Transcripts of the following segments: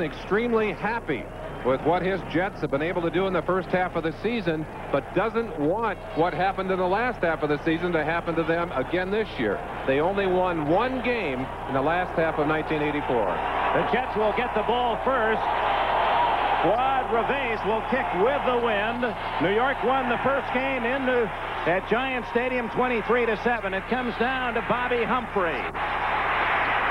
extremely happy with what his Jets have been able to do in the first half of the season, but doesn't want what happened in the last half of the season to happen to them again this year. They only won one game in the last half of 1984. The Jets will get the ball first. Fuad Reveiz will kick with the wind. New York won the first game into at Giant Stadium 23 to 7. It comes down to Bobby Humphery.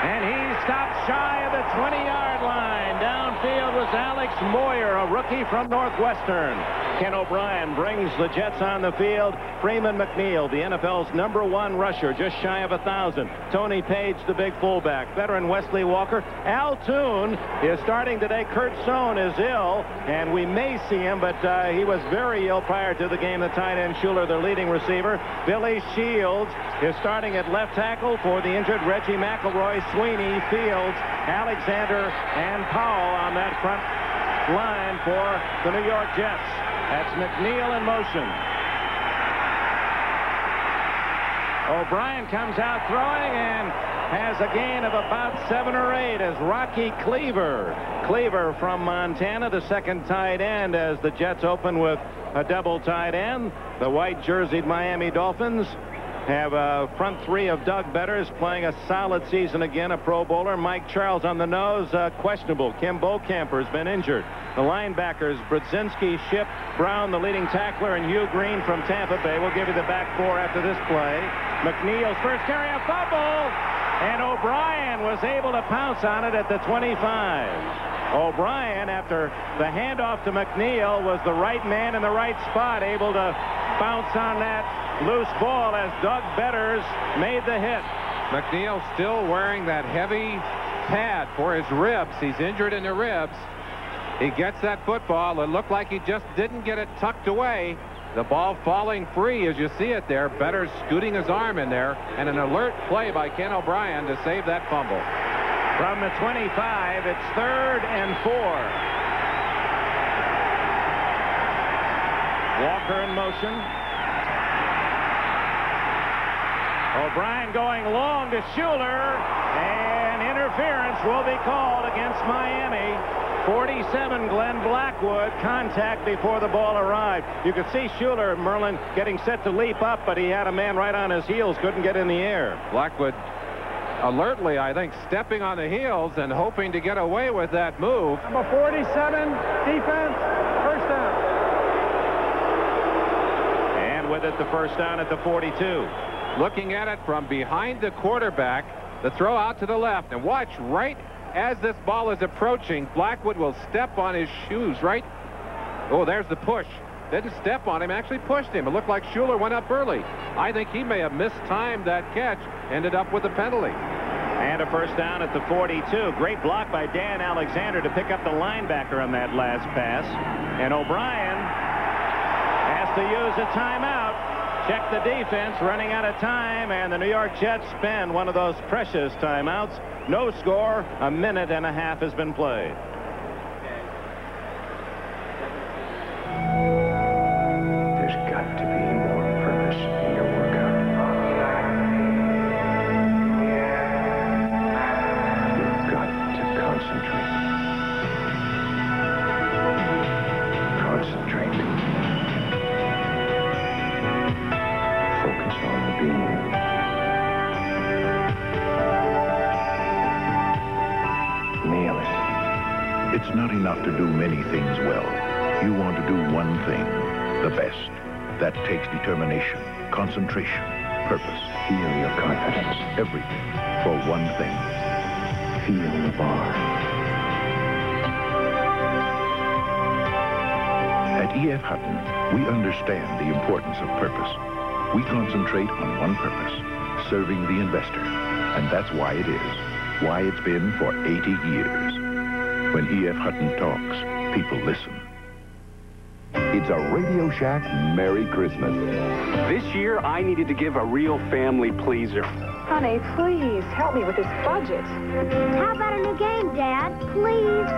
And he stopped shy of the 20-yard line. Downfield was Alex Moyer, a rookie from Northwestern. Ken O'Brien brings the Jets on the field. Freeman McNeil, the NFL's number one rusher, just shy of a 1,000. Tony Paige, the big fullback. Veteran Wesley Walker. Al Toon is starting today. Kurt Sohn is ill, and we may see him, but uh, he was very ill prior to the game. The tight end Shuler, their leading receiver. Billy Shields is starting at left tackle for the injured Reggie McElroy, Sweeney, Fields, Alexander, and Powell on that front line for the New York Jets. That's McNeil in motion. O'Brien comes out throwing and has a gain of about seven or eight as Rocky Klever. Klever from Montana, the second tight end as the Jets open with a double tight end. The white jerseyed Miami Dolphins have a front three of Doug Betters playing a solid season again, a Pro Bowler. Mike Charles on the nose, uh, questionable. Kim Bokamper has been injured. The linebackers, Brudzinski, Shipp, Brown, the leading tackler, and Hugh Green from Tampa Bay. We'll give you the back four after this play. McNeil's first carry, a fumble, and O'Brien was able to pounce on it at the 25. O'Brien, after the handoff to McNeil, was the right man in the right spot, able to bounce on that loose ball as Doug Betters made the hit. McNeil still wearing that heavy pad for his ribs. He's injured in the ribs. He gets that football. It looked like he just didn't get it tucked away. The ball falling free as you see it there. Betters scooting his arm in there. And an alert play by Ken O'Brien to save that fumble. From the 25, it's third and four. Walker in motion. O'Brien going long to Shuler, and interference will be called against Miami. 47, Glenn Blackwood, contact before the ball arrived. You could see Shuler, Merlin, getting set to leap up, but he had a man right on his heels, couldn't get in the air. Blackwood alertly, I think, stepping on the heels and hoping to get away with that move. Number 47, defense, first down. And with it, the first down at the 42 looking at it from behind the quarterback. The throw out to the left. And watch right as this ball is approaching, Blackwood will step on his shoes, right? Oh, there's the push. Didn't step on him, actually pushed him. It looked like Shuler went up early. I think he may have mistimed that catch, ended up with a penalty. And a first down at the 42. Great block by Dan Alexander to pick up the linebacker on that last pass. And O'Brien has to use a timeout. Check the defense, running out of time, and the New York Jets spend one of those precious timeouts. No score, a minute and a half has been played. Understand the importance of purpose. We concentrate on one purpose, serving the investor. And that's why it is, why it's been for 80 years. When E.F. Hutton talks, people listen. It's a Radio Shack Merry Christmas. This year, I needed to give a real family pleaser. Honey, please, help me with this budget. How about a new game, Dad? Please?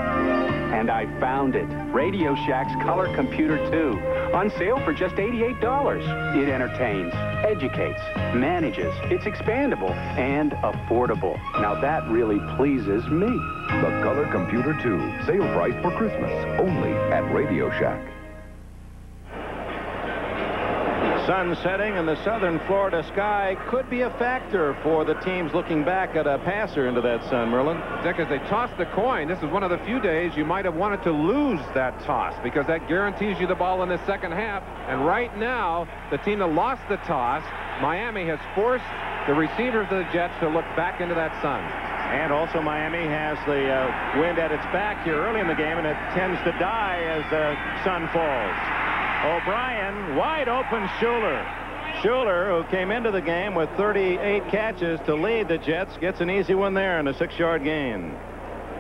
And I found it. Radio Shack's Color Computer 2. On sale for just $88. It entertains, educates, manages. It's expandable and affordable. Now that really pleases me. The Color Computer 2. Sale price for Christmas. Only at Radio Shack. Sun setting and the southern Florida sky could be a factor for the teams looking back at a passer into that sun, Merlin. Dick, as they toss the coin, this is one of the few days you might have wanted to lose that toss because that guarantees you the ball in the second half. And right now, the team that lost the toss, Miami, has forced the receivers of the Jets to look back into that sun. And also Miami has the uh, wind at its back here early in the game, and it tends to die as the sun falls. O'Brien, wide open Shuler. Shuler, who came into the game with 38 catches to lead the Jets, gets an easy one there in a six-yard gain.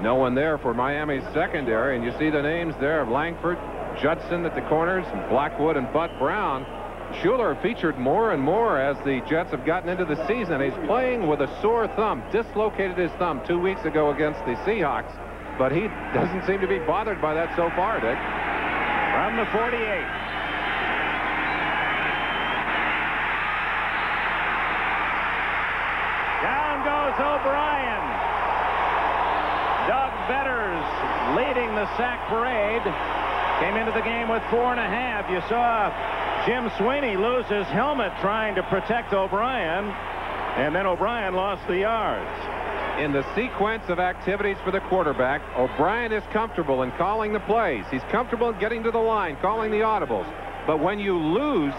No one there for Miami's secondary, and you see the names there of Lankford, Judson at the corners, Blackwood and Bud Brown. Shuler featured more and more as the Jets have gotten into the season. He's playing with a sore thumb, dislocated his thumb two weeks ago against the Seahawks, but he doesn't seem to be bothered by that so far, Dick. From the 48. Down goes O'Brien. Doug Betters leading the sack parade. Came into the game with four and a half. You saw Jim Sweeney lose his helmet trying to protect O'Brien. And then O'Brien lost the yards. In the sequence of activities for the quarterback, O'Brien is comfortable in calling the plays. He's comfortable in getting to the line, calling the audibles. But when you lose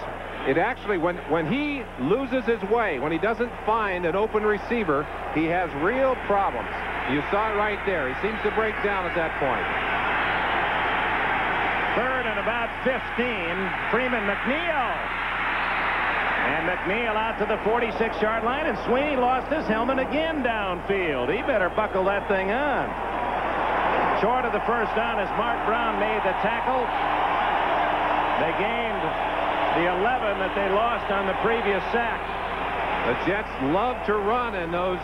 it actually, when, when he loses his way, when he doesn't find an open receiver, he has real problems. You saw it right there. He seems to break down at that point. Third and about 15, Freeman McNeil. And McNeil out to the 46-yard line, and Sweeney lost his helmet again downfield. He better buckle that thing on. Short of the first down as Mark Brown made the tackle. They gained the 11 that they lost on the previous sack. The Jets love to run in those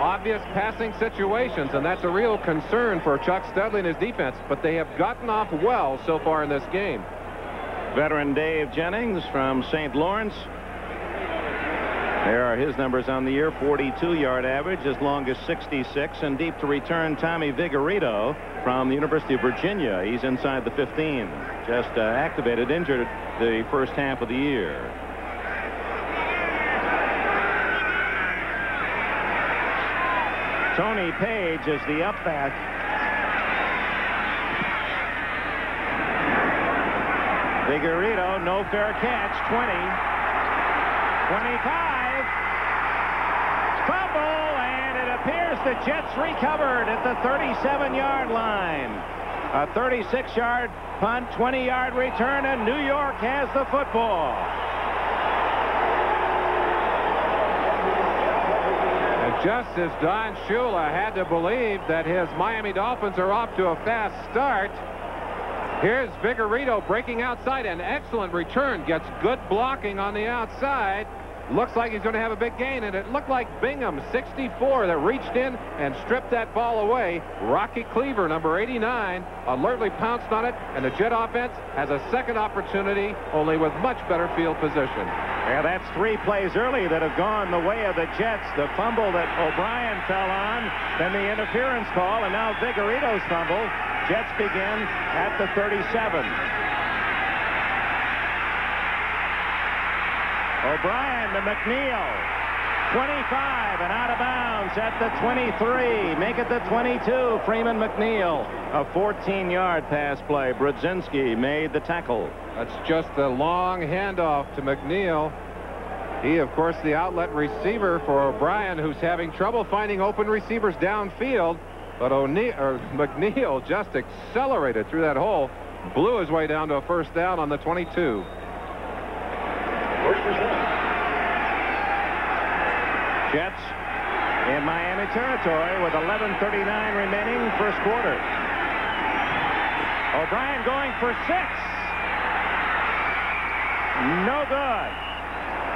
obvious passing situations, and that's a real concern for Chuck Studley and his defense, but they have gotten off well so far in this game. Veteran Dave Jennings from St. Lawrence. There are his numbers on the year, 42-yard average, as long as 66, and deep to return Tommy Vigorito from the University of Virginia. He's inside the 15. Just uh, activated, injured the first half of the year. Tony Paige is the up back. Vigorito, no fair catch, 20. 25. Fumble, and it appears the Jets recovered at the 37-yard line. A 36-yard punt, 20-yard return, and New York has the football. And just as Don Shula had to believe that his Miami Dolphins are off to a fast start, here's Vigorito breaking outside. An excellent return. Gets good blocking on the outside. Looks like he's going to have a big gain, and it looked like Bingham, 64, that reached in and stripped that ball away. Rocky Klever, number 89, alertly pounced on it, and the Jet offense has a second opportunity, only with much better field position. Yeah, that's three plays early that have gone the way of the Jets. The fumble that O'Brien fell on, then the interference call, and now Vigorito's fumble. Jets begin at the 37. O'Brien to McNeil. 25 and out of bounds at the 23. Make it the 22. Freeman McNeil. A 14-yard pass play. Brudzinski made the tackle. That's just a long handoff to McNeil. He, of course, the outlet receiver for O'Brien, who's having trouble finding open receivers downfield. But McNeil just accelerated through that hole, blew his way down to a first down on the 22. Jets in Miami territory with 11.39 remaining first quarter. O'Brien going for six. No good.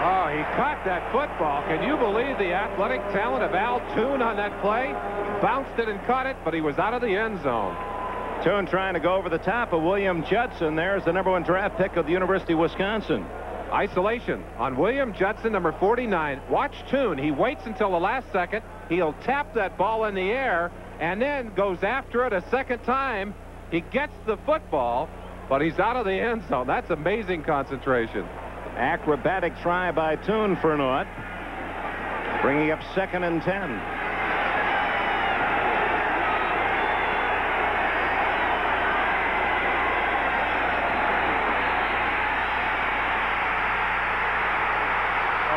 Oh, he caught that football. Can you believe the athletic talent of Al Toon on that play? Bounced it and caught it, but he was out of the end zone. Toon trying to go over the top of William Judson. There's the number one draft pick of the University of Wisconsin. Isolation on William Judson, number 49. Watch Toon. He waits until the last second. He'll tap that ball in the air and then goes after it a second time. He gets the football, but he's out of the end zone. That's amazing concentration. Acrobatic try by Toon for naught. Bringing up second and 10.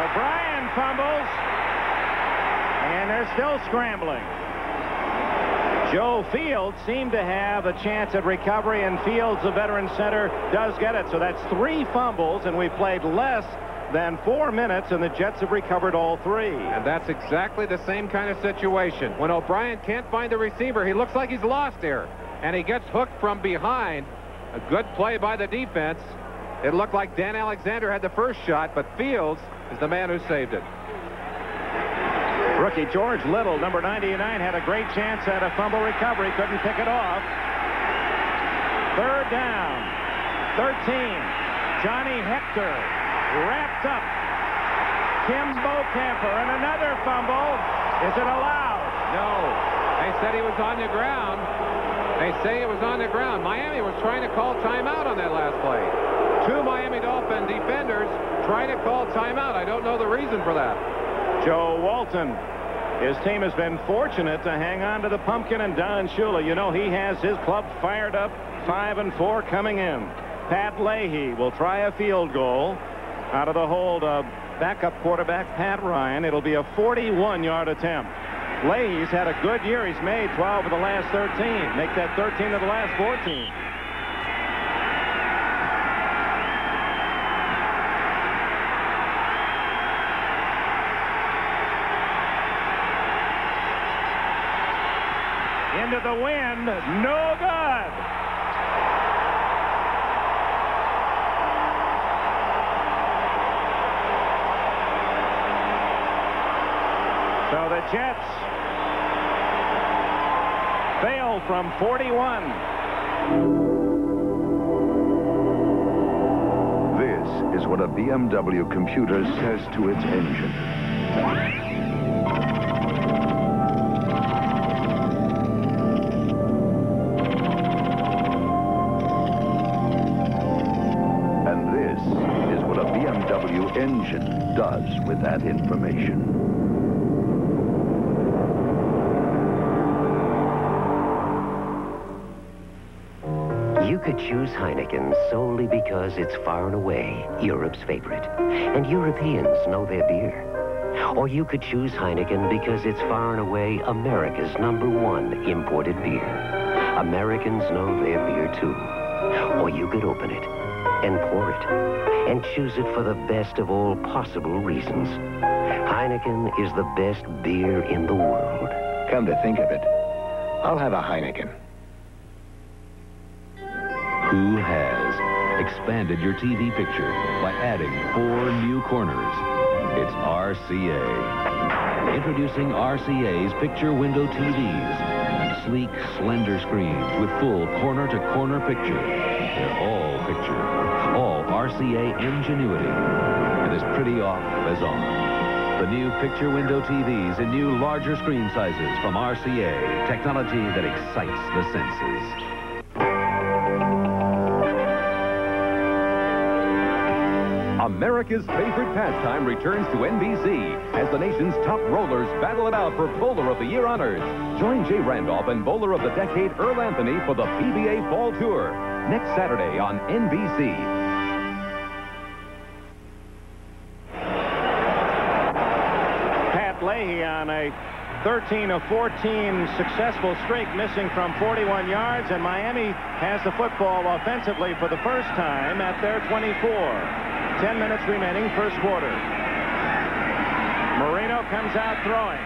O'Brien fumbles. And they're still scrambling. Joe Fields seemed to have a chance at recovery, and Fields, the veteran center, does get it. So that's three fumbles, and we played less than four minutes, and the Jets have recovered all three. And that's exactly the same kind of situation. When O'Brien can't find the receiver, he looks like he's lost here. And he gets hooked from behind. A good play by the defense. It looked like Dan Alexander had the first shot, but Fields is the man who saved it. Rookie George Little, number 99, had a great chance at a fumble recovery. Couldn't pick it off. Third down. 13. Johnny Hector wrapped up. Kim Bokamper and another fumble. Is it allowed? No. They said he was on the ground. They say it was on the ground. Miami was trying to call timeout on that last play. Two Miami Dolphin defenders trying to call timeout. I don't know the reason for that. Joe Walton. His team has been fortunate to hang on to the pumpkin and Don Shula. You know, he has his club fired up, five and four coming in. Pat Leahy will try a field goal out of the hold of backup quarterback Pat Ryan. It'll be a 41-yard attempt. Leahy's had a good year. He's made 12 of the last 13. Make that 13 of the last 14. Into wind, no good. So the Jets fail from 41. This is what a BMW computer says to its engine. Does with that information. You could choose Heineken solely because it's far and away Europe's favorite. And Europeans know their beer. Or you could choose Heineken because it's far and away America's number one imported beer. Americans know their beer too. Or you could open it and pour it and choose it for the best of all possible reasons. Heineken is the best beer in the world. Come to think of it, I'll have a Heineken. Who has expanded your TV picture by adding four new corners? It's RCA. Introducing RCA's picture window TVs. Sleek, slender screens with full corner-to-corner picture. They're all picture. RCA ingenuity. And as pretty off as on. The new picture window TVs in new larger screen sizes from RCA. Technology that excites the senses. America's favorite pastime returns to NBC as the nation's top rollers battle it out for Bowler of the Year honors. Join Jay Randolph and Bowler of the Decade Earl Anthony for the PBA Fall Tour next Saturday on NBC. On a 13 of 14 successful streak, missing from 41 yards, and Miami has the football offensively for the first time at their 24. 10 minutes remaining, first quarter. Marino comes out throwing.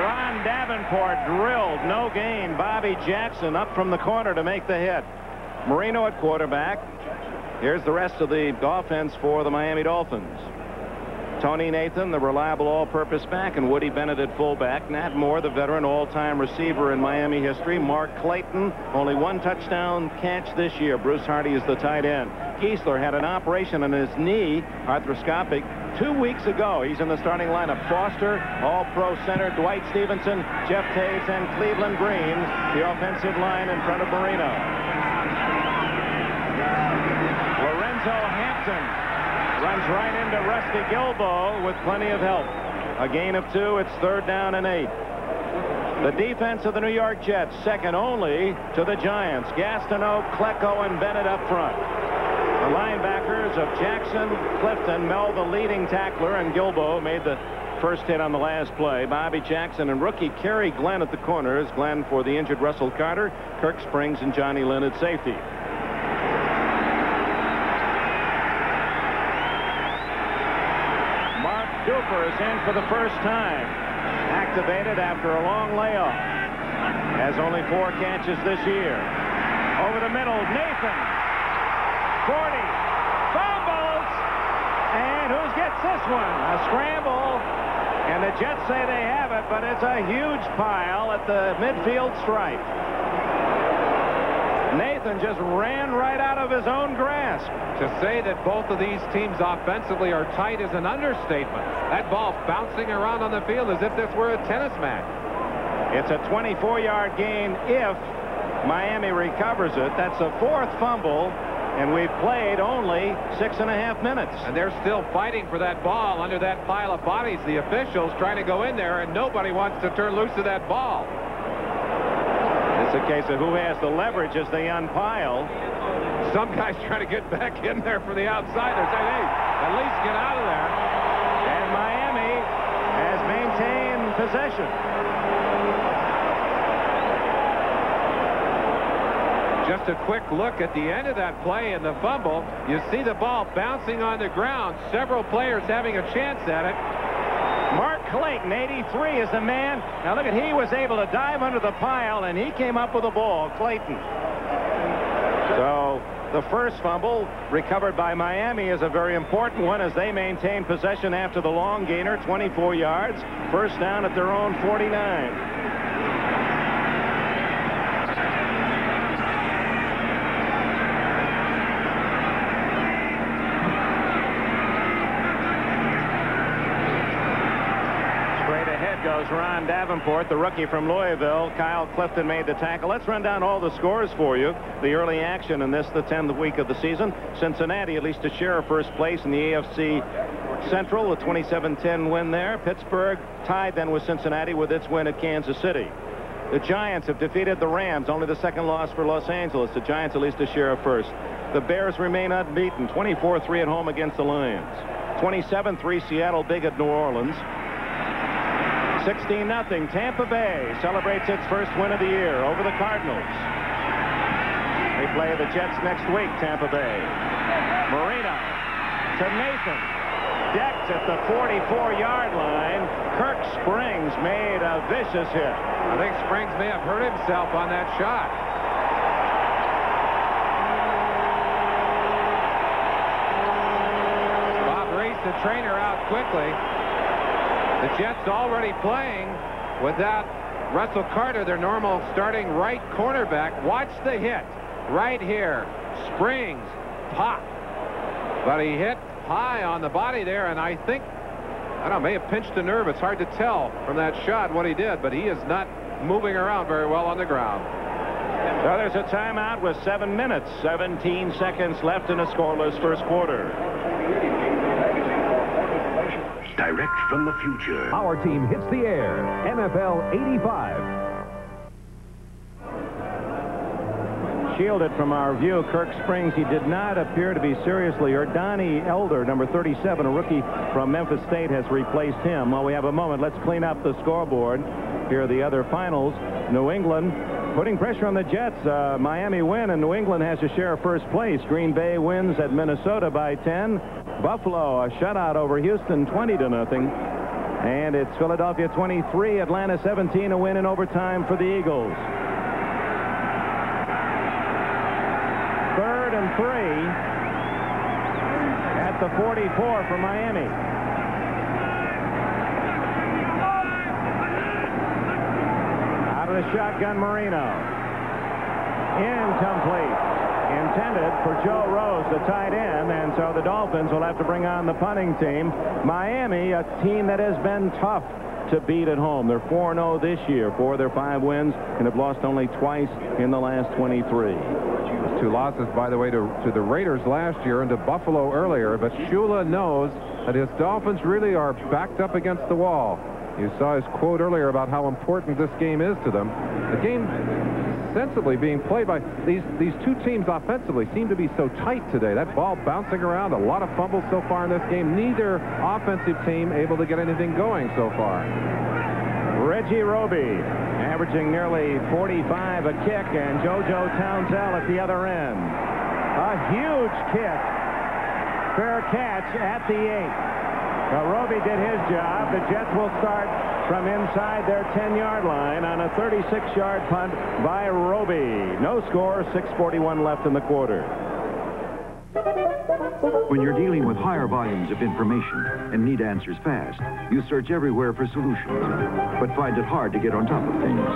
Ron Davenport drilled, no gain. Bobby Jackson up from the corner to make the hit. Marino at quarterback. Here's the rest of the offense for the Miami Dolphins. Tony Nathan, the reliable all-purpose back, and Woody Bennett at fullback. Nat Moore, the veteran all-time receiver in Miami history. Mark Clayton, only one touchdown catch this year. Bruce Hardy is the tight end. Giesler had an operation on his knee, arthroscopic, two weeks ago. He's in the starting lineup. Foster, all-pro center, Dwight Stephenson, Jeff Toews, and Cleveland Green, the offensive line in front of Marino. Lorenzo Hampton Runs right into Rusty Guilbeau with plenty of help. A gain of two. It's third down and eight. The defense of the New York Jets, second only to the Giants. Gastineau, Klecko, and Bennett up front. The linebackers of Jackson, Clifton, Mehl, the leading tackler, and Guilbeau made the first hit on the last play. Bobby Jackson and rookie Kerry Glenn at the corners. Glenn for the injured Russell Carter, Kirk Springs, and Johnny Lynn at safety. Duper is in for the first time. Activated after a long layoff. Has only four catches this year. Over the middle, Nathan. 40. Fumbles. And who gets this one? A scramble. And the Jets say they have it, but it's a huge pile at the midfield stripe. Nathan just ran right out of his own grasp. To say that both of these teams offensively are tight is an understatement. That ball bouncing around on the field as if this were a tennis match. It's a 24-yard gain if Miami recovers it. That's a fourth fumble, and we've played only six and a half minutes. And they're still fighting for that ball under that pile of bodies. The officials trying to go in there, and nobody wants to turn loose of that ball. It's a case of who has the leverage as they unpile. Some guys trying to get back in there from the outside. They're saying, hey, at least get out of there. And Miami has maintained possession. Just a quick look at the end of that play and the fumble. You see the ball bouncing on the ground. Several players having a chance at it. Clayton, 83, is the man. Now look at he was able to dive under the pile, and he came up with the ball, Clayton. So the first fumble recovered by Miami is a very important one as they maintain possession after the long gainer, 24 yards. First down at their own 49. goes Ron Davenport, the rookie from Louisville. Kyle Clifton made the tackle. Let's run down all the scores for you. The early action in this, the 10th week of the season. Cincinnati, at least to share first place in the AFC Central, a 27-10 win there. Pittsburgh tied then with Cincinnati with its win at Kansas City. The Giants have defeated the Rams, only the second loss for Los Angeles. The Giants at least to share first. The Bears remain unbeaten, 24-3 at home against the Lions. 27-3 Seattle big at New Orleans. 16 0 Tampa Bay celebrates its first win of the year over the Cardinals. They play the Jets next week, Tampa Bay. Marino to Nathan. Decked at the 44-yard line. Kirk Springs made a vicious hit. I think Springs may have hurt himself on that shot. Bob Reese, the trainer, out quickly. The Jets already playing without Russell Carter, their normal starting right cornerback. Watch the hit right here. Springs, pop. But he hit high on the body there, and I think, I don't know, may have pinched a nerve. It's hard to tell from that shot what he did, but he is not moving around very well on the ground. So there's a timeout with seven minutes, 17 seconds left in a scoreless first quarter. Direct from the future. Our team hits the air. NFL 85. Shielded from our view, Kirk Springs, he did not appear to be seriously hurt. Donnie Elder, number 37, a rookie from Memphis State, has replaced him. While we have a moment, let's clean up the scoreboard. Here are the other finals. New England putting pressure on the Jets. Uh, Miami win, and New England has a share first place. Green Bay wins at Minnesota by 10. Buffalo a shutout over Houston 20 to nothing. And it's Philadelphia 23, Atlanta 17, a win in overtime for the Eagles. Third and three at the 44 for Miami. Out of the shotgun, Marino. Incomplete. Intended for Joe Rose, the tight end, and so the Dolphins will have to bring on the punting team. Miami, a team that has been tough to beat at home. They're 4-0 this year, four of their five wins, and have lost only twice in the last 23. Two losses, by the way, to, to the Raiders last year and to Buffalo earlier, but Shula knows that his Dolphins really are backed up against the wall. You saw his quote earlier about how important this game is to them. The game sensibly being played by these these two teams offensively seem to be so tight today. That ball bouncing around, a lot of fumbles so far in this game. Neither offensive team able to get anything going so far. Reggie Roby averaging nearly 45 a kick, and JoJo Townsell at the other end. A huge kick. Fair catch at the eight. Well, Roby did his job. The Jets will start from inside their 10-yard line on a 36-yard punt by Roby. No score, 6.41 left in the quarter. When you're dealing with higher volumes of information and need answers fast, you search everywhere for solutions, but find it hard to get on top of things.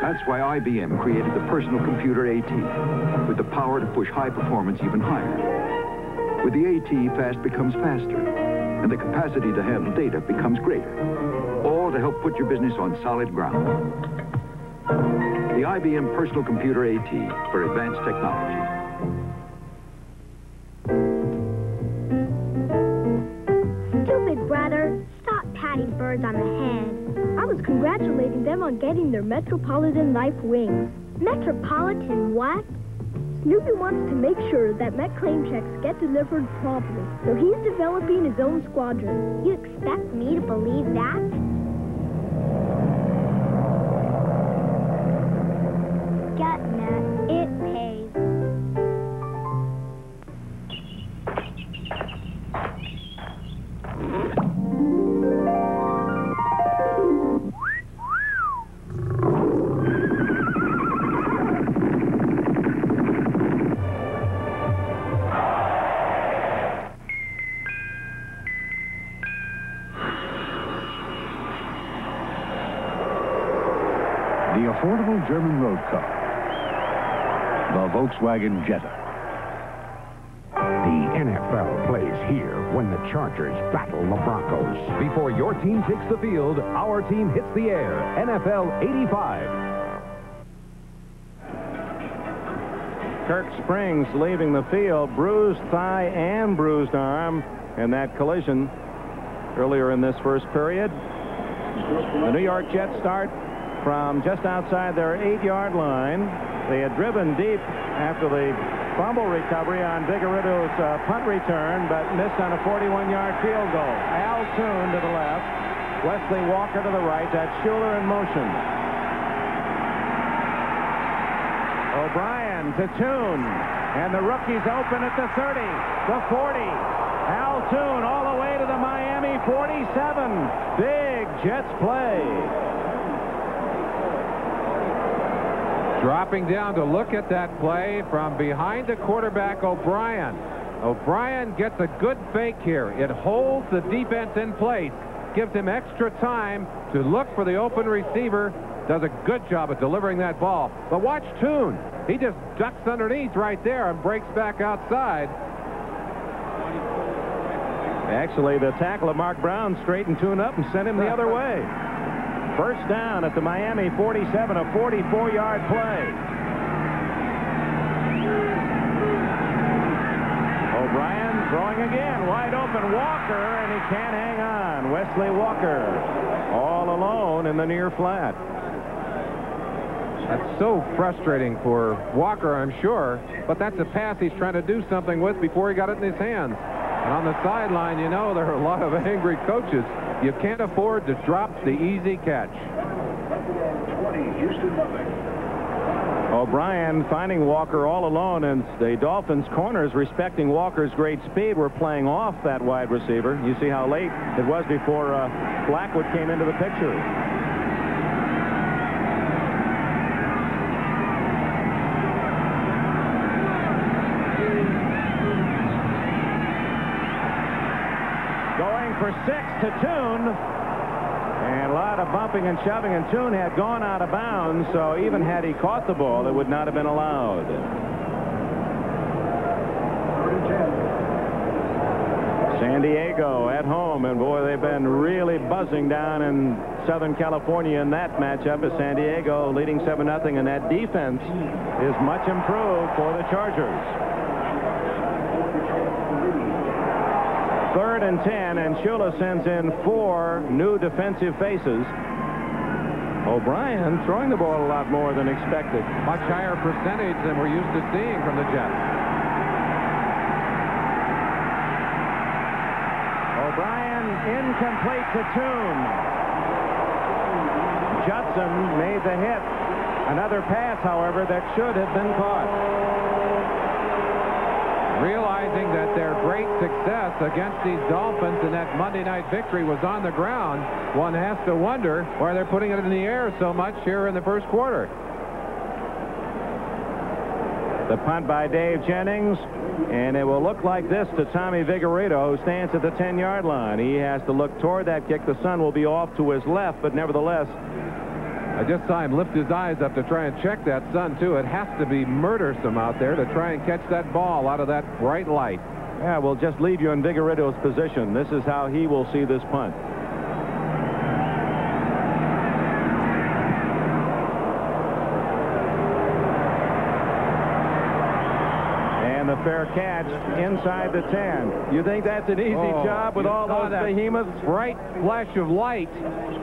That's why IBM created the personal computer AT, with the power to push high performance even higher. With the AT, fast becomes faster, and the capacity to handle data becomes greater. All to help put your business on solid ground. The IBM Personal Computer AT for advanced technology. Stupid brother, stop patting birds on the head. I was congratulating them on getting their Metropolitan Life wings. Metropolitan what? Snoopy wants to make sure that Met claim checks get delivered promptly, so he's developing his own squadron. You expect me to believe that? Get Met. It pays. German road car. The Volkswagen Jetta. The NFL plays here when the Chargers battle the Broncos. Before your team takes the field, our team hits the air. NFL 85. Kirk Springs leaving the field, bruised thigh and bruised arm in that collision earlier in this first period. The New York Jets start from just outside their eight-yard line. They had driven deep after the fumble recovery on Vigorito's uh, punt return, but missed on a 41-yard field goal. Al Toon to the left, Wesley Walker to the right. That's Shuler in motion. O'Brien to Toon, and the rookie's open at the 30, the 40. Al Toon all the way to the Miami 47. Big Jets play. Dropping down to look at that play from behind the quarterback, O'Brien. O'Brien gets a good fake here. It holds the defense in place, gives him extra time to look for the open receiver. Does a good job of delivering that ball. But watch Toon. He just ducks underneath right there and breaks back outside. Actually, the tackle of Mark Brown straightened Toon up and sent him the other way. First down at the Miami 47, a 44-yard play. O'Brien throwing again, wide open. Walker, and he can't hang on. Wesley Walker all alone in the near flat. That's so frustrating for Walker, I'm sure. But that's a pass he's trying to do something with before he got it in his hands. And on the sideline, you know, there are a lot of angry coaches. You can't afford to drop the easy catch. O'Brien finding Walker all alone, and the Dolphins corners, respecting Walker's great speed, were playing off that wide receiver. You see how late it was before uh, Blackwood came into the picture. Going for six to Toon. And a lot of bumping and shoving, and Toon had gone out of bounds, so even had he caught the ball, it would not have been allowed. San Diego at home, and boy, they've been really buzzing down in Southern California in that matchup as San Diego leading 7-0, and that defense is much improved for the Chargers. Third and 10, and Shula sends in four new defensive faces. O'Brien throwing the ball a lot more than expected. Much higher percentage than we're used to seeing from the Jets. O'Brien incomplete to Toon. Judson made the hit. Another pass, however, that should have been caught. Realizing that their great success against these Dolphins in that Monday night victory was on the ground, one has to wonder why they're putting it in the air so much here in the first quarter. The punt by Dave Jennings, and it will look like this to Tommy Vigorito, who stands at the 10-yard line. He has to look toward that kick. The sun will be off to his left, but nevertheless, I just saw him lift his eyes up to try and check that sun, too. It has to be murdersome out there to try and catch that ball out of that bright light. Yeah, we'll just leave you in Vigorito's position. This is how he will see this punt. And the fair catch inside the 10. You think that's an easy Oh, job with all those behemoths? Bright flash of light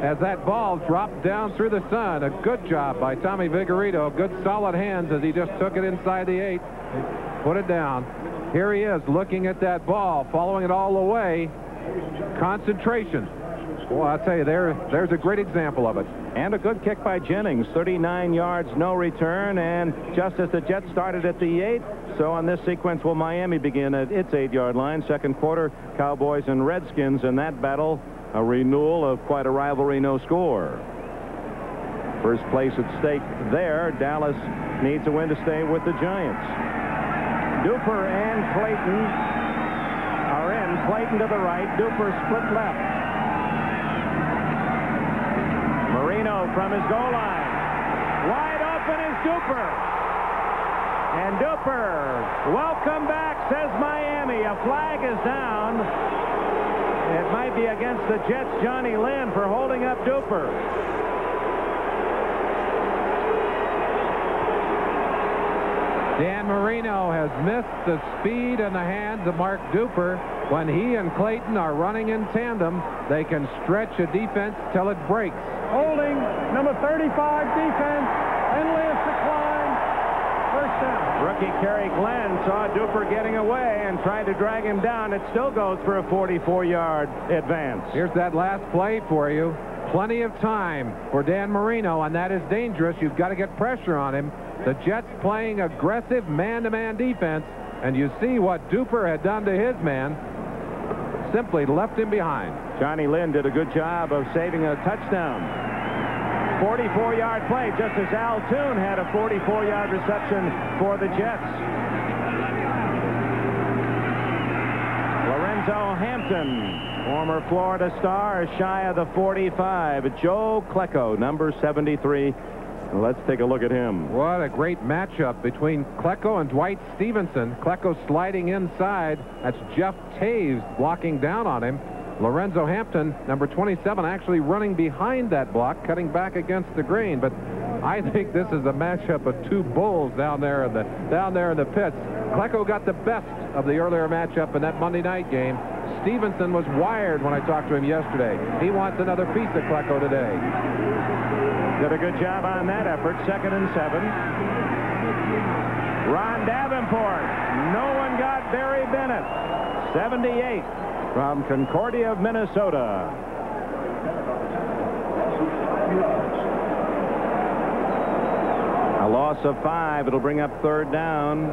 as that ball dropped down through the sun. A good job by Tommy Vigorito. Good solid hands as he just took it inside the eight. Put it down. Here he is looking at that ball, following it all the way. Concentration. Well, I'll tell you, there, there's a great example of it. And a good kick by Jennings. 39 yards, no return. And just as the Jets started at the 8, so on this sequence will Miami begin at its 8-yard line. Second quarter, Cowboys and Redskins in that battle. A renewal of quite a rivalry, no score. First place at stake there. Dallas needs a win to stay with the Giants. Duper and Clayton are in. Clayton to the right. Duper split left. Marino from his goal line. Wide open is Duper. Duper, welcome back, says Miami. A flag is down. It might be against the Jets' Johnny Lynn for holding up Duper. Dan Marino has missed the speed and the hands of Mark Duper. When he and Clayton are running in tandem, they can stretch a defense till it breaks. Holding number 35 defense. Penalty is declined. First Rookie Kerry Glenn saw Duper getting away and tried to drag him down. It still goes for a 44-yard advance. Here's that last play for you. Plenty of time for Dan Marino, and that is dangerous. You've got to get pressure on him. The Jets playing aggressive man-to-man defense, and you see what Duper had done to his man. Simply left him behind. Johnny Lynn did a good job of saving a touchdown. 44-yard play, just as Al Toon had a 44-yard reception for the Jets. Lorenzo Hampton, former Florida star, shy of the 45. Joe Klecko, number 73. Let's take a look at him. What a great matchup between Klecko and Dwight Stephenson. Klecko sliding inside. That's Jeff Toews blocking down on him. Lorenzo Hampton, number 27, actually running behind that block, cutting back against the grain. But I think this is a matchup of two bulls down there in the down there in the pits. Klecko got the best of the earlier matchup in that Monday night game. Stephenson was wired when I talked to him yesterday. He wants another piece of Klecko today. Did a good job on that effort. Second and seven. Ron Davenport. No one got Barry Bennett. 78 from Concordia of Minnesota. A loss of five. It'll bring up third down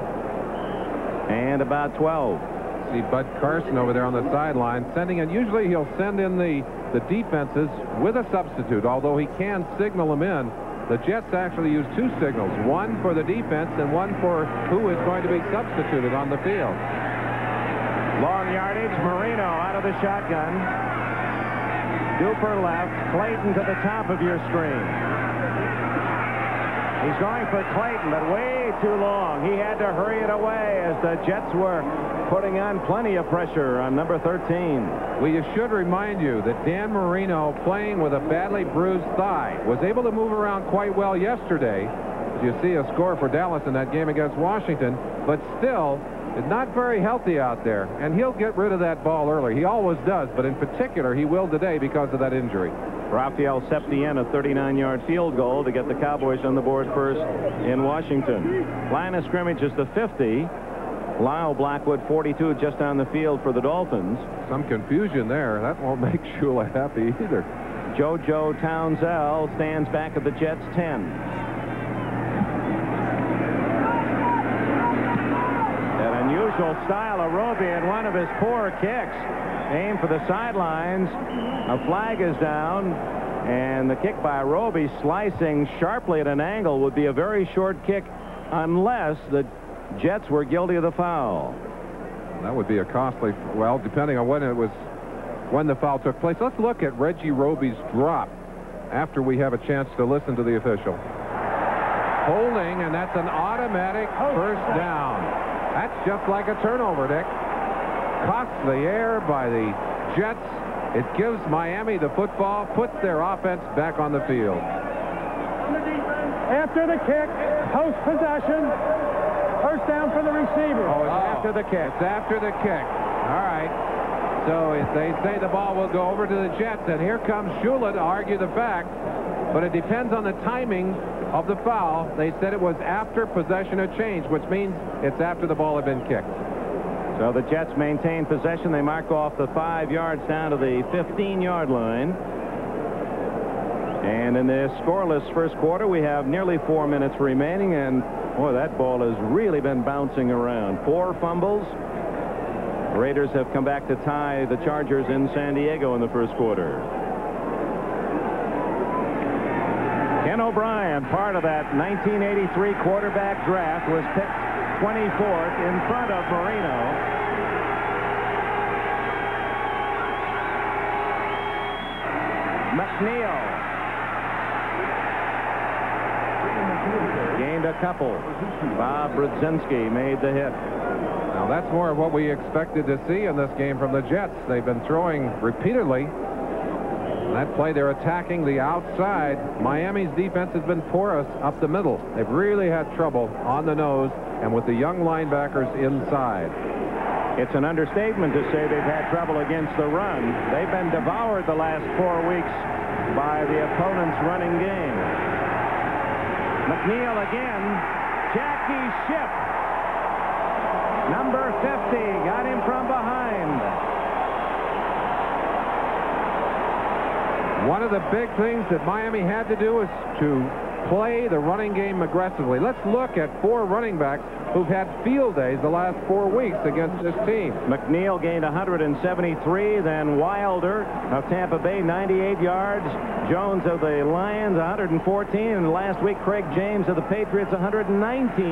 and about 12. See Bud Carson over there on the sideline sending in. Usually he'll send in the, the defenses with a substitute, although he can signal them in. The Jets actually use two signals, one for the defense and one for who is going to be substituted on the field. Long yardage, Marino out of the shotgun. Duper left, Clayton to the top of your screen. He's going for Clayton, but way too long. He had to hurry it away as the Jets were putting on plenty of pressure on number 13. Well, you should remind you that Dan Marino, playing with a badly bruised thigh, was able to move around quite well yesterday. You see a score for Dallas in that game against Washington, but still is not very healthy out there, and he'll get rid of that ball early. He always does, but in particular, he will today because of that injury. Rafael Septien, a 39-yard field goal to get the Cowboys on the board first in Washington. Line of scrimmage is the 50. Lyle Blackwood, 42, just on the field for the Dolphins. Some confusion there. That won't make Shula happy either. JoJo Townsell stands back at the Jets' 10. Style of Roby in one of his poor kicks. Aim for the sidelines. A flag is down. And the kick by Roby slicing sharply at an angle would be a very short kick unless the Jets were guilty of the foul. That would be a costly, well, depending on when it was, when the foul took place. Let's look at Reggie Roby's drop after we have a chance to listen to the official. Holding, and that's an automatic first down. That's just like a turnover, Dick. Costs the air by the Jets. It gives Miami the football, puts their offense back on the field. After the kick, post possession, first down for the receiver. Oh, it's oh. after the kick. It's after the kick. All right. So if they say the ball will go over to the Jets, and here comes Shula to argue the fact. But it depends on the timing of the foul. They said it was after possession had change, which means it's after the ball had been kicked. So the Jets maintain possession. They mark off the five yards down to the 15-yard line. And in this scoreless first quarter, we have nearly four minutes remaining, and boy, that ball has really been bouncing around. Four fumbles. Raiders have come back to tie the Chargers in San Diego in the first quarter. Ken O'Brien, part of that 1983 quarterback draft, was picked 24th in front of Marino. McNeil. Gained a couple. Bob Brudzinski made the hit. Now that's more of what we expected to see in this game from the Jets. They've been throwing repeatedly that play, they're attacking the outside. Miami's defense has been porous up the middle. They've really had trouble on the nose and with the young linebackers inside. It's an understatement to say they've had trouble against the run. They've been devoured the last four weeks by the opponent's running game. McNeil again. Jackie Shipp, Number 50 got him from behind. One of the big things that Miami had to do is to play the running game aggressively. Let's look at four running backs who've had field days the last four weeks against this team. McNeil gained 173, then Wilder of Tampa Bay, 98 yards. Jones of the Lions, 114, and last week Craig James of the Patriots, 119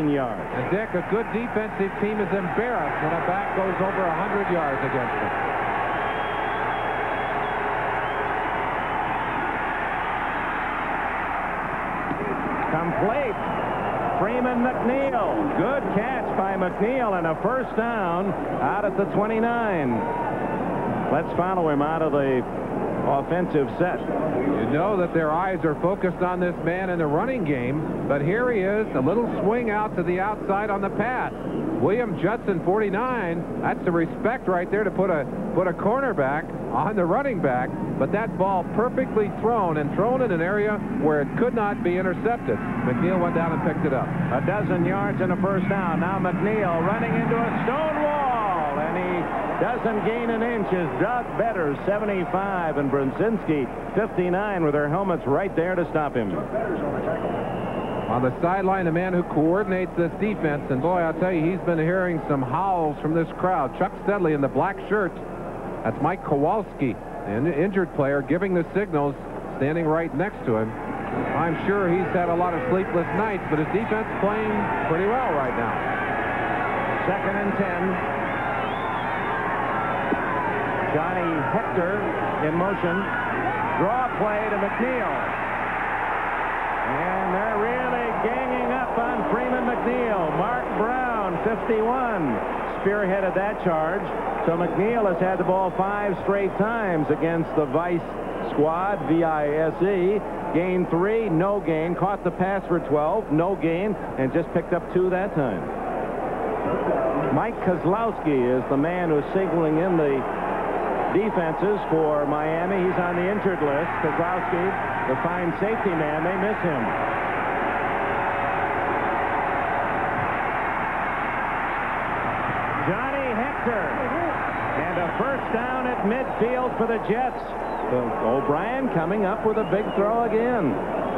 yards. And Dick, a good defensive team is embarrassed when a back goes over 100 yards against them. Complete. Freeman McNeil. Good catch by McNeil and a first down out at the 29. Let's follow him out of the offensive set. You know that their eyes are focused on this man in the running game, but here he is, a little swing out to the outside on the pass. William Judson, 49. That's the respect right there to put a put a cornerback on the running back, but that ball perfectly thrown and thrown in an area where it could not be intercepted. McNeil went down and picked it up. A dozen yards and a first down. Now McNeil running into a stone wall, and he doesn't gain an inch as Doug Betters, 75, and Brudzinski, 59, with their helmets right there to stop him. On the sideline, the man who coordinates this defense, and boy, I'll tell you, he's been hearing some howls from this crowd. Chuck Studley in the black shirt. That's Mike Kozlowski, an injured player, giving the signals, standing right next to him. I'm sure he's had a lot of sleepless nights, but his defense playing pretty well right now. Second and 10. Johnny Hector in motion. Draw play to McNeil. And they're really ganging up on Freeman McNeil. Mark Brown, 51, spearheaded that charge. So McNeil has had the ball five straight times against the Vice squad, V-I-S-E. Gain three, no gain. Caught the pass for 12, no gain, and just picked up two that time. Mike Kozlowski is the man who's signaling in the defenses for Miami. He's on the injured list. Kozlowski, the fine safety man, they miss him. Johnny Hector. And a first down at midfield for the Jets. O'Brien coming up with a big throw again.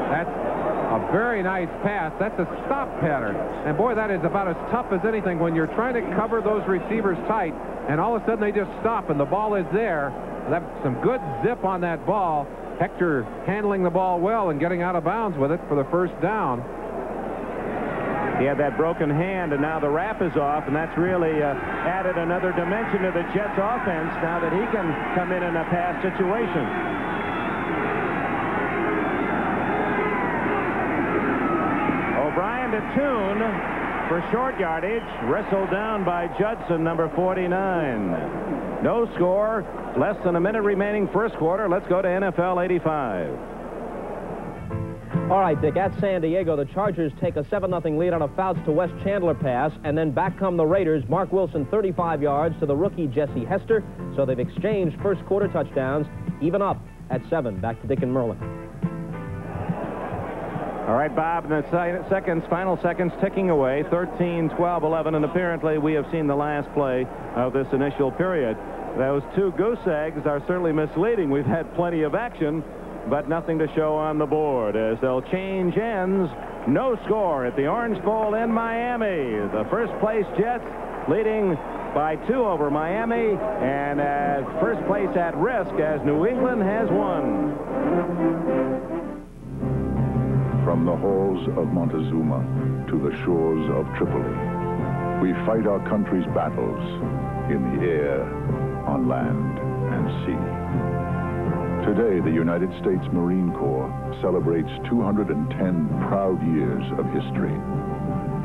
That's a very nice pass. That's a stop pattern. And boy, that is about as tough as anything when you're trying to cover those receivers tight and all of a sudden they just stop and the ball is there. That's some good zip on that ball. Hector handling the ball well and getting out of bounds with it for the first down. He had that broken hand, and now the wrap is off, and that's really uh, added another dimension to the Jets' offense now that he can come in in a pass situation. O'Brien to Toon for short yardage, wrestled down by Judson, number 49. No score, less than a minute remaining first quarter. Let's go to NFL 85. All right, Dick, at San Diego, the Chargers take a 7-0 lead on a Fouts to Wes Chandler pass, and then back come the Raiders. Marc Wilson, 35 yards to the rookie Jesse Hester. So they've exchanged first quarter touchdowns, even up at 7. Back to Dick and Merlin. All right, Bob, in the seconds, final seconds ticking away, 13, 12, 11, and apparently we have seen the last play of this initial period. Those two goose eggs are certainly misleading. We've had plenty of action, but nothing to show on the board as they'll change ends. No score at the Orange Bowl in Miami. The first place Jets leading by two over Miami, and at first place at risk as New England has won. From the halls of Montezuma to the shores of Tripoli, we fight our country's battles in the air, on land, and sea. Today, the United States Marine Corps celebrates 210 proud years of history.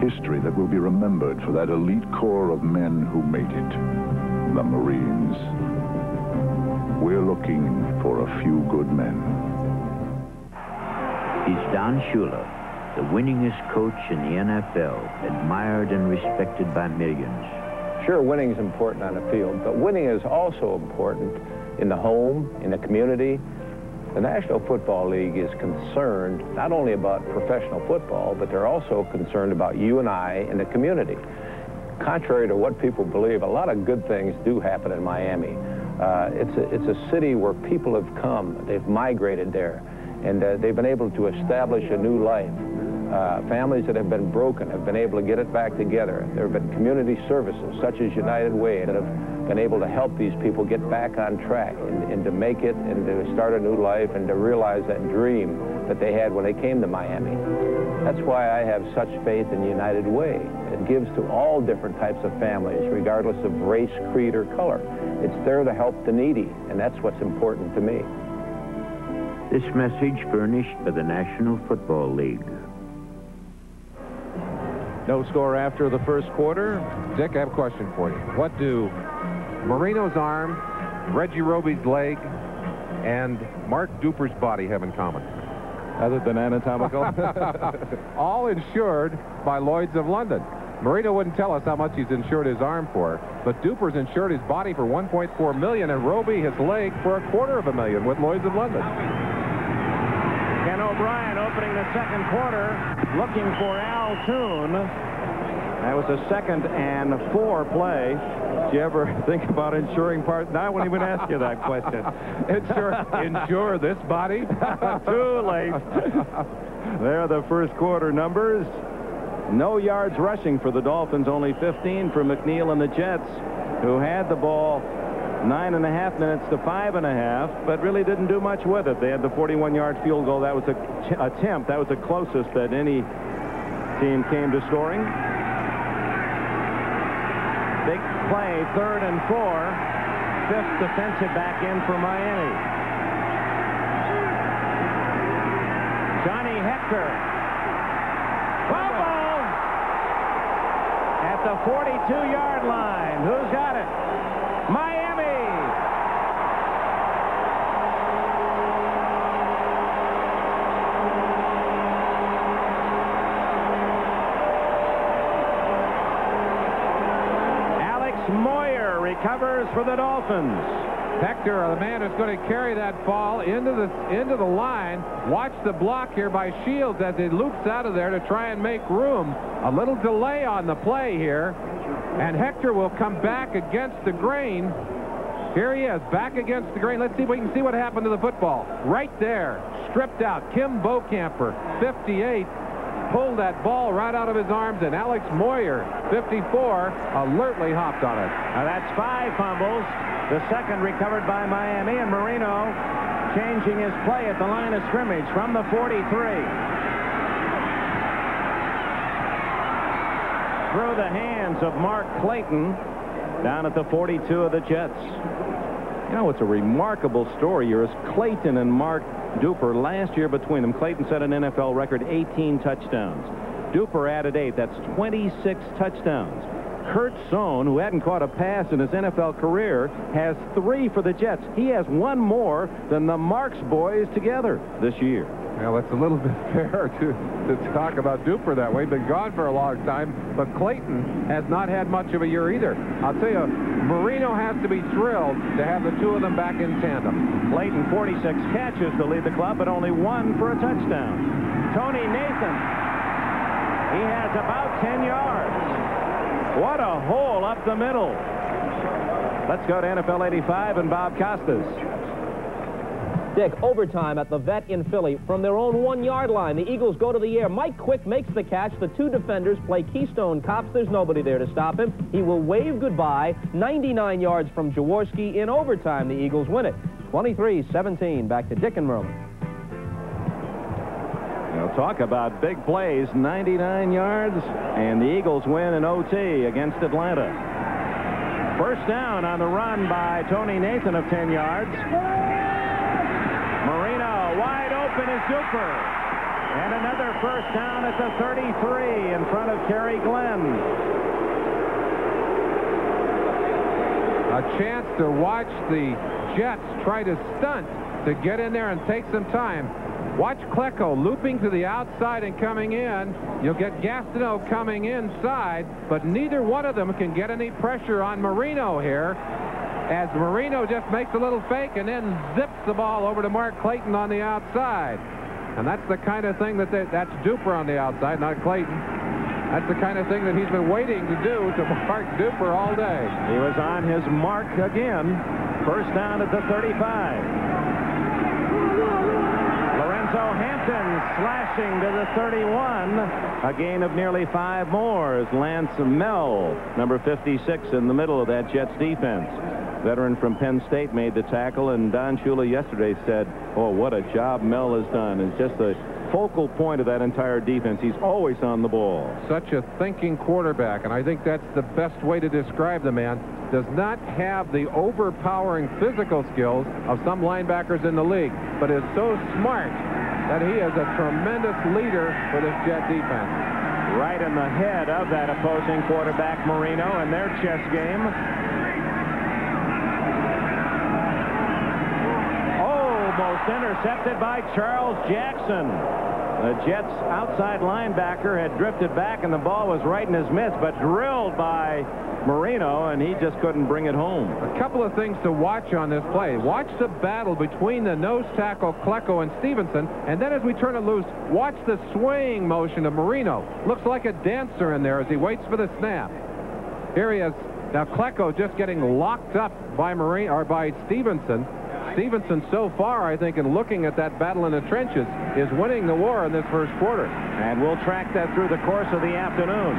History that will be remembered for that elite corps of men who made it, the Marines. We're looking for a few good men. He's Don Shula, the winningest coach in the NFL, admired and respected by millions. Sure, winning is important on the field, but winning is also important in the home, in the community. The National Football League is concerned not only about professional football, but they're also concerned about you and I in the community. Contrary to what people believe, a lot of good things do happen in Miami. Uh, it's, a, it's a city where people have come, they've migrated there, and uh, they've been able to establish a new life. Uh, families that have been broken have been able to get it back together. There have been community services such as United Way that have been able to help these people get back on track and, and, to make it and to start a new life and to realize that dream that they had when they came to Miami. That's why I have such faith in United Way. It gives to all different types of families, regardless of race, creed, or color. It's there to help the needy, and that's what's important to me. This message furnished by the National Football League. No score after the first quarter. Dick, I have a question for you. What do Marino's arm, Reggie Roby's leg, and Mark Duper's body have in common? Other than anatomical? All insured by Lloyd's of London. Marino wouldn't tell us how much he's insured his arm for, but Duper's insured his body for 1.4 million and Roby his leg for a quarter of a million with Lloyd's of London. Ken O'Brien opening the second quarter, looking for Al Toon. That was a second and four play. Did you ever think about insuring part? No, I wouldn't even ask you that question. insure, insure this body? Too late. there are the first quarter numbers. No yards rushing for the Dolphins, only 15 for McNeil and the Jets, who had the ball nine and a half minutes to five and a half, but really didn't do much with it. They had the 41-yard field goal. That was a attempt. That was the closest that any team came to scoring. Big play, third and four. Fifth defensive back in for Miami. Johnny Hector. Fumble! At the 42-yard line. Who's got it? Miami! For the Dolphins. Hector, the man who's going to carry that ball into the into the line. Watch the block here by Shields as he loops out of there to try and make room. A little delay on the play here, and Hector will come back against the grain. Here he is, back against the grain. Let's see if we can see what happened to the football. Right there, stripped out. Kim Bokamper, 58, pulled that ball right out of his arms, and Alex Moyer, 54, alertly hopped on it. Now that's five fumbles. The second recovered by Miami, and Marino changing his play at the line of scrimmage from the 43. Through the hands of Mark Clayton down at the 42 of the Jets. You know, it's a remarkable story You're as Clayton and Mark Duper last year between them. Clayton set an NFL record 18 touchdowns. Duper added eight. That's 26 touchdowns. Kurt Sohn, who hadn't caught a pass in his NFL career, has three for the Jets. He has one more than the Marks boys together this year. Well, it's a little bit fair to, to talk about Duper that way. Been gone for a long time, but Clayton has not had much of a year either. I'll tell you, Marino has to be thrilled to have the two of them back in tandem. Clayton, 46 catches to lead the club, but only one for a touchdown. Tony Nathan, he has about 10 yards. What a hole up the middle. Let's go to NFL 85 and Bob Costas. Dick, overtime at the vet in Philly from their own one-yard line. The Eagles go to the air. Mike Quick makes the catch. The two defenders play Keystone Cops. There's nobody there to stop him. He will wave goodbye. 99 yards from Jaworski. In overtime, the Eagles win it. 23-17. Back to Dick and Merlin. We'll talk about big plays, 99 yards, and the Eagles win in OT against Atlanta. First down on the run by Tony Nathan of 10 yards. Wide open is Duper. And another first down at the 33 in front of Kerry Glenn. A chance to watch the Jets try to stunt to get in there and take some time. Watch Klecko looping to the outside and coming in. You'll get Gastineau coming inside, but neither one of them can get any pressure on Marino here as Marino just makes a little fake and then zips the ball over to Mark Clayton on the outside. And that's the kind of thing that they, that's Duper on the outside, not Clayton. That's the kind of thing that he's been waiting to do to Mark Duper all day. He was on his mark again. First down at the 35. Slashing to the 31. A gain of nearly five more as Lance Mehl, number 56, in the middle of that Jets defense. Veteran from Penn State made the tackle, and Don Shula yesterday said, oh, what a job Mehl has done. It's just the focal point of that entire defense. He's always on the ball. Such a thinking quarterback, and I think that's the best way to describe the man. Does not have the overpowering physical skills of some linebackers in the league, but is so smart that he is a tremendous leader for this Jet defense. Right in the head of that opposing quarterback, Marino, in their chess game. Almost intercepted by Charles Jackson. The Jets' outside linebacker had drifted back, and the ball was right in his midst, but drilled by Marino, and he just couldn't bring it home. A couple of things to watch on this play. Watch the battle between the nose tackle Klecko and Stephenson, and then as we turn it loose, watch the swaying motion of Marino. Looks like a dancer in there as he waits for the snap. Here he is. Now Klecko just getting locked up by Marino or by Stephenson. Stephenson so far, I think, in looking at that battle in the trenches, is winning the war in this first quarter. And we'll track that through the course of the afternoon.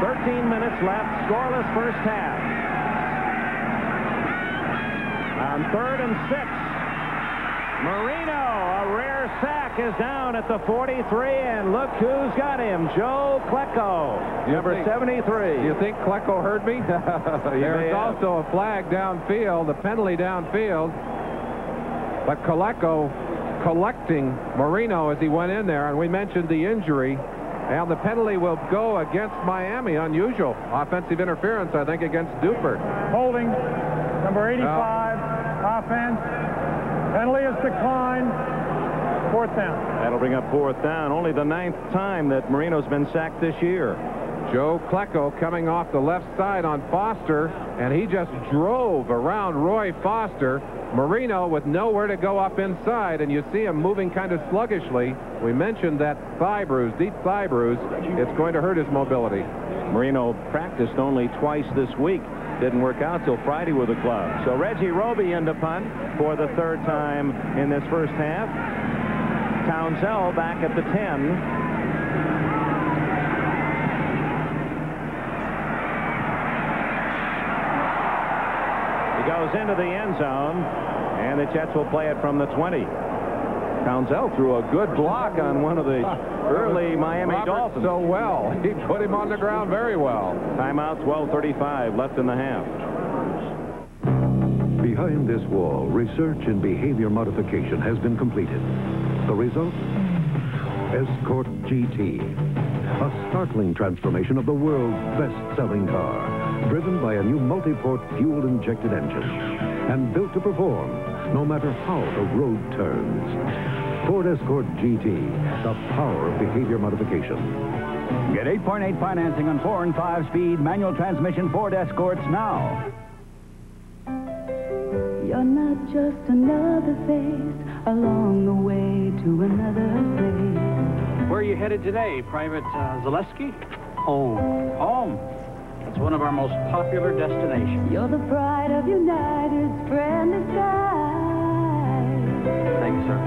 13 minutes left, scoreless first half. On third and six, Marino, a rare sack, is down at the 43, and look who's got him, Joe Klecko, number think, 73. You think Klecko heard me? There's also a flag downfield, a penalty downfield, but Klecko collecting Marino as he went in there, and we mentioned the injury. And the penalty will go against Miami. Unusual offensive interference, I think, against Duper. Holding, number 85, offense. Penalty is declined. Fourth down. That'll bring up fourth down. Only the ninth time that Marino's been sacked this year. Joe Klecko coming off the left side on Foster, and he just drove around Roy Foster. Marino with nowhere to go up inside, and you see him moving kind of sluggishly. We mentioned that thigh bruise, deep thigh bruise. It's going to hurt his mobility. Marino practiced only twice this week. Didn't work out till Friday with the club. So Reggie Roby into punt for the third time in this first half. Townsell back at the 10. He goes into the end zone, and the Jets will play it from the 20. Townsell threw a good block on one of the early Miami Robert Dolphins. so well. He put him on the ground very well. Timeout, 12.35 left in the half. Behind this wall, research in behavior modification has been completed. The result? Escort GT. A startling transformation of the world's best-selling car, driven by a new multi-port fuel-injected engine, and built to perform no matter how the road turns. Ford Escort GT, the power of behavior modification. Get 8.8 financing on 4 and 5-speed manual transmission Ford Escorts now. You're not just another face along the way to another place. Where are you headed today, Private uh, Zaleski? Home. Home. That's one of our most popular destinations. You're the pride of United's friendly skies. Thank you, sir.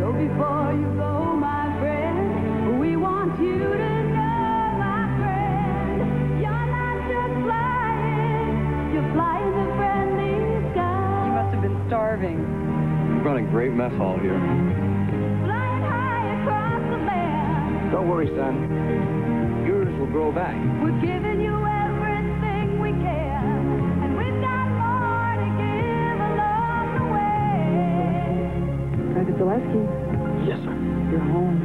So before you go, my friend, we want you to know, my friend, you're not just flying, you're flying the friendly skies. You must have been starving. You run a great mess hall here. Flying high across the land. Don't worry, son. Yours will grow back. We're giving you Zaleski, Yes, sir. you're home.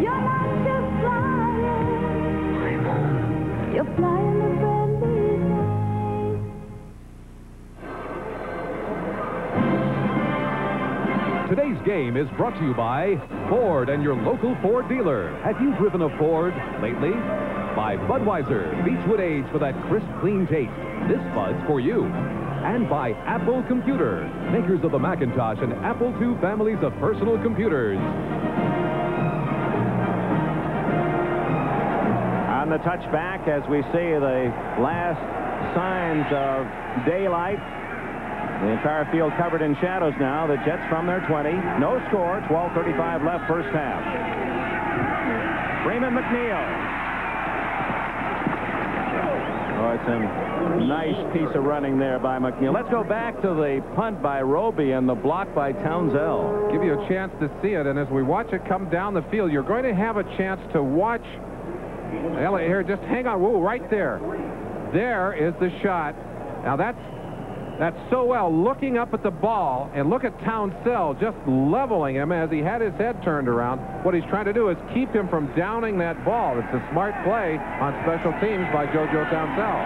You're not just flying. I'm home. You're flying the friendly Today's game is brought to you by Ford and your local Ford dealer. Have you driven a Ford lately? By Budweiser, Beechwood Age for that crisp, clean taste. This Bud's for you. And by Apple Computer, makers of the Macintosh and Apple II families of personal computers. On the touchback, as we see the last signs of daylight. The entire field covered in shadows now. The Jets from their 20. No score. 12.35 left first half. Freeman McNeil. It's a nice piece of running there by McNeil. Let's go back to the punt by Roby and the block by Townsell. Give you a chance to see it, and as we watch it come down the field, you're going to have a chance to watch. Elliot, here, just hang on. Whoa, right there. There is the shot. Now that's that's so well looking up at the ball, and look at Townsell just leveling him as he had his head turned around. What he's trying to do is keep him from downing that ball. It's a smart play on special teams by JoJo Townsell.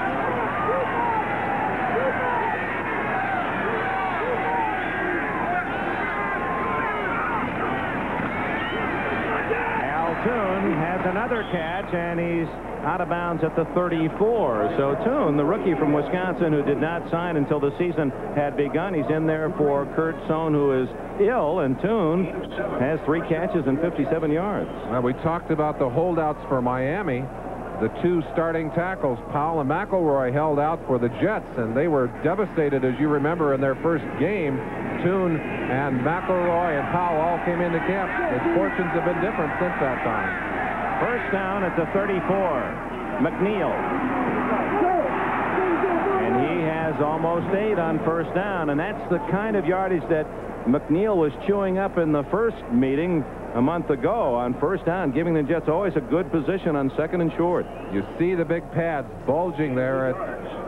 Al Toon has another catch, and he's out of bounds at the 34. So Toon, the rookie from Wisconsin who did not sign until the season had begun, he's in there for Kurt Sohn, who is ill, and Toon has three catches and 57 yards. Well, we talked about the holdouts for Miami. The two starting tackles, Powell and McElroy, held out for the Jets, and they were devastated, as you remember, in their first game. Toon and McElroy and Powell all came into camp. His fortunes have been different since that time. First down at the 34. McNeil. And he has almost eight on first down, and that's the kind of yardage that McNeil was chewing up in the first meeting a month ago on first down, giving the Jets always a good position on second and short. You see the big pads bulging there at,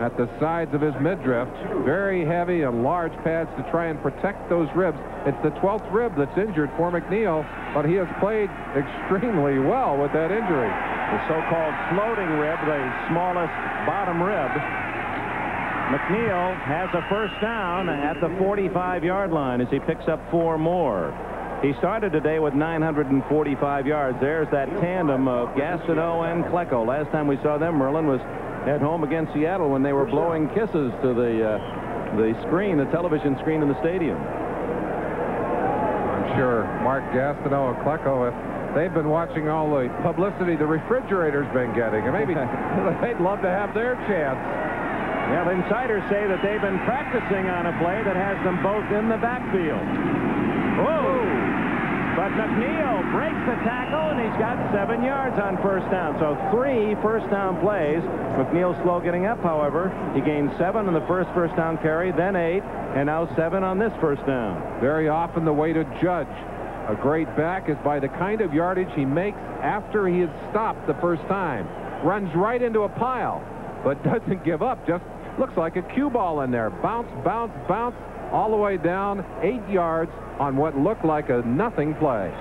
at the sides of his midriff. Very heavy and large pads to try and protect those ribs. It's the 12th rib that's injured for McNeil, but he has played extremely well with that injury. The so-called floating rib, the smallest bottom rib. McNeil has a first down at the 45-yard line as he picks up four more. He started today with 945 yards. There's that tandem of Gastineau and Klecko. Last time we saw them, Merlin was at home against Seattle when they were blowing kisses to the uh, the screen, the television screen in the stadium. I'm sure Mark Gastineau and Klecko, if they've been watching all the publicity the refrigerator's been getting, and maybe they'd love to have their chance. Well, insiders say that they've been practicing on a play that has them both in the backfield. But McNeil breaks the tackle, and he's got seven yards on first down. So three first down plays. McNeil slow getting up, however. He gained seven on the first first down carry, then eight, and now seven on this first down. Very often the way to judge a great back is by the kind of yardage he makes after he has stopped the first time. Runs right into a pile, but doesn't give up. Just looks like a cue ball in there. Bounce, bounce, bounce, all the way down eight yards on what looked like a nothing play.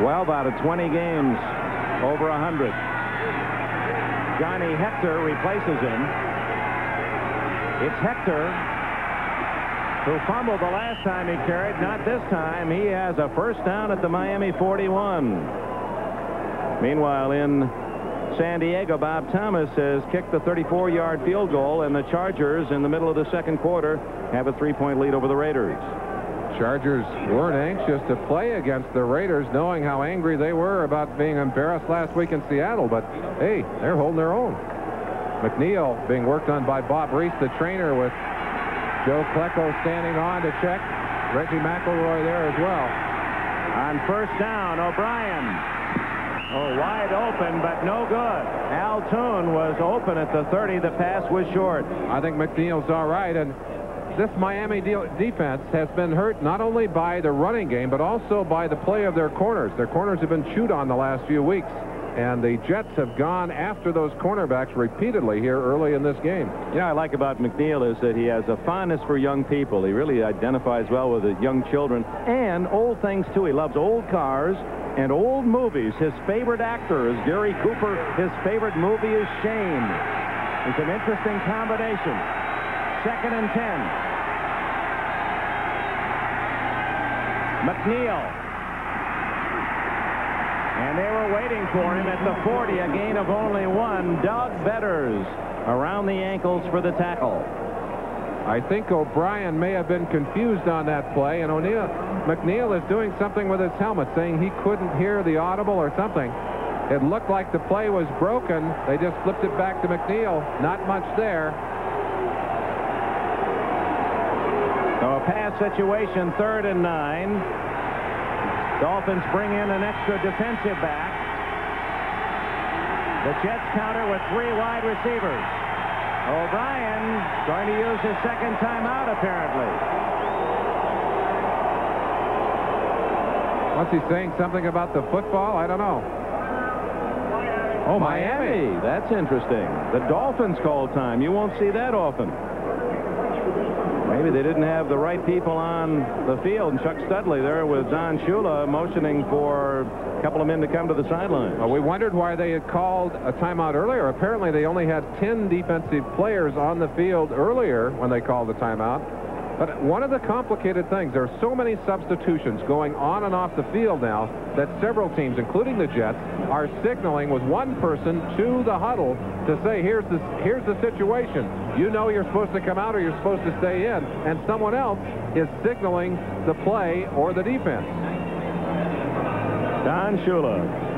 12 out of 20 games, over 100. Johnny Hector replaces him. It's Hector who fumbled the last time he carried. Not this time. He has a first down at the Miami 41. Meanwhile, in San Diego, Bob Thomas has kicked the 34-yard field goal, and the Chargers, in the middle of the second quarter, have a three-point lead over the Raiders. Chargers weren't anxious to play against the Raiders, knowing how angry they were about being embarrassed last week in Seattle. But, hey, they're holding their own. McNeil being worked on by Bob Reese, the trainer, with Joe Klecko standing on to check. Reggie McElroy there as well. On first down, O'Brien Oh, wide open, but no good. Al Toon was open at the 30. The pass was short. I think McNeil's all right. And this Miami de defense has been hurt not only by the running game, but also by the play of their corners. Their corners have been chewed on the last few weeks. And the Jets have gone after those cornerbacks repeatedly here early in this game. You know, I like about McNeil is that he has a fondness for young people. He really identifies well with the young children and old things, too. He loves old cars and old movies. His favorite actor is Gary Cooper. His favorite movie is Shane. It's an interesting combination. Second and 10. McNeil and they were waiting for him at the 40, a gain of only one. Doug Betters around the ankles for the tackle. I think O'Brien may have been confused on that play, and O'Neill McNeil is doing something with his helmet, saying he couldn't hear the audible or something. It looked like the play was broken. They just flipped it back to McNeil. Not much there. So a pass situation, third and nine. Dolphins bring in an extra defensive back. The Jets counter with three wide receivers. O'Brien going to use his second timeout, apparently. What's he saying? Something about the football? I don't know. Oh, Miami. That's interesting. The Dolphins call time. You won't see that often. Maybe they didn't have the right people on the field. And Chuck Studley there with Don Shula motioning for a couple of men to come to the sideline. Well, we wondered why they had called a timeout earlier. Apparently, they only had 10 defensive players on the field earlier when they called the timeout. But one of the complicated things, there are so many substitutions going on and off the field now that several teams, including the Jets, are signaling with one person to the huddle to say, here's the, here's the situation. You know you're supposed to come out or you're supposed to stay in. And someone else is signaling the play or the defense. Don Shula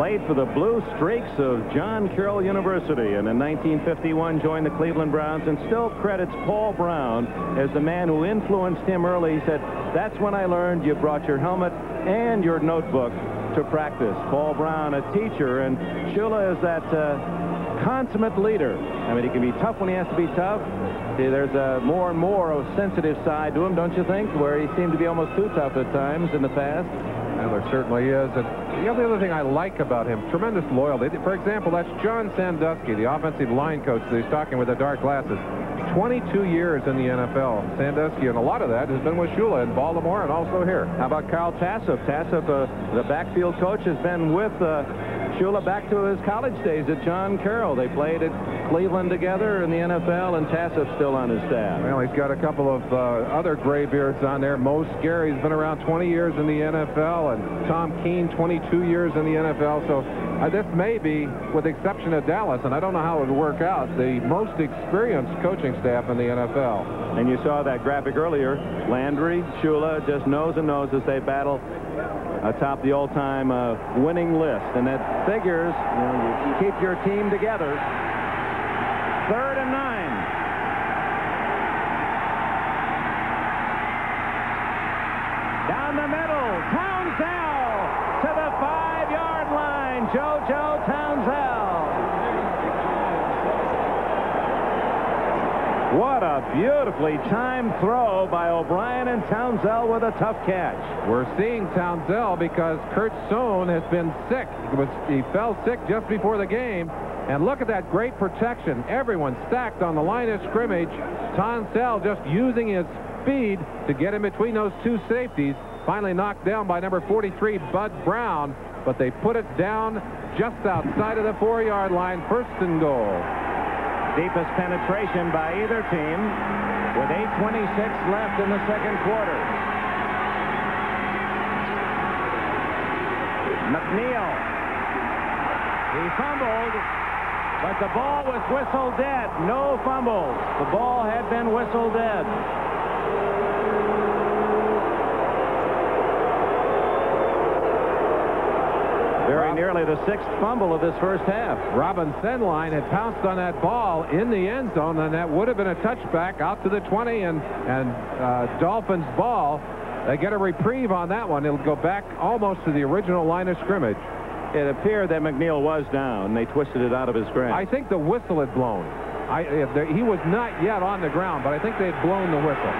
played for the Blue Streaks of John Carroll University and in 1951 joined the Cleveland Browns and still credits Paul Brown as the man who influenced him early. He said, that's when I learned you brought your helmet and your notebook to practice. Paul Brown, a teacher, and Shula is that uh, consummate leader. I mean, he can be tough when he has to be tough. See, there's a more and more of sensitive side to him, don't you think, where he seemed to be almost too tough at times in the past? Well, there certainly is. And the other thing I like about him, tremendous loyalty. For example, that's John Sandusky, the offensive line coach that he's talking with the dark glasses. 22 years in the NFL. Sandusky, and a lot of that has been with Shula in Baltimore and also here. How about Carl Taseff? Taseff, uh, the backfield coach, has been with uh, Shula back to his college days at John Carroll. They played at Cleveland together in the NFL, and Taseff's still on his staff. Well, he's got a couple of uh, other graybeards on there. Mo Scarry's been around 20 years in the NFL, and Tom Keane, 22 years in the NFL. So uh, this may be, with the exception of Dallas, and I don't know how it would work out, the most experienced coaching staff in the NFL. And you saw that graphic earlier. Landry, Shula, just nose and nose as they battle atop the all-time uh, winning list. And that figures, you, know, you keep your team together. Third and nine. Down the middle, Townsell to the five-yard line. JoJo Townsell. What a beautifully timed throw by O'Brien and Townsell with a tough catch. We're seeing Townsell because Kurt Sohn has been sick. He, was, he fell sick just before the game. And look at that great protection. Everyone stacked on the line of scrimmage. Townsell just using his speed to get in between those two safeties. Finally knocked down by number 43, Bud Brown. But they put it down just outside of the four-yard line. First and goal. Deepest penetration by either team with 8.26 left in the second quarter. McNeil. He fumbled, but the ball was whistled dead. No fumbles. The ball had been whistled dead. Very nearly the sixth fumble of this first half. Robin Sendlein had pounced on that ball in the end zone, and that would have been a touchback out to the 20, and, and uh, Dolphins ball. They get a reprieve on that one. It'll go back almost to the original line of scrimmage. It appeared that McNeil was down. They twisted it out of his grasp. I think the whistle had blown. I, there, he was not yet on the ground, but I think they had blown the whistle.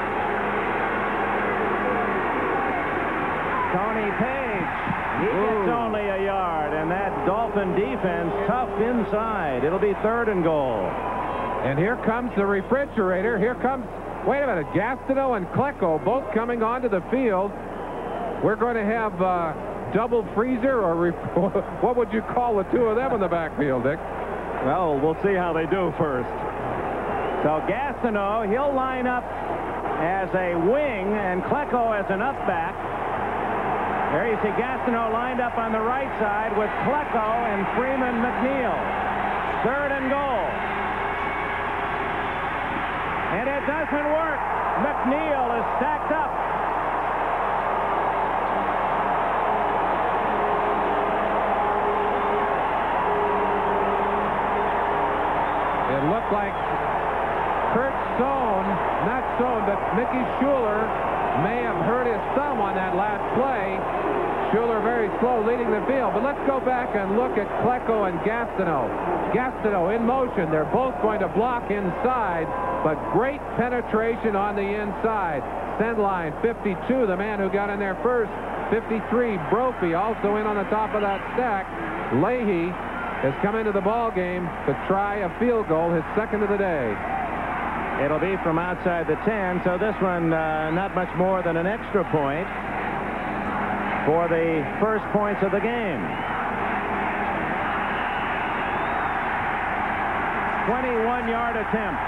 Tony Paige. He gets only a yard, and that Dolphin defense tough inside. It'll be third and goal. And here comes the refrigerator. Here comes, wait a minute, Gastineau and Klecko both coming onto the field. We're going to have uh, double freezer, or what would you call the two of them in the backfield, Dick? Well, we'll see how they do first. So Gastineau, he'll line up as a wing, and Klecko as an up back. There you see Gastineau lined up on the right side with Klecko and Freeman McNeil. Third and goal. And it doesn't work. McNeil is stacked up. It looked like Kurt Stone, not Stone, but Mickey Shuler may have hurt his thumb on that last play. Shuler very slow leading the field. But let's go back and look at Klecko and Gastineau. Gastineau in motion. They're both going to block inside, but great penetration on the inside. Sendlein, 52, the man who got in there first. 53, Brophy, also in on the top of that stack. Leahy has come into the ball game to try a field goal, his second of the day. It'll be from outside the 10, so this one uh, not much more than an extra point for the first points of the game. 21-yard attempt.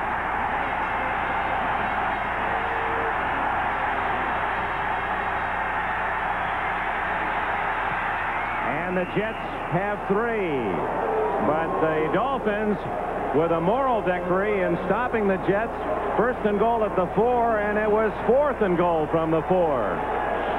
And the Jets have three. But the Dolphins with a moral victory in stopping the Jets. First and goal at the four, and it was fourth and goal from the four.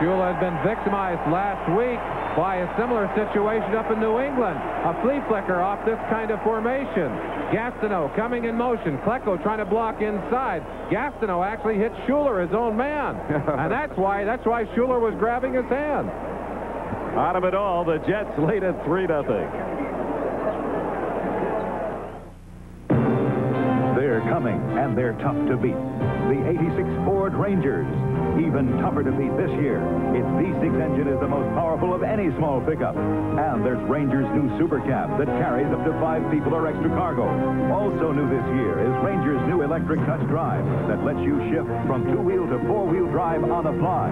Shula had been victimized last week by a similar situation up in New England. A flea flicker off this kind of formation. Gastineau coming in motion. Klecko trying to block inside. Gastineau actually hit Shuler, his own man. and that's why that's why Shuler was grabbing his hand. Out of it all, the Jets lead at 3 nothing. Coming, and they're tough to beat. The 86 Ford Rangers, even tougher to beat this year. Its V6 engine is the most powerful of any small pickup. And there's Ranger's new Super Cab that carries up to five people or extra cargo. Also new this year is Ranger's new electric touch drive that lets you shift from two-wheel to four-wheel drive on the fly.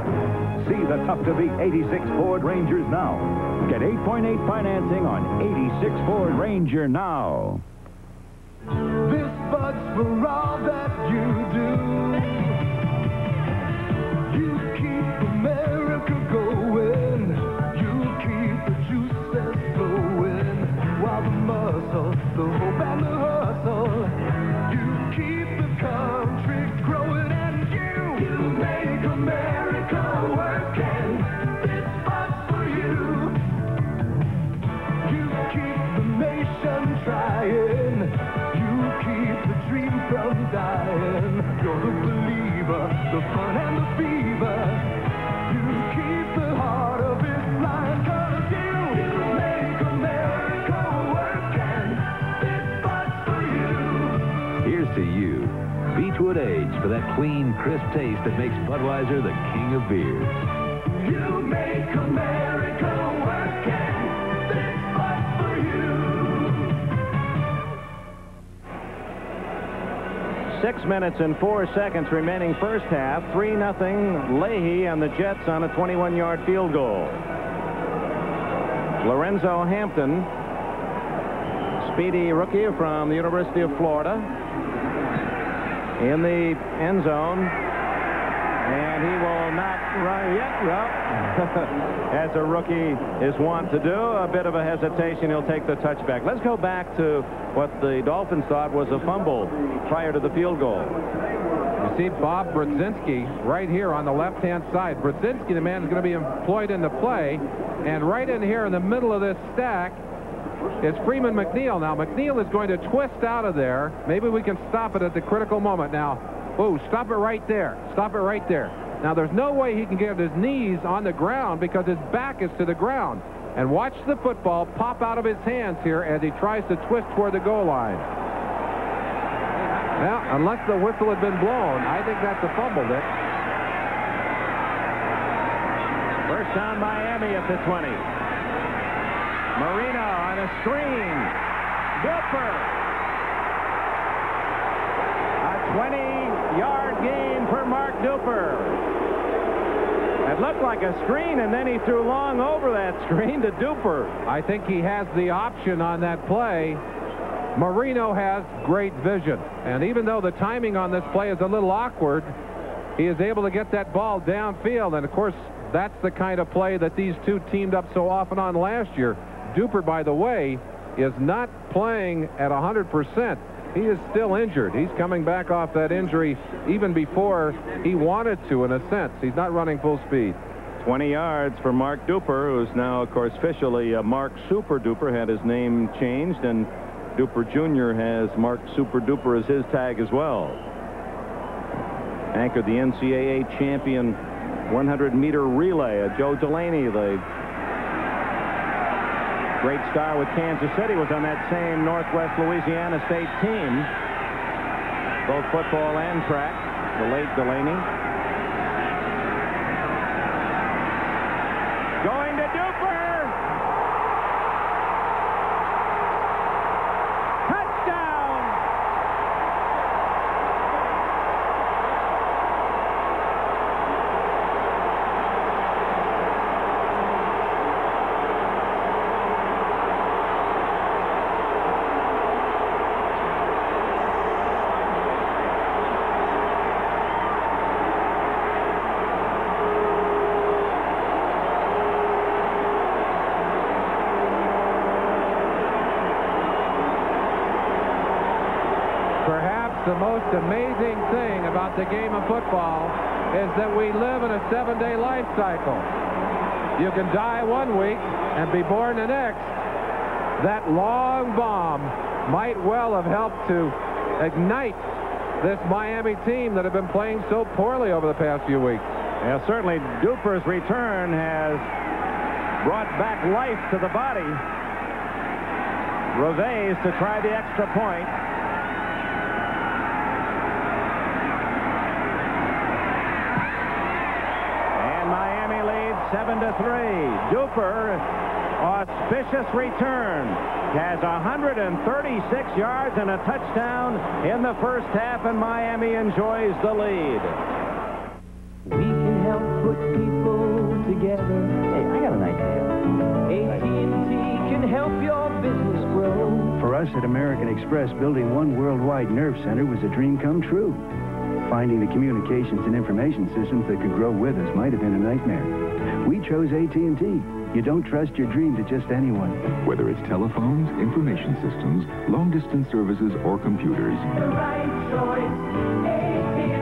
See the tough-to-beat 86 Ford Rangers now. Get 8.8 financing on 86 Ford Ranger now. This bug's for all that you do. You keep America going. You keep the juices flowing. While the muscle, the hope and that clean, crisp taste that makes Budweiser the king of beers. You make America work and this bud's for you. Six minutes and four seconds remaining first half. 3 nothing Leahy and the Jets on a 21-yard field goal. Lorenzo Hampton, speedy rookie from the University of Florida, in the end zone. And he will not run yet. Well, as a rookie is wont to do, a bit of a hesitation. He'll take the touchback. Let's go back to what the Dolphins thought was a fumble prior to the field goal. You see Bob Brudzinski right here on the left-hand side. Brudzinski, the man, is going to be employed in the play. And right in here in the middle of this stack is Freeman McNeil. Now, McNeil is going to twist out of there. Maybe we can stop it at the critical moment. Now, oh, stop it right there. Stop it right there. Now, there's no way he can get his knees on the ground because his back is to the ground. And watch the football pop out of his hands here as he tries to twist toward the goal line. Well, unless the whistle had been blown, I think that's a fumble, Dick. First down Miami at the 20. Marino on a screen. Duper. A 20-yard gain for Mark Duper. It looked like a screen, and then he threw long over that screen to Duper. I think he has the option on that play. Marino has great vision. And even though the timing on this play is a little awkward, he is able to get that ball downfield. And, of course, that's the kind of play that these two teamed up so often on last year. Duper, by the way, is not playing at 100%. He is still injured. He's coming back off that injury even before he wanted to, in a sense. He's not running full speed. 20 yards for Mark Duper, who's now, of course, officially uh, Mark Super Duper, had his name changed, and Duper Jr. has Mark Super Duper as his tag as well. Anchored the NCAA champion 100-meter relay. Uh, Joe Delaney, the great star with Kansas City, was on that same Northwest Louisiana State team, both football and track, the late Delaney. Going to Duper! Touchdown! Perhaps the most amazing thing about the game of football is that we live in a seven-day life cycle. You can die one week and be born the next. That long bomb might well have helped to ignite this Miami team that have been playing so poorly over the past few weeks. Yeah, certainly Duper's return has brought back life to the body. Reveiz to try the extra point. 7 to 3. Duper, auspicious return, has 136 yards and a touchdown in the first half, and Miami enjoys the lead. We can help put people together. Hey, I got an idea. AT&T can help your business grow. For us at American Express, building one worldwide nerve center was a dream come true. Finding the communications and information systems that could grow with us might have been a nightmare. We chose AT&T. You don't trust your dream to just anyone. Whether it's telephones, information systems, long-distance services, or computers. The right choice.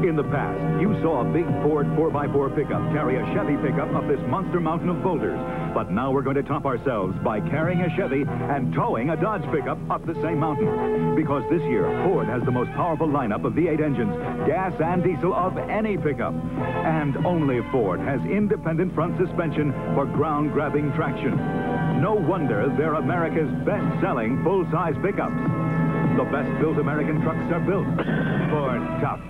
In the past, you saw a big Ford 4x4 pickup carry a Chevy pickup up this monster mountain of boulders. But now we're going to top ourselves by carrying a Chevy and towing a Dodge pickup up the same mountain. Because this year, Ford has the most powerful lineup of V8 engines, gas and diesel of any pickup. And only Ford has independent front suspension for ground-grabbing traction. No wonder they're America's best-selling full-size pickups. The best-built American trucks are built. Ford Tough.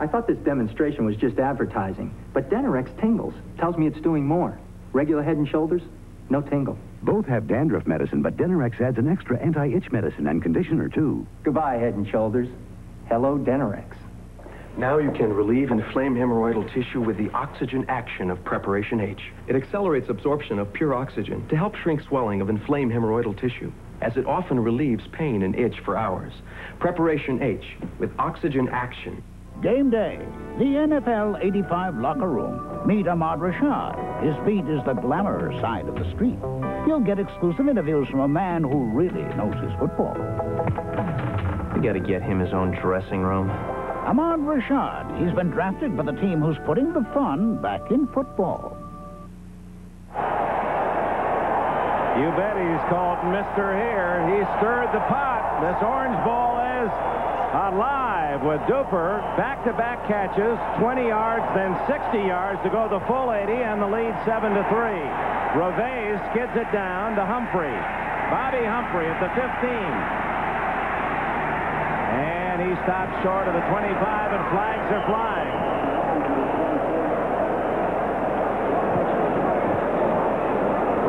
I thought this demonstration was just advertising, but Denorex tingles. Tells me it's doing more. Regular head and shoulders, no tingle. Both have dandruff medicine, but Denorex adds an extra anti-itch medicine and conditioner, too. Goodbye, head and shoulders. Hello, Denorex. Now you can relieve inflamed hemorrhoidal tissue with the oxygen action of Preparation H. It accelerates absorption of pure oxygen to help shrink swelling of inflamed hemorrhoidal tissue, as it often relieves pain and itch for hours. Preparation H with oxygen action. Game day. The NFL 85 locker room. Meet Ahmad Rashad. His beat is the glamour side of the street. You'll get exclusive interviews from a man who really knows his football. We gotta get him his own dressing room. Ahmad Rashad. He's been drafted by the team who's putting the fun back in football. You bet he's called Mr. Here. He stirred the pot. This orange ball is alive with Duper. Back-to-back catches, 20 yards, then 60 yards to go the full 80, and the lead 7 to 3. Reveiz skids it down to Humphery. Bobby Humphery at the 15. And he stops short of the 25, and flags are flying.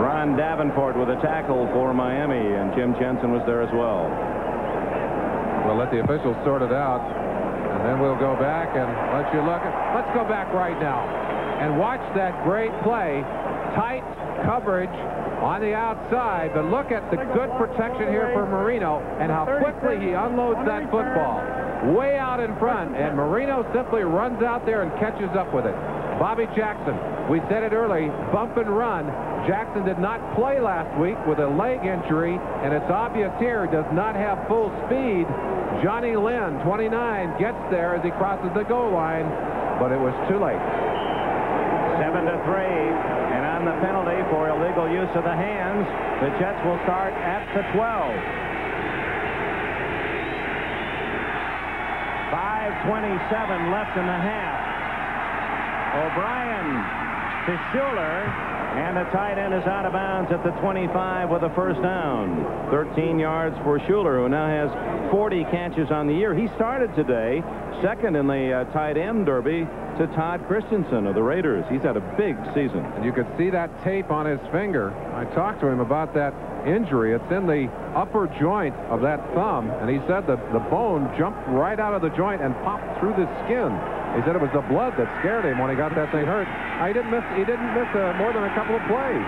Ron Davenport with a tackle for Miami, and Jim Jensen was there as well. We'll let the officials sort it out, and then we'll go back and let you look at. Let's go back right now and watch that great play. Tight coverage on the outside, but look at the good protection here for Marino and how quickly he unloads that football. Way out in front, and Marino simply runs out there and catches up with it. Bobby Jackson, we said it early, bump and run. Jackson did not play last week with a leg injury, and it's obvious here does not have full speed. Johnny Lynn, 29, gets there as he crosses the goal line, but it was too late. 7 to 3. And on the penalty for illegal use of the hands, the Jets will start at the 12. 5.27 left in the half. O'Brien to Shuler. And the tight end is out of bounds at the 25 with a first down. 13 yards for Shuler, who now has 40 catches on the year. He started today second in the uh, tight end derby to Todd Christensen of the Raiders. He's had a big season. And you could see that tape on his finger. I talked to him about that injury. It's in the upper joint of that thumb, and he said that the bone jumped right out of the joint and popped through the skin. He said it was the blood that scared him when he got that thing hurt. He didn't miss. He didn't miss uh, more than a couple of plays.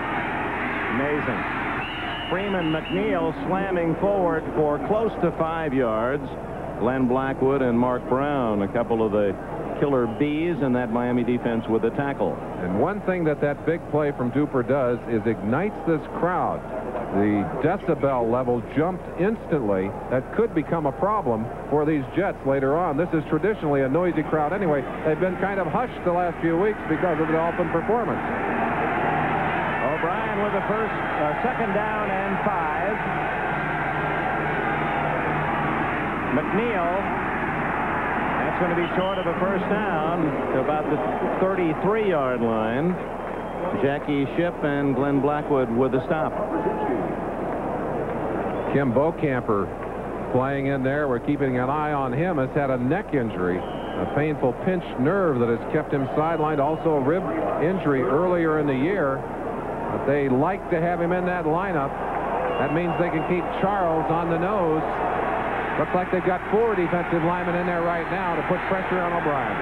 Amazing. Freeman McNeil slamming forward for close to five yards. Glenn Blackwood and Mark Brown, a couple of the killer bees in that Miami defense with a tackle. And one thing that that big play from Duper does is ignites this crowd. The decibel level jumped instantly. That could become a problem for these Jets later on. This is traditionally a noisy crowd anyway. They've been kind of hushed the last few weeks because of the Dolphin performance. O'Brien with the first, uh, second down and five. McNeil going to be short of a first down to about the 33-yard line. Jackie Shipp and Glenn Blackwood with the stop. Kim Bokamper playing in there. We're keeping an eye on him. Has had a neck injury. A painful pinched nerve that has kept him sidelined. Also a rib injury earlier in the year. But they like to have him in that lineup. That means they can keep Charles on the nose. Looks like they've got four defensive linemen in there right now to put pressure on O'Brien.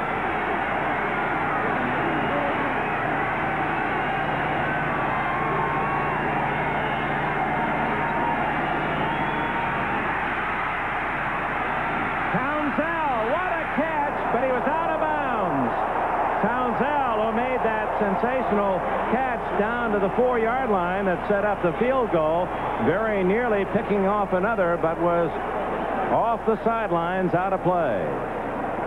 Townsell, what a catch, but he was out of bounds. Townsell, who made that sensational catch down to the four-yard line that set up the field goal, very nearly picking off another, but was off the sidelines, out of play.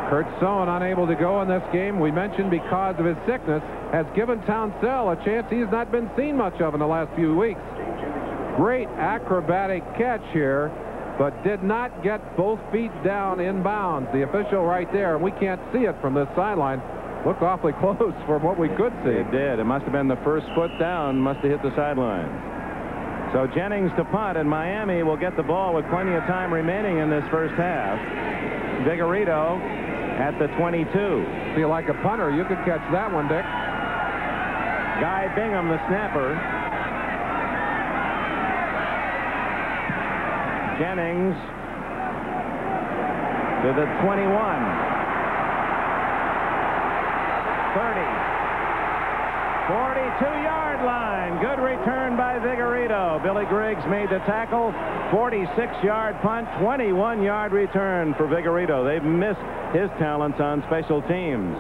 Kurt Sohn unable to go in this game. We mentioned because of his sickness has given Townsell a chance he has not been seen much of in the last few weeks. Great acrobatic catch here, but did not get both feet down in bounds. The official right there, and we can't see it from this sideline, looked awfully close from what we could see. It did. It must have been the first foot down, must have hit the sideline. So Jennings to punt, and Miami will get the ball with plenty of time remaining in this first half. Vigorito at the 22. Feel like a punter. You could catch that one, Dick. Guy Bingham, the snapper. Jennings to the 21. 30. 42-yard line. Good return Billy Griggs made the tackle. 46-yard punt, 21-yard return for Vigorito. They've missed his talents on special teams.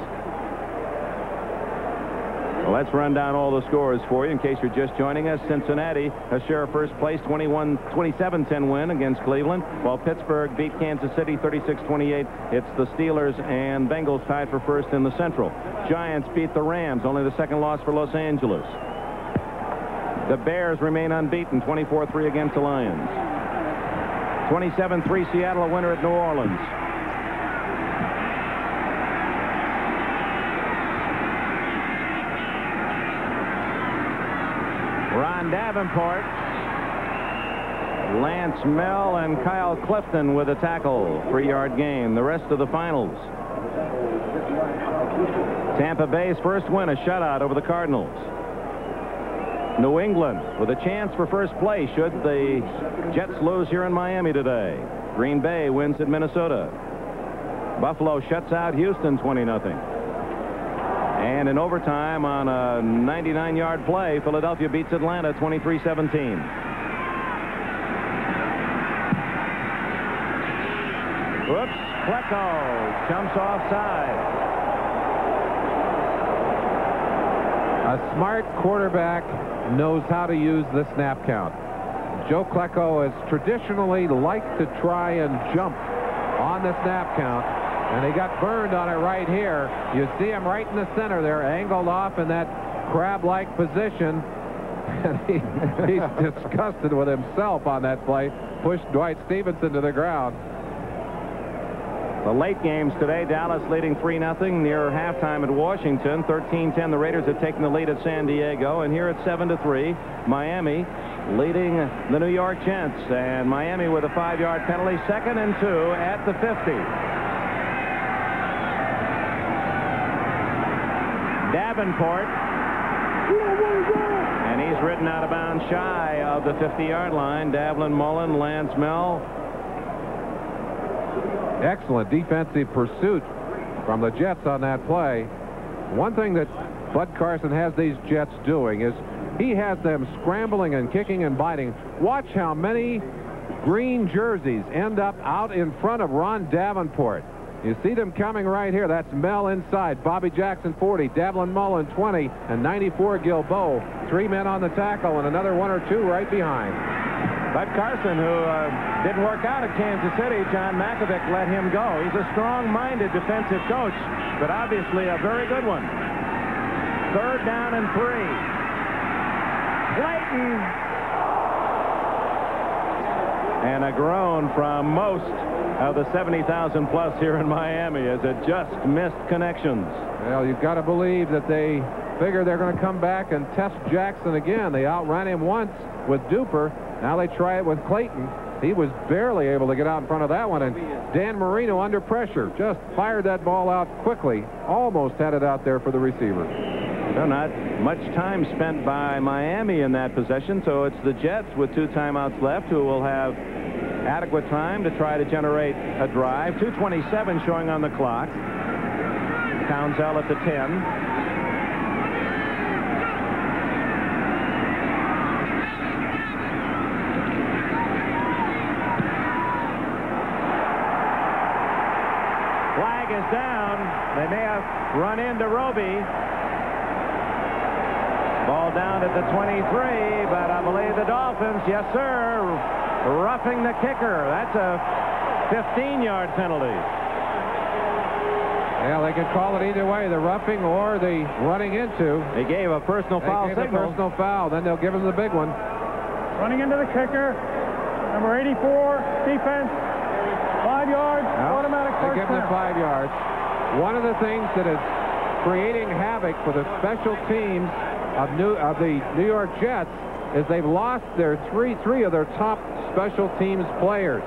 Well, let's run down all the scores for you in case you're just joining us. Cincinnati has share of first place 21 27-10 win against Cleveland, while Pittsburgh beat Kansas City 36-28. It's the Steelers and Bengals tied for first in the Central. Giants beat the Rams, only the second loss for Los Angeles. The Bears remain unbeaten 24-3 against the Lions. 27-3 Seattle a winner at New Orleans. Ron Davenport, Lance Mehl, and Kyle Clifton with a tackle. Three-yard game. The rest of the finals. Tampa Bay's first win, a shutout over the Cardinals. New England with a chance for first place should the Jets lose here in Miami today. Green Bay wins at Minnesota. Buffalo shuts out Houston 20 0 And in overtime on a 99-yard play, Philadelphia beats Atlanta 23-17. Whoops, Klecko jumps offside. A smart quarterback knows how to use the snap count. Joe Klecko has traditionally liked to try and jump on the snap count, and he got burned on it right here. You see him right in the center there, angled off in that crab-like position. And he, he's disgusted with himself on that play. Pushed Dwight Stephenson to the ground. The late games today, Dallas leading 3-0 near halftime at Washington. 13-10, the Raiders have taken the lead at San Diego. And here at 7-3, Miami leading the New York Jets. And Miami with a five-yard penalty, second and two at the 50. Davenport. And he's ridden out of bounds shy of the 50-yard line. Davlin Mullen, Lance Mehl, Excellent defensive pursuit from the Jets on that play. One thing that Bud Carson has these Jets doing is he has them scrambling and kicking and biting. Watch how many green jerseys end up out in front of Ron Davenport. You see them coming right here. That's Mehl inside. Bobby Jackson 40, Davlin Mullen 20, and 94 Guilbeau. Three men on the tackle and another one or two right behind. Bud Carson, who uh, didn't work out at Kansas City, John Mackovic let him go. He's a strong-minded defensive coach, but obviously a very good one. Third down and three. Clayton. And a groan from most of the 70,000 plus here in Miami as it just missed connections. Well, you've got to believe that they figure they're going to come back and test Jackson again. They outran him once with Duper. Now they try it with Clayton. He was barely able to get out in front of that one, and Dan Marino under pressure just fired that ball out quickly. Almost had it out there for the receiver. So not much time spent by Miami in that possession, so it's the Jets with two timeouts left who will have adequate time to try to generate a drive. 2.27 showing on the clock. Townsell at the 10. Flag is down. They may have run into Roby. Ball down at the 23, but I believe the Dolphins, yes, sir, roughing the kicker. That's a 15-yard penalty. Yeah, they could call it either way, the roughing or the running into. They gave a personal They foul gave a signal. personal foul. Then they'll give him the big one. Running into the kicker. Number 84, defense. Five yards, automatic They first give them down. five yards. One of the things that is creating havoc for the special teams of New of the New York Jets is they've lost their three three of their top special teams players.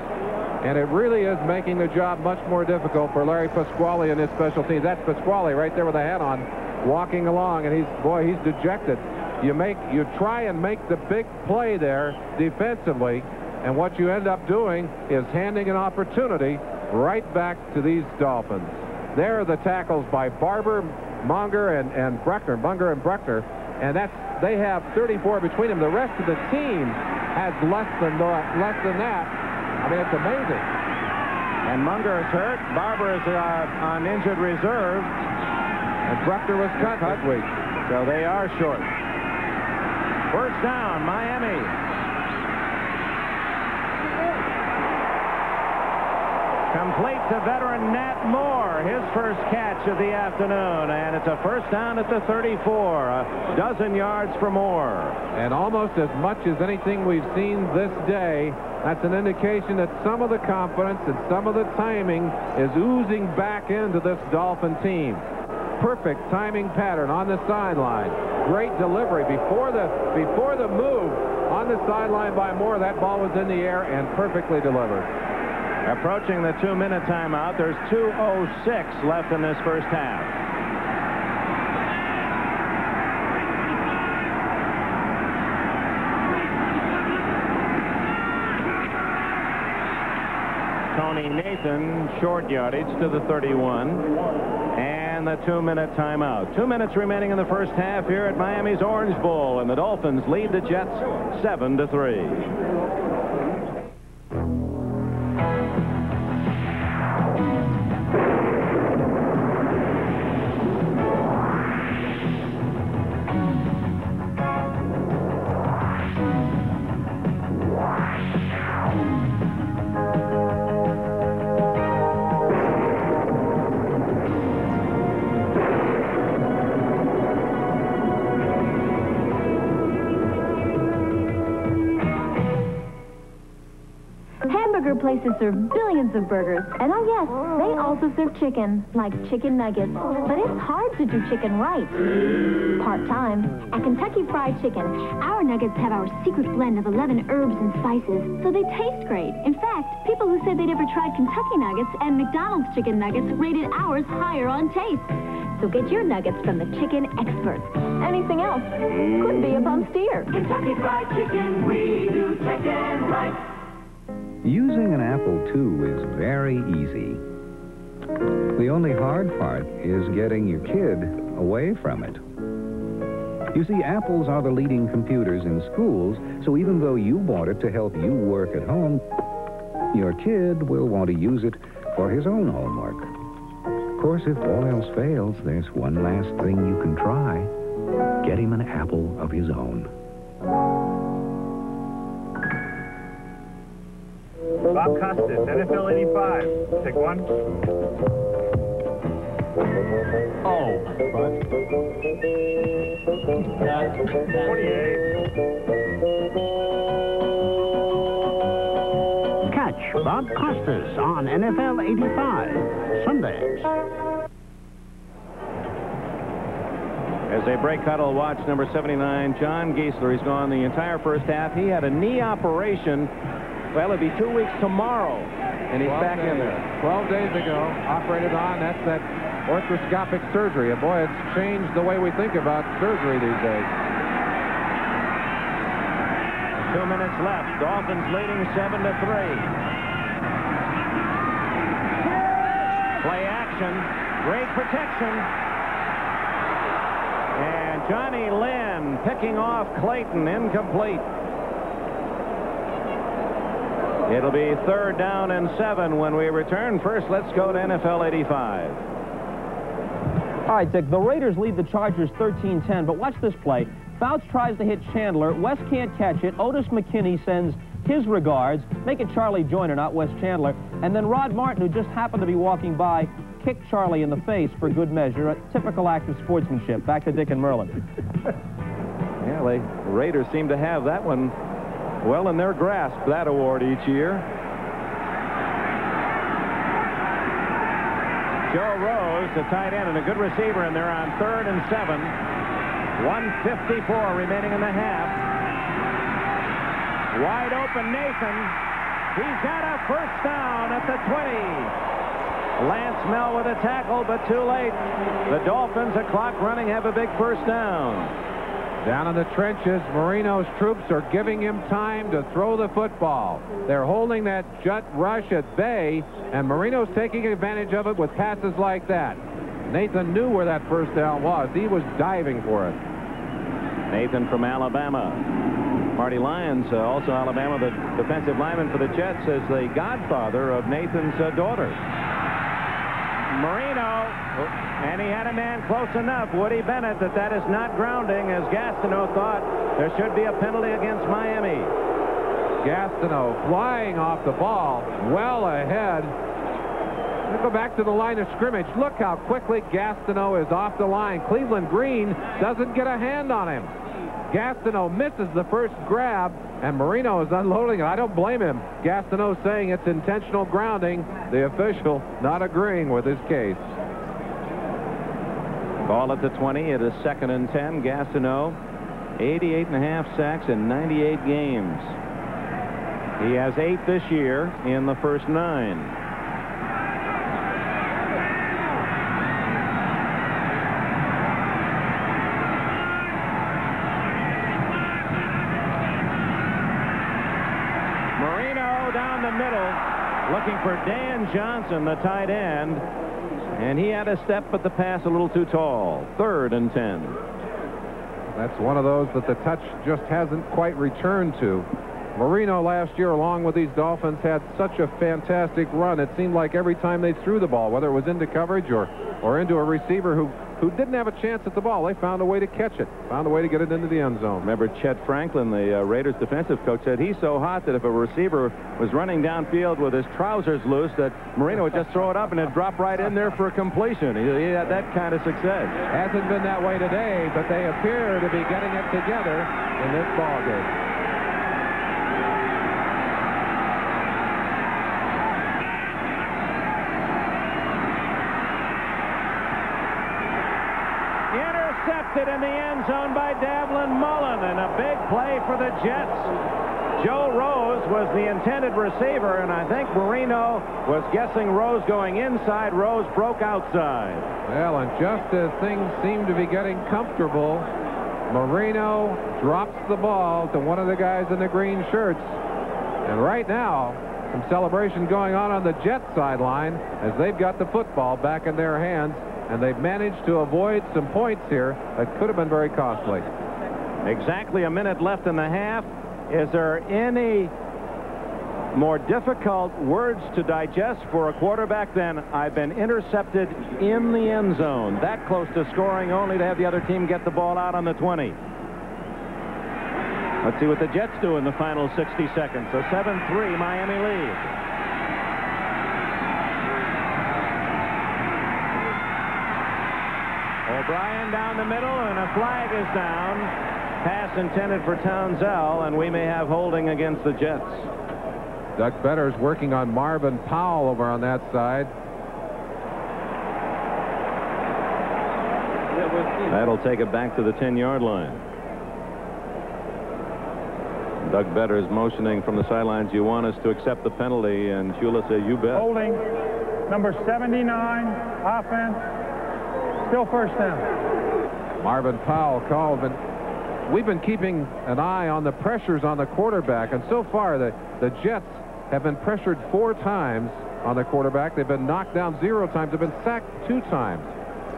And it really is making the job much more difficult for Larry Pasquale and his special teams. That's Pasquale right there with a hat on, walking along, and he's boy, he's dejected. You make you try and make the big play there defensively, and what you end up doing is handing an opportunity right back to these Dolphins. There are the tackles by Barber, Monger, and, and Bruckner, Monger and Bruckner, and that's they have 34 between them. The rest of the team has less than tha- less than that. I mean, it's amazing. And Monger is hurt. Barber is uh, on injured reserve. And Bruckner was cut this week. So they are short. First down, Miami. Complete to veteran Nat Moore, his first catch of the afternoon, and it's a first down at the 34, a dozen yards for Moore. And almost as much as anything we've seen this day, that's an indication that some of the confidence and some of the timing is oozing back into this Dolphin team. Perfect timing pattern on the sideline. Great delivery before the before the move on the sideline by Moore. That ball was in the air and perfectly delivered. Approaching the two-minute timeout, there's 2.06 left in this first half. Tony Nathan, short yardage to the 31. And the two-minute timeout. Two minutes remaining in the first half here at Miami's Orange Bowl, and the Dolphins lead the Jets 7 to 3. Places serve billions of burgers. And oh yes, they also serve chicken, like chicken nuggets. But it's hard to do chicken right. Part-time. At Kentucky Fried Chicken, our nuggets have our secret blend of 11 herbs and spices, so they taste great. In fact, people who said they'd ever tried Kentucky nuggets and McDonald's chicken nuggets rated ours higher on taste. So get your nuggets from the chicken experts. Anything else could be a bum steer. Kentucky Fried Chicken, we do chicken right. Using an Apple II is very easy. The only hard part is getting your kid away from it. You see, Apples are the leading computers in schools, so even though you bought it to help you work at home, your kid will want to use it for his own homework. Of course, if all else fails, there's one last thing you can try. Get him an Apple of his own. Bob Costas, NFL 85. Take one. Oh. 28. Catch Bob Costas on NFL 85, Sundays. As they break huddle, watch number 79, John Giesler. He's gone the entire first half. He had a knee operation. Well, it'll be two weeks tomorrow, and he's 12 back in there. 12 days ago, operated on. That's that arthroscopic surgery. And boy, it's changed the way we think about surgery these days. Two minutes left. Dolphins leading seven to three. Play action. Great protection. And Johnny Lynn picking off Clayton. Incomplete. It'll be third down and seven when we return. First, let's go to NFL 85. All right, Dick, the Raiders lead the Chargers 13-10, but watch this play. Fouts tries to hit Chandler. Wes can't catch it. Odis McKinney sends his regards. Make it Charlie Joyner, not Wes Chandler. And then Rod Martin, who just happened to be walking by, kicked Charlie in the face for good measure. A typical act of sportsmanship. Back to Dick and Merlin. Yeah, they, the Raiders seem to have that one well in their grasp, that award each year. Joe Rose, the tight end, and a good receiver, and they're on third and seven. 154 remaining in the half. Wide open Nathan. He's got a first down at the 20. Lance Mehl with a tackle, but too late. The Dolphins, a clock running, have a big first down. Down in the trenches, Marino's troops are giving him time to throw the football. They're holding that jet rush at bay, and Marino's taking advantage of it with passes like that. Nathan knew where that first down was. He was diving for it. Nathan from Alabama. Marty Lyons, uh, also Alabama, the defensive lineman for the Jets, is the godfather of Nathan's uh, daughter. Marino, and he had a man close enough, Woody Bennett, that that is not grounding, as Gastineau thought there should be a penalty against Miami. Gastineau flying off the ball, well ahead. Let's go back to the line of scrimmage. Look how quickly Gastineau is off the line. Cleveland Green doesn't get a hand on him. Gastineau misses the first grab, and Marino is unloading it. I don't blame him. Gastineau saying it's intentional grounding. The official not agreeing with his case. Ball at the 20. It is second and 10. Gastineau, 88 and a half sacks in 98 games. He has eight this year in the first nine. Marino down the middle, looking for Dan Johnson, the tight end. And he had a step, but the pass a little too tall. Third and 10. That's one of those that the touch just hasn't quite returned to. Marino last year, along with these Dolphins, had such a fantastic run. It seemed like every time they threw the ball, whether it was into coverage or, or into a receiver who, who didn't have a chance at the ball, they found a way to catch it, found a way to get it into the end zone. Remember, Chet Franklin, the uh, Raiders defensive coach, said he's so hot that if a receiver was running downfield with his trousers loose, that Marino would just throw it up and it'd drop right in there for a completion. He, he had that kind of success. Hasn't been that way today, but they appear to be getting it together in this ball game. Intercepted in the end zone by Davlin Mullen, and a big play for the Jets. Joe Rose was the intended receiver, and I think Marino was guessing Rose going inside. Rose broke outside. Well, and just as things seem to be getting comfortable, Marino drops the ball to one of the guys in the green shirts. And right now, some celebration going on on the Jets sideline as they've got the football back in their hands, and they've managed to avoid some points here that could have been very costly. Exactly a minute left in the half. Is there any more difficult words to digest for a quarterback than I've been intercepted in the end zone? That close to scoring only to have the other team get the ball out on the 20. Let's see what the Jets do in the final 60 seconds. A 7-3 Miami lead. O'Brien down the middle, and a flag is down. Pass intended for Townsell, and we may have holding against the Jets. Doug Betters working on Marvin Powell over on that side. That'll take it back to the 10-yard line. Doug Better is motioning from the sidelines. You want us to accept the penalty, and Shula says, you bet. Holding. Number 79, offense. Still first down. Marvin Powell called, but we've been keeping an eye on the pressures on the quarterback, and so far the, the Jets have been pressured four times on the quarterback. They've been knocked down zero times. They've been sacked two times.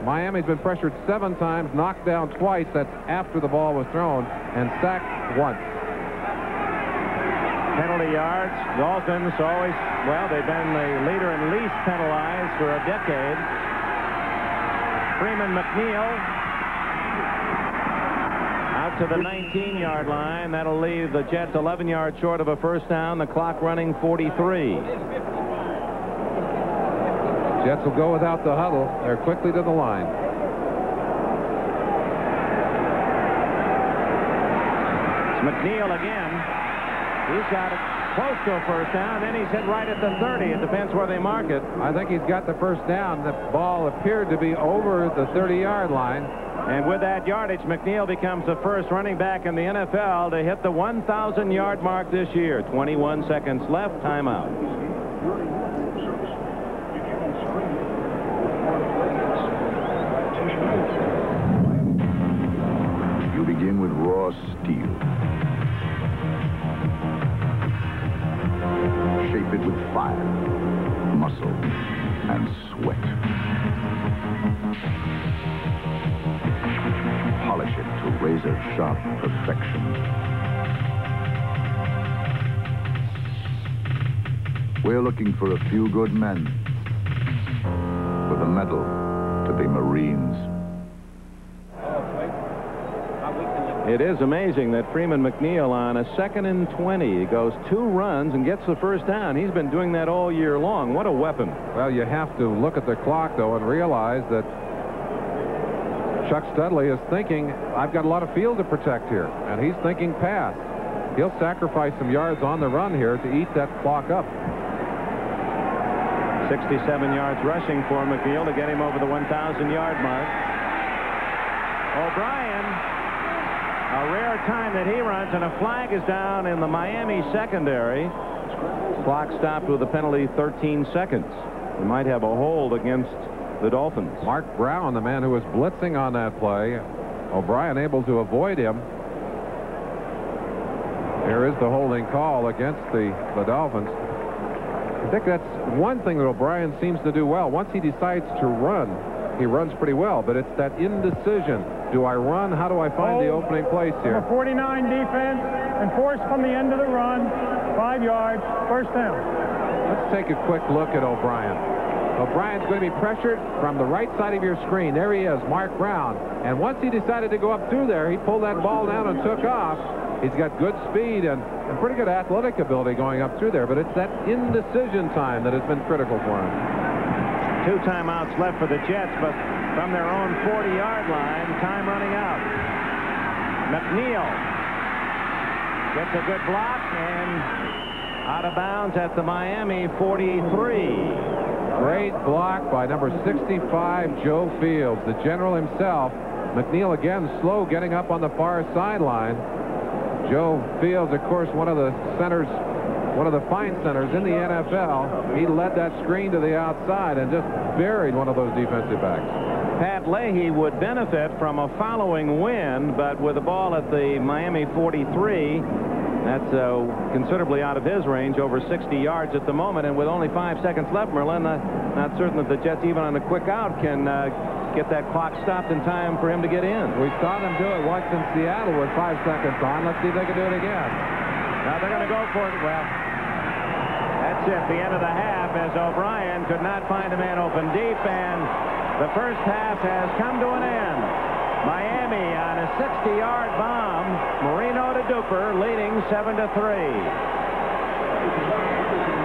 Miami's been pressured seven times, knocked down twice. That's after the ball was thrown, and sacked once. Penalty yards. Dolphins always, well, they've been the leader in least penalized for a decade. Freeman McNeil out to the 19-yard line. That'll leave the Jets 11 yards short of a first down. The clock running 43. Jets will go without the huddle. They're quickly to the line. It's McNeil again. He's got it close to a first down. Then he's hit right at the 30. It depends where they mark it. I think he's got the first down. The ball appeared to be over the 30-yard line. And with that yardage, McNeil becomes the first running back in the NFL to hit the 1,000-yard mark this year. 21 seconds left. Timeout. With fire, muscle, and sweat. Polish it to razor-sharp perfection. We're looking for a few good men with a medal to be Marines. It is amazing that Freeman McNeil on a second and 20 goes two runs and gets the first down. He's been doing that all year long. What a weapon. Well, you have to look at the clock, though, and realize that Chuck Studley is thinking, I've got a lot of field to protect here, and he's thinking pass. He'll sacrifice some yards on the run here to eat that clock up. 67 yards rushing for McNeil to get him over the 1,000-yard mark. O'Brien, rare time that he runs, and a flag is down in the Miami secondary. Clock stopped with a penalty 13 seconds. We might have a hold against the Dolphins. Mark Brown, the man who was blitzing on that play. O'Brien able to avoid him. Here is the holding call against the, the Dolphins. I think that's one thing that O'Brien seems to do well. Once he decides to run, he runs pretty well, but it's that indecision. Do I run? How do I find the oh. opening place here? Number 49 defense, enforced from the end of the run, five yards, first down. Let's take a quick look at O'Brien. O'Brien's going to be pressured from the right side of your screen. There he is, Mark Brown. And once he decided to go up through there, he pulled that ball down and took off. He's got good speed and, and pretty good athletic ability going up through there, but it's that indecision time that has been critical for him. Two timeouts left for the Jets, but from their own 40-yard line, time running out. McNeil gets a good block and out of bounds at the Miami 43. Great block by number 65, Joe Fields, the general himself. McNeil again slow getting up on the far sideline. Joe Fields, of course, one of the centers, one of the fine centers in the NFL. He led that screen to the outside and just buried one of those defensive backs. Pat Leahy would benefit from a following wind, but with the ball at the Miami 43, that's uh, considerably out of his range, over 60 yards at the moment. And with only five seconds left, Merlin, uh, not certain that the Jets, even on a quick out, can uh, get that clock stopped in time for him to get in. We saw them do it once in Seattle with five seconds on. Let's see if they can do it again. Now they're going to go for it. Well, that's it. The end of the half as O'Brien could not find a man open deep, and the first half has come to an end. Miami on a 60-yard bomb. Marino to Duper, leading 7 to 3.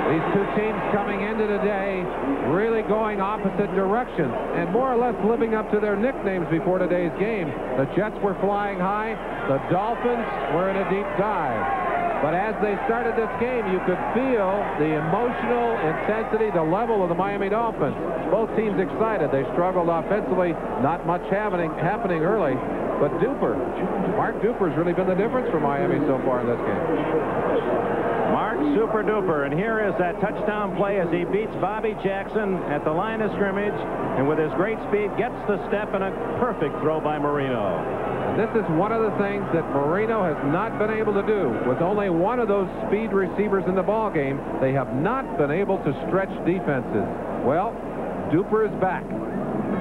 These two teams coming into today really going opposite directions and more or less living up to their nicknames before today's game. The Jets were flying high. The Dolphins were in a deep dive. But as they started this game, you could feel the emotional intensity, the level of the Miami Dolphins. Both teams excited. They struggled offensively, not much happening, happening early. But Duper, Mark Duper's really been the difference for Miami so far in this game. Mark Super Duper, and here is that touchdown play as he beats Bobby Jackson at the line of scrimmage, and with his great speed, gets the step and a perfect throw by Marino. This is one of the things that Marino has not been able to do. With only one of those speed receivers in the ball game, they have not been able to stretch defenses. Well, Duper is back.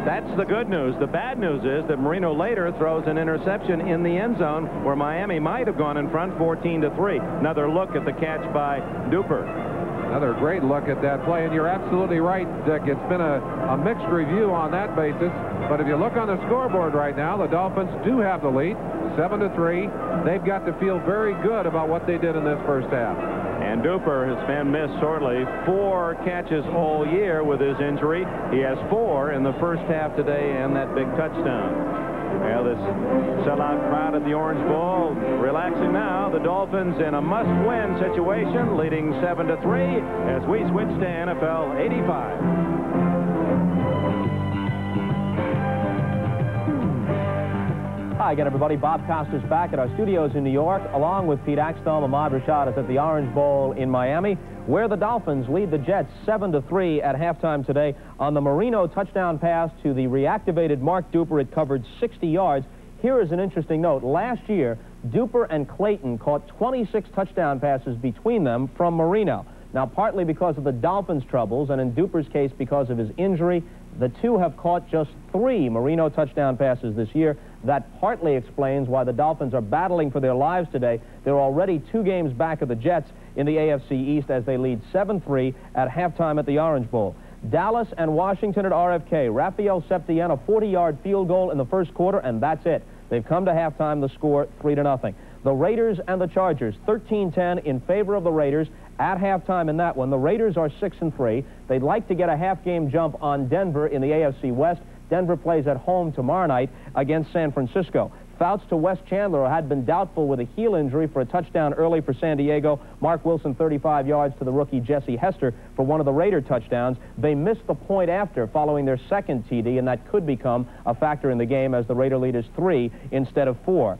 That's the good news. The bad news is that Marino later throws an interception in the end zone where Miami might have gone in front 14 to 3. Another look at the catch by Duper. Another great look at that play, and you're absolutely right, Dick. It's been a, a mixed review on that basis. But if you look on the scoreboard right now, the Dolphins do have the lead, 7 to 3. They've got to feel very good about what they did in this first half. And Duper has been missed sorely. Four catches all year with his injury. He has four in the first half today and that big touchdown. Well, this sellout crowd at the Orange Bowl relaxing now. The Dolphins in a must-win situation, leading 7 to 3 as we switch to NFL 85. Hi again, everybody. Bob Costas back at our studios in New York, along with Pete Axthelm. Ahmad Rashad is at the Orange Bowl in Miami, where the Dolphins lead the Jets 7 to 3 at halftime today on the Marino touchdown pass to the reactivated Mark Duper. It covered 60 yards. Here is an interesting note. Last year, Duper and Clayton caught 26 touchdown passes between them from Marino. Now, partly because of the Dolphins' troubles, and in Duper's case because of his injury, the two have caught just three Marino touchdown passes this year. That partly explains why the Dolphins are battling for their lives today. They're already two games back of the Jets in the AFC East as they lead 7-3 at halftime at the Orange Bowl. Dallas and Washington at RFK. Rafael Septien, a 40-yard field goal in the first quarter, and that's it. They've come to halftime, the score 3 to nothing. The Raiders and the Chargers, 13-10 in favor of the Raiders at halftime in that one. The Raiders are 6 and 3. They'd like to get a half-game jump on Denver in the AFC West. Denver plays at home tomorrow night against San Francisco. Fouts to Wes Chandler, had been doubtful with a heel injury for a touchdown early for San Diego. Marc Wilson, 35 yards to the rookie Jesse Hester for one of the Raider touchdowns. They missed the point after following their second TD, and that could become a factor in the game as the Raider lead is three instead of four.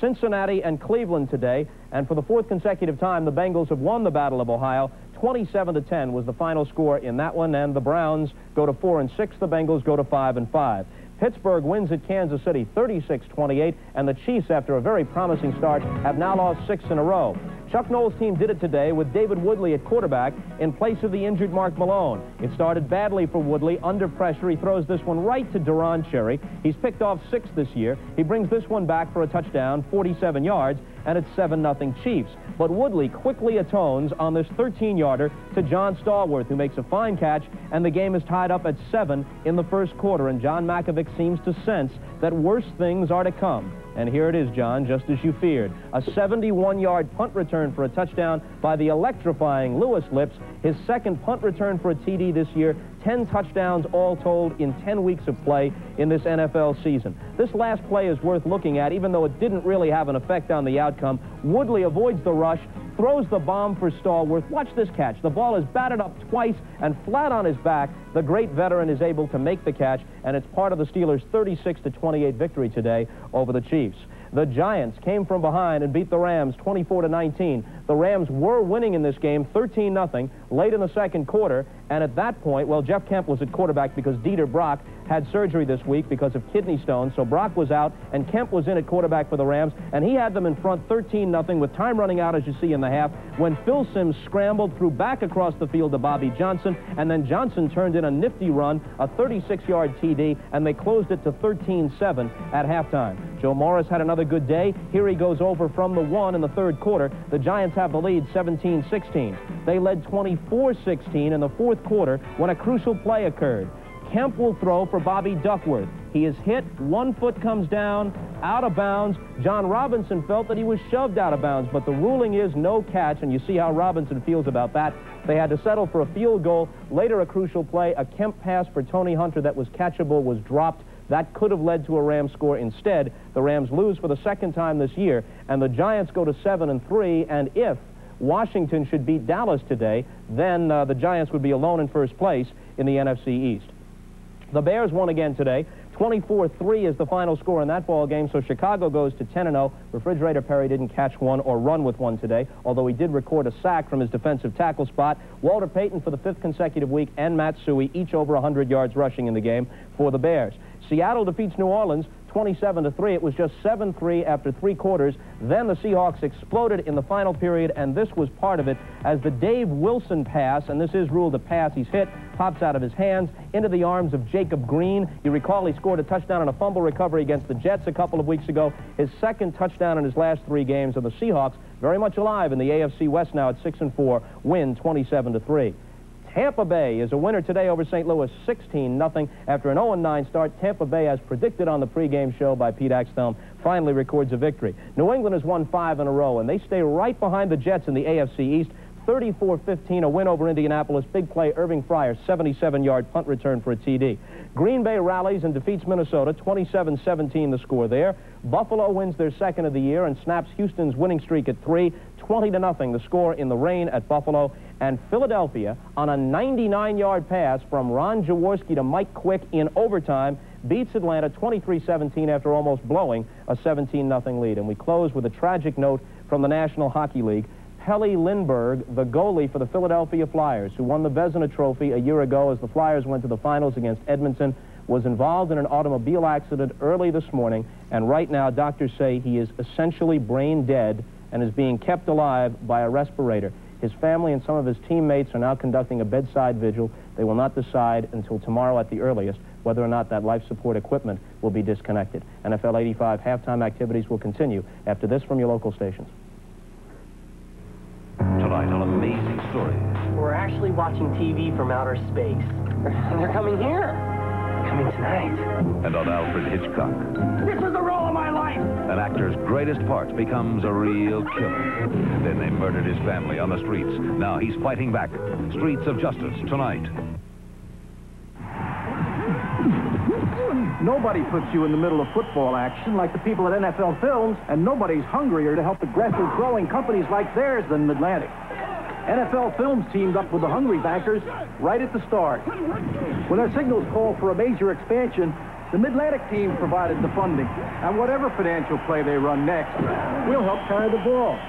Cincinnati and Cleveland today, and for the fourth consecutive time, the Bengals have won the Battle of Ohio. 27 to 10 was the final score in that one, and the Browns go to 4 and 6. The Bengals go to 5 and 5. Pittsburgh wins at Kansas City 36-28, and the Chiefs, after a very promising start, have now lost six in a row. Chuck Noll's team did it today with David Woodley at quarterback in place of the injured Mark Malone. It started badly for Woodley. Under pressure, he throws this one right to Deron Cherry. He's picked off six this year. He brings this one back for a touchdown, 47 yards, and it's 7-0 Chiefs. But Woodley quickly atones on this 13-yarder to John Stallworth, who makes a fine catch, and the game is tied up at 7 in the first quarter, and John Mackovic seems to sense that worse things are to come. And here it is, John, just as you feared. A 71-yard punt return for a touchdown by the electrifying Louis Lipps. His second punt return for a TD this year. 10 touchdowns all told in 10 weeks of play in this NFL season. This last play is worth looking at, even though it didn't really have an effect on the outcome. Woodley avoids the rush, throws the bomb for Stallworth. Watch this catch. The ball is batted up twice and flat on his back. The great veteran is able to make the catch, and it's part of the Steelers' 36 to 28 victory today over the Chiefs. The Giants came from behind and beat the Rams 24 to 19. The Rams were winning in this game 13 0 late in the second quarter, and at that point, well, Jeff Kemp was at quarterback because Dieter Brock had surgery this week because of kidney stones. So Brock was out, and Kemp was in at quarterback for the Rams, and he had them in front 13 0 with time running out, as you see in the half, when Phil Simms scrambled, threw back across the field to Bobby Johnson, and then Johnson turned in a nifty run, a 36-yard TD, and they closed it to 13-7 at halftime. Joe Morris had another good day. Here he goes over from the one in the third quarter. The Giants have the lead 17-16. They led 24-16 in the fourth quarter when a crucial play occurred. Kemp will throw for Bobby Duckworth. He is hit, one foot comes down, out of bounds. John Robinson felt that he was shoved out of bounds, but the ruling is no catch, and you see how Robinson feels about that. They had to settle for a field goal. Later, a crucial play, a Kemp pass for Tony Hunter that was catchable was dropped That could have led to a Rams score. Instead, the Rams lose for the second time this year, and the Giants go to 7 and 3. And if Washington should beat Dallas today, then uh, the Giants would be alone in first place in the NFC East. The Bears won again today. 24-3 is the final score in that ball game, so Chicago goes to 10-0. Refrigerator Perry didn't catch one or run with one today, although he did record a sack from his defensive tackle spot. Walter Payton for the fifth consecutive week and Matt Suhey, each over 100 yards rushing in the game for the Bears. Seattle defeats New Orleans 27 to 3. It was just 7-3 after three quarters. Then the Seahawks exploded in the final period, and this was part of it as the Dave Wilson pass, and this is ruled a pass, he's hit, pops out of his hands into the arms of Jacob Green. You recall he scored a touchdown on a fumble recovery against the Jets a couple of weeks ago. His second touchdown in his last three games, and the Seahawks very much alive in the AFC West now at 6 and 4, win 27 to 3. Tampa Bay is a winner today over St. Louis, 16-0. After an 0-9 start, Tampa Bay, as predicted on the pregame show by Pete Axthelm, finally records a victory. New England has won five in a row, and they stay right behind the Jets in the AFC East. 34-15, a win over Indianapolis. Big play, Irving Fryar, 77-yard punt return for a TD. Green Bay rallies and defeats Minnesota, 27-17 the score there. Buffalo wins their second of the year and snaps Houston's winning streak at three, 20 to nothing the score in the rain at Buffalo. And Philadelphia, on a 99-yard pass from Ron Jaworski to Mike Quick in overtime, beats Atlanta 23-17 after almost blowing a 17-0 lead. And we close with a tragic note from the National Hockey League. Pelle Lindbergh, the goalie for the Philadelphia Flyers, who won the Vezina Trophy a year ago as the Flyers went to the finals against Edmonton, was involved in an automobile accident early this morning, and right now doctors say he is essentially brain dead and is being kept alive by a respirator. His family and some of his teammates are now conducting a bedside vigil. They will not decide until tomorrow at the earliest whether or not that life support equipment will be disconnected. NFL 85 halftime activities will continue after this from your local stations. Tonight, an amazing story. We're actually watching TV from outer space. They're coming here. Coming tonight. And on Alfred Hitchcock, This is the role of my life. an actor's greatest part becomes a real killer. Then they murdered his family on the streets. Now he's fighting back. Streets of Justice, tonight. Nobody puts you in the middle of football action like the people at NFL Films, and nobody's hungrier to help aggressive growing companies like theirs than Midlantic. NFL Films teamed up with the Hungry Bankers right at the start. When their signals called for a major expansion, the Midlantic team provided the funding. And whatever financial play they run next, we'll help carry the ball.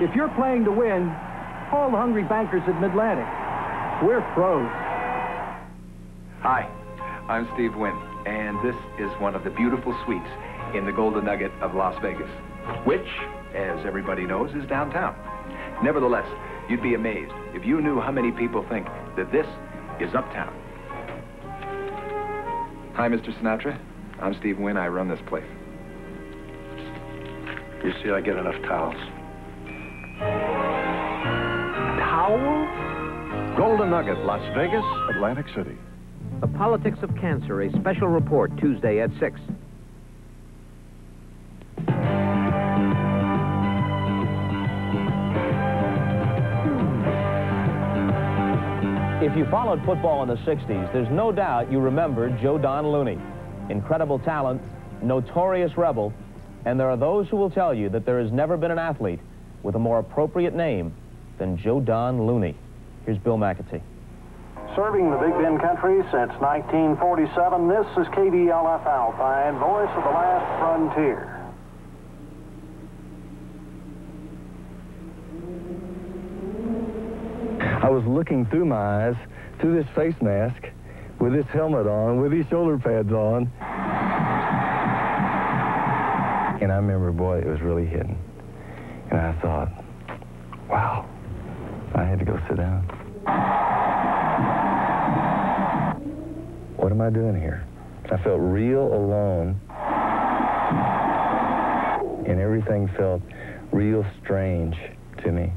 If you're playing to win, call the Hungry Bankers at Midlantic. We're pros. Hi, I'm Steve Wynn, and this is one of the beautiful suites in the Golden Nugget of Las Vegas, which, as everybody knows, is downtown. Nevertheless, you'd be amazed if you knew how many people think that this is uptown. Hi, Mr. Sinatra. I'm Steve Wynn. I run this place. You see, I get enough towels. Towel? Golden Nugget, Las Vegas, Atlantic City. The Politics of Cancer, a special report Tuesday at 6. If you followed football in the 60s, there's no doubt you remember Joe Don Looney. Incredible talent, notorious rebel, and there are those who will tell you that there has never been an athlete with a more appropriate name than Joe Don Looney. Here's Bill Macatee. Serving the Big Bend country since 1947, this is KVLF Alpine, voice of the last frontier. I was looking through my eyes, through this face mask, with this helmet on, with these shoulder pads on. And I remember, boy, it was really hidden. And I thought, wow. I had to go sit down. What am I doing here? I felt real alone. And everything felt real strange to me.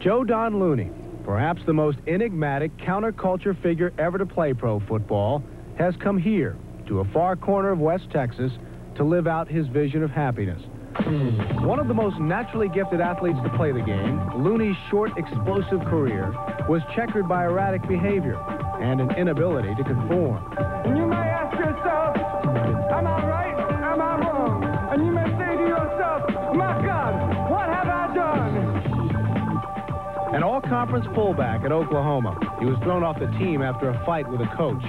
Joe Don Looney, perhaps the most enigmatic counterculture figure ever to play pro football, has come here to a far corner of West Texas to live out his vision of happiness. One of the most naturally gifted athletes to play the game, Looney's short, explosive career was checkered by erratic behavior and an inability to conform. And you may ask yourself, am I right? An all-conference fullback at Oklahoma. He was thrown off the team after a fight with a coach.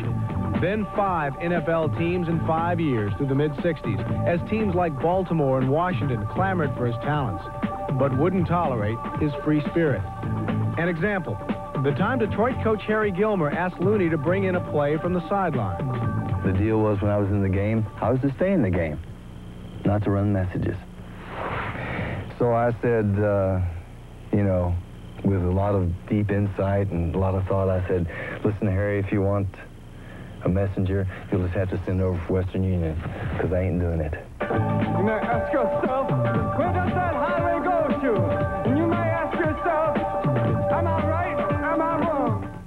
Then five NFL teams in five years through the mid-60s as teams like Baltimore and Washington clamored for his talents, but wouldn't tolerate his free spirit. An example, the time Detroit coach Harry Gilmer asked Looney to bring in a play from the sideline. The deal was when I was in the game, I was to stay in the game, not to run messages. So I said, uh, you know, with a lot of deep insight and a lot of thought, I said, listen, Harry, if you want a messenger, you'll just have to send over for Western Union, because I ain't doing it. You may ask yourself, where does that highway go to? And you may ask yourself, am I right? Am I wrong?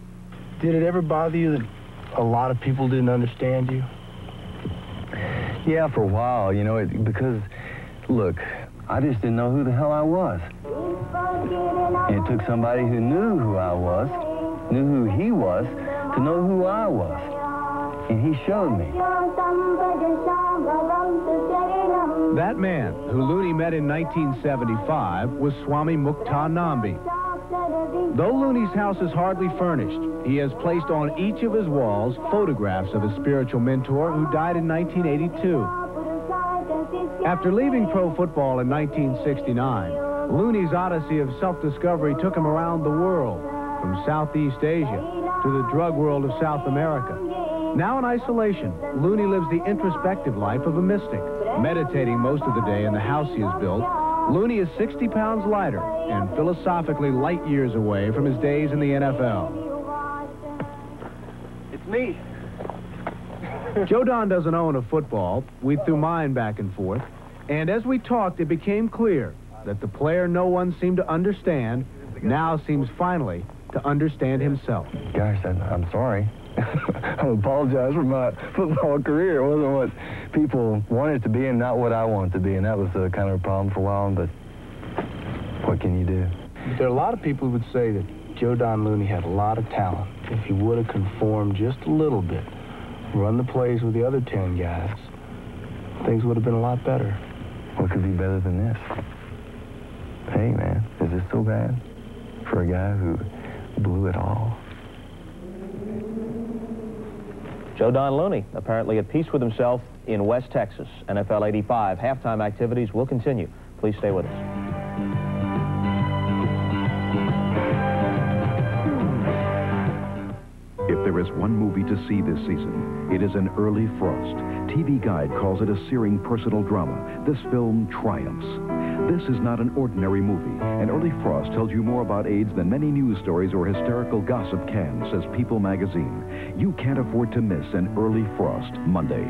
Did it ever bother you that a lot of people didn't understand you? Yeah, for a while, you know, it, because, look, I just didn't know who the hell I was. It took somebody who knew who I was, knew who he was, to know who I was. And he showed me. That man, who Looney met in 1975, was Swami Muktananda. Though Looney's house is hardly furnished, he has placed on each of his walls photographs of his spiritual mentor who died in 1982. After leaving pro football in 1969, Looney's odyssey of self-discovery took him around the world, from Southeast Asia to the drug world of South America. Now in isolation, Looney lives the introspective life of a mystic. Meditating most of the day in the house he has built, Looney is 60 pounds lighter and philosophically light years away from his days in the NFL. It's me. Joe Don doesn't own a football. We threw mine back and forth. And as we talked, it became clear that the player no one seemed to understand now seems finally to understand himself. Gosh, I, I'm sorry. I apologize for my football career. It wasn't what people wanted it to be and not what I wanted to be, and that was a kind of a problem for a while, but what can you do? There are a lot of people who would say that Joe Don Looney had a lot of talent. If he would have conformed just a little bit, run the plays with the other 10 guys, things would have been a lot better. What could be better than this? Hey, man, is this so bad for a guy who blew it all? Joe Don Looney, apparently at peace with himself in West Texas. NFL 85 halftime activities will continue. Please stay with us. If there is one movie to see this season, it is An Early Frost. TV Guide calls it a searing personal drama. This film triumphs. This is not an ordinary movie. An Early Frost tells you more about AIDS than many news stories or hysterical gossip can, says People magazine. You can't afford to miss An Early Frost Monday.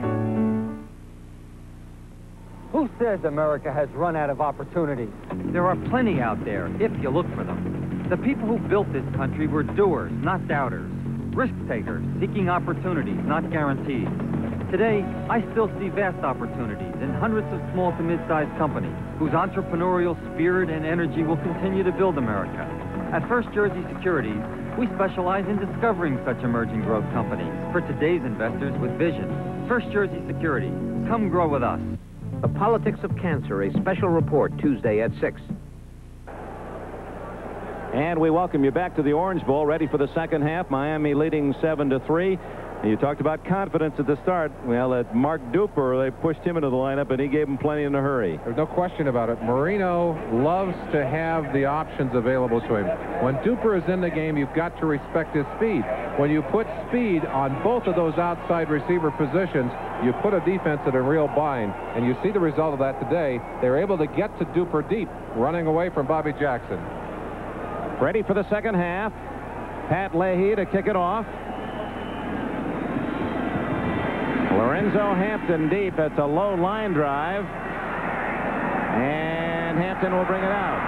Who says America has run out of opportunities? There are plenty out there, if you look for them. The people who built this country were doers, not doubters. Risk takers, seeking opportunities, not guarantees. Today, I still see vast opportunities in hundreds of small to mid-sized companies whose entrepreneurial spirit and energy will continue to build America. At First Jersey Securities, we specialize in discovering such emerging growth companies for today's investors with vision. First Jersey Securities, come grow with us. The Politics of Cancer, a special report Tuesday at 6. And we welcome you back to the Orange Bowl, ready for the second half. Miami leading 7 to 3. You talked about confidence at the start. Well, at Mark Duper, they pushed him into the lineup, and he gave him plenty in a hurry. There's no question about it. Marino loves to have the options available to him. When Duper is in the game, you've got to respect his speed. When you put speed on both of those outside receiver positions, you put a defense in a real bind. And you see the result of that today. They're able to get to Duper deep, running away from Bobby Jackson. Ready for the second half. Pat Leahy to kick it off. Lorenzo Hampton deep. It's a low line drive. And Hampton will bring it out.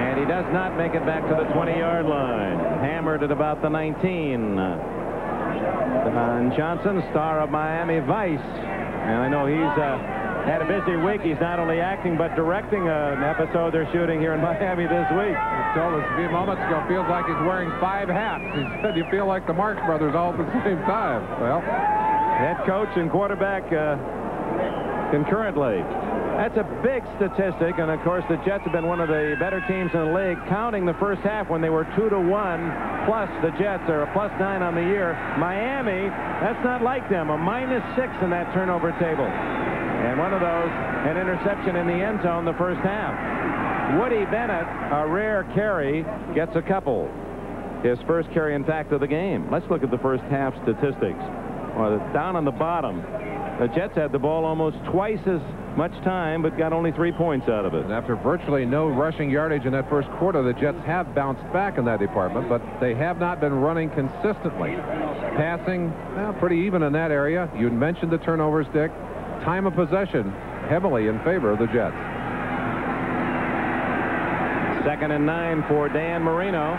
And he does not make it back to the 20-yard line. Hammered at about the 19. Don Johnson, star of Miami Vice. And I know he's uh, had a busy week. He's not only acting but directing an episode they're shooting here in Miami this week. He told us a few moments ago, feels like he's wearing five hats. He said you feel like the Marx Brothers all at the same time. Well, head coach and quarterback uh, concurrently. That's a big statistic, and of course the Jets have been one of the better teams in the league, counting the first half when they were two to one. Plus the Jets are a plus nine on the year. Miami, that's not like them, a minus six in that turnover table, and one of those an interception in the end zone the first half. Woody Bennett, a rare carry, gets a couple. His first carry, in fact, of the game. Let's look at the first half statistics. Well, down on the bottom, the Jets had the ball almost twice as much time, but got only three points out of it. And after virtually no rushing yardage in that first quarter, the Jets have bounced back in that department, but they have not been running consistently. Passing, well, pretty even in that area. You mentioned the turnovers, Dick. Time of possession heavily in favor of the Jets. Second and nine for Dan Marino.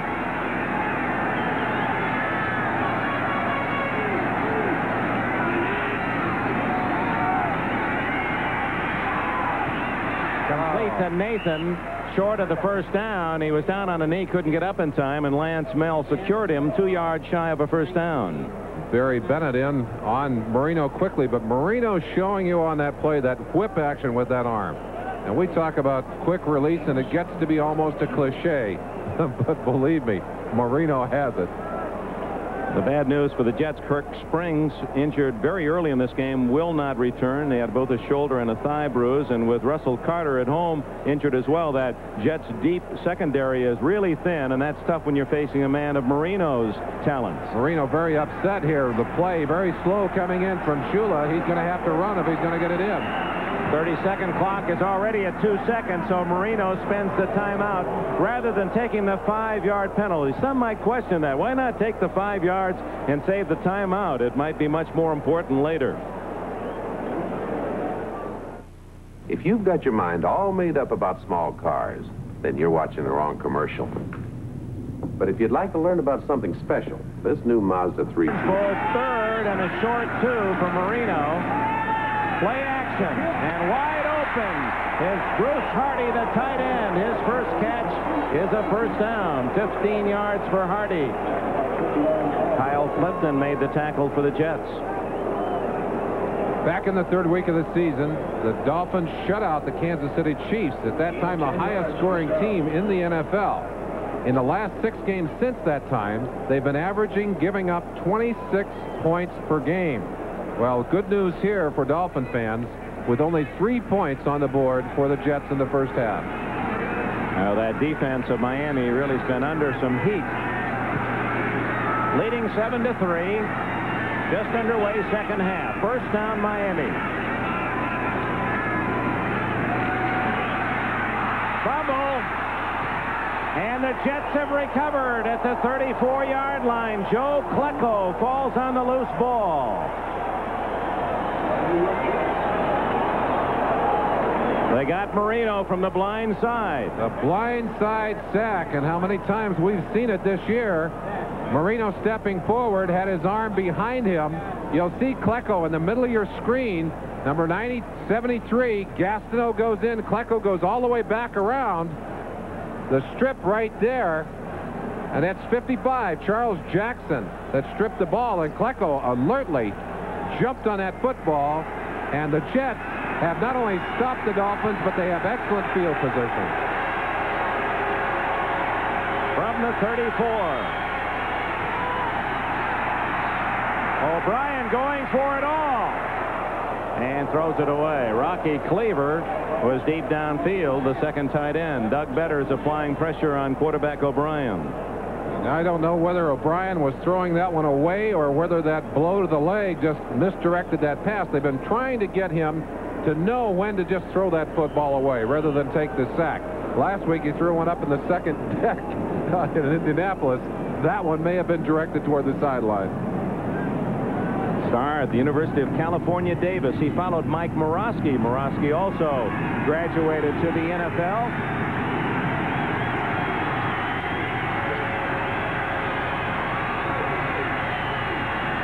Complete to Nathan. Short of the first down. He was down on a knee, couldn't get up in time, and Lance Mehl secured him two yards shy of a first down. Barry Bennett in on Marino quickly, but Marino showing you on that play that whip action with that arm. And we talk about quick release, and it gets to be almost a cliche. but believe me, Marino has it. The bad news for the Jets, Kirk Springs, injured very early in this game, will not return. They had both a shoulder and a thigh bruise, and with Russell Carter at home injured as well, that Jets' deep secondary is really thin, and that's tough when you're facing a man of Marino's talents. Marino very upset here. The play very slow coming in from Shula. He's going to have to run if he's going to get it in. 30-second clock is already at two seconds, so Marino spends the timeout rather than taking the five-yard penalty. Some might question that. Why not take the five yards and save the timeout? It might be much more important later. If you've got your mind all made up about small cars, then you're watching the wrong commercial. But if you'd like to learn about something special, this new Mazda 3... For third and a short two for Marino. Play action and wide open is Bruce Hardy, the tight end. His first catch is a first down, 15 yards for Hardy. Kyle Clifton made the tackle for the Jets. Back in the third week of the season, the Dolphins shut out the Kansas City Chiefs, at that time the highest scoring team in the NFL. In the last six games since that time, they've been averaging giving up 26 points per game. Well, good news here for Dolphin fans with only three points on the board for the Jets in the first half. Now that defense of Miami really has been under some heat. Leading 7 to 3. Just underway second half. First down Miami. Fumble. And the Jets have recovered at the 34-yard line. Joe Klecko falls on the loose ball. They got Marino from the blind side. The blind side sack, and how many times we've seen it this year. Marino stepping forward, had his arm behind him. You'll see Klecko in the middle of your screen. Number 90, 73, Gastineau goes in. Klecko goes all the way back around. The strip right there. And that's 55, Charles Jackson, that stripped the ball. And Klecko alertly jumped on that football. And the Jets have not only stopped the Dolphins, but they have excellent field position. From the 34. O'Brien going for it all. And throws it away. Rocky Klever was deep downfield, the second tight end. Doug Betters applying pressure on quarterback O'Brien. I don't know whether O'Brien was throwing that one away or whether that blow to the leg just misdirected that pass. They've been trying to get him to know when to just throw that football away rather than take the sack. Last week he threw one up in the second deck in Indianapolis. That one may have been directed toward the sideline. Star at the University of California, Davis. He followed Mike Moroski. Moroski also graduated to the NFL.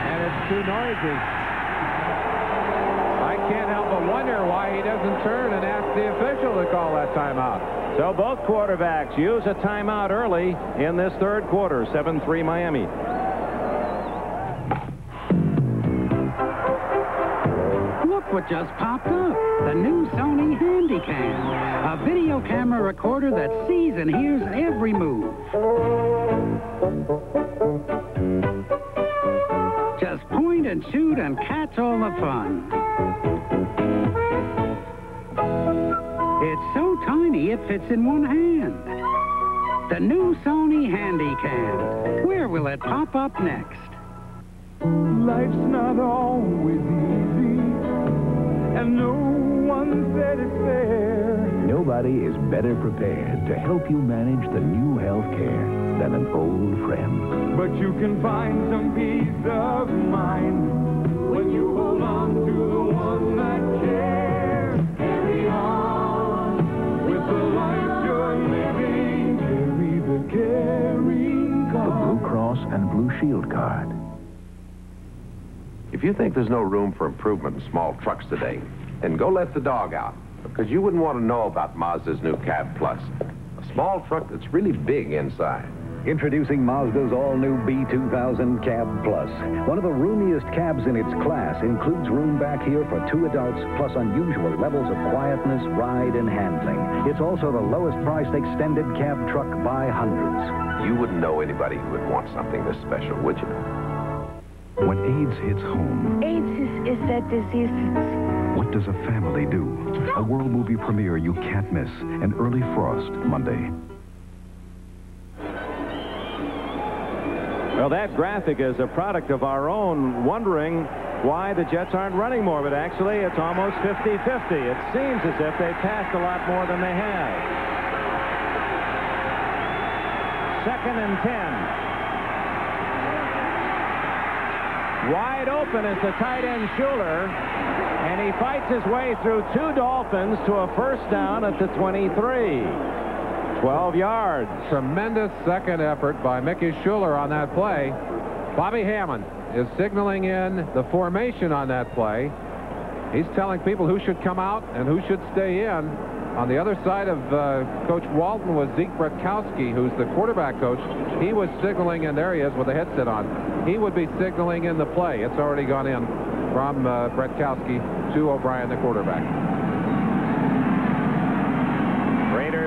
And it's too noisy. Why he doesn't turn and ask the official to call that timeout. So both quarterbacks use a timeout early in this third quarter. 7-3 Miami. Look what just popped up. The new Sony Handycam. A video camera recorder that sees and hears every move. Just point and shoot and catch all the fun. It's so tiny it fits in one hand. The new Sony Handycam. Where will it pop up next? Life's not always easy, and no one said it fair. Nobody is better prepared to help you manage the new health care than an old friend. But you can find some peace of mind when you hold on the. Blue Cross and Blue Shield card. If you think there's no room for improvement in small trucks today, then go let the dog out. Because you wouldn't want to know about Mazda's new Cab Plus. A small truck that's really big inside. Introducing Mazda's all-new B2000 Cab Plus. One of the roomiest cabs in its class includes room back here for two adults, plus unusual levels of quietness, ride, and handling. It's also the lowest priced extended cab truck by hundreds. You wouldn't know anybody who would want something this special, would you? When AIDS hits home, AIDS is, is that disease. what does a family do? A world movie premiere you can't miss. An early frost Monday. Well, that graphic is a product of our own wondering why the Jets aren't running more, but actually it's almost 50-50. It seems as if they passed a lot more than they have. Second and 10. Wide open is the tight end Shuler, and he fights his way through two Dolphins to a first down at the 23. 12 yards. Tremendous second effort by Mickey Shuler on that play. Bobby Hammond is signaling in the formation on that play. He's telling people who should come out and who should stay in. On the other side of uh, Coach Walton was Zeke Bratkowski, who's the quarterback coach. He was signaling in there he is with a headset on. He would be signaling in the play. It's already gone in from uh, to O'Brien, the quarterback.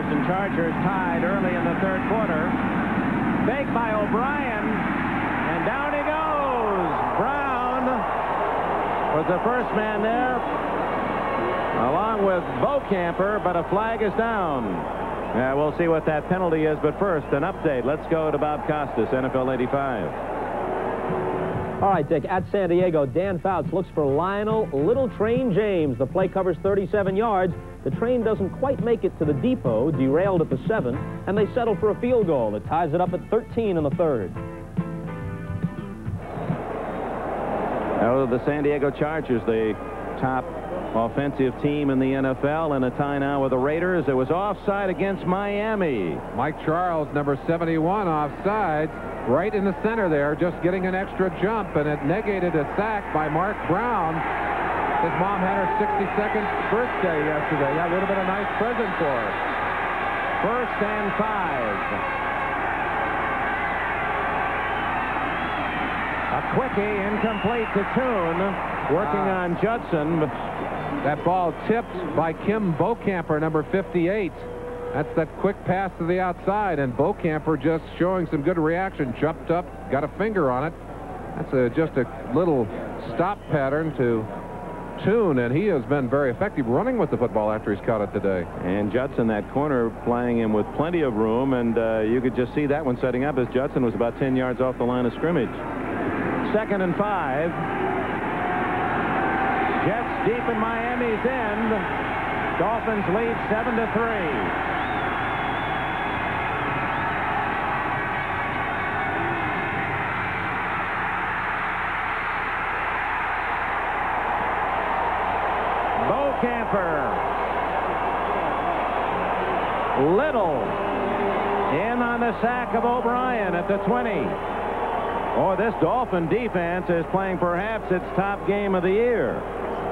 Raiders and Chargers tied early in the third quarter. Fake by O'Brien, and down he goes. Brown was the first man there, along with Bokamper, but a flag is down. Yeah, we'll see what that penalty is, but first, an update. Let's go to Bob Costas, NFL 85. All right, Dick, at San Diego, Dan Fouts looks for Lionel Little Train James. The play covers 37 yards. The train doesn't quite make it to the depot, derailed at the 7, and they settle for a field goal that ties it up at 13 in the third. Now, the San Diego Chargers, the top offensive team in the NFL, and a tie now with the Raiders. It was offside against Miami. Mike Charles, number 71, offside, right in the center there, just getting an extra jump, and it negated a sack by Mark Brown. His mom had her 62nd birthday yesterday. That would have been a nice present for her. First and five. A quickie incomplete to Toon. Working ah. on Judson. That ball tipped by Kim Bokamper, number 58. That's that quick pass to the outside, and Bokamper just showing some good reaction. Jumped up, got a finger on it. That's a, just a little stop pattern to Toon, and he has been very effective running with the football after he's caught it today. And Judson, that corner, playing him with plenty of room, and uh, you could just see that one setting up as Judson was about 10 yards off the line of scrimmage. Second and five. Jets deep in Miami's end. Dolphins lead 7 to 3. Little in on the sack of O'Brien at the 20. Oh, this Dolphin defense is playing perhaps its top game of the year.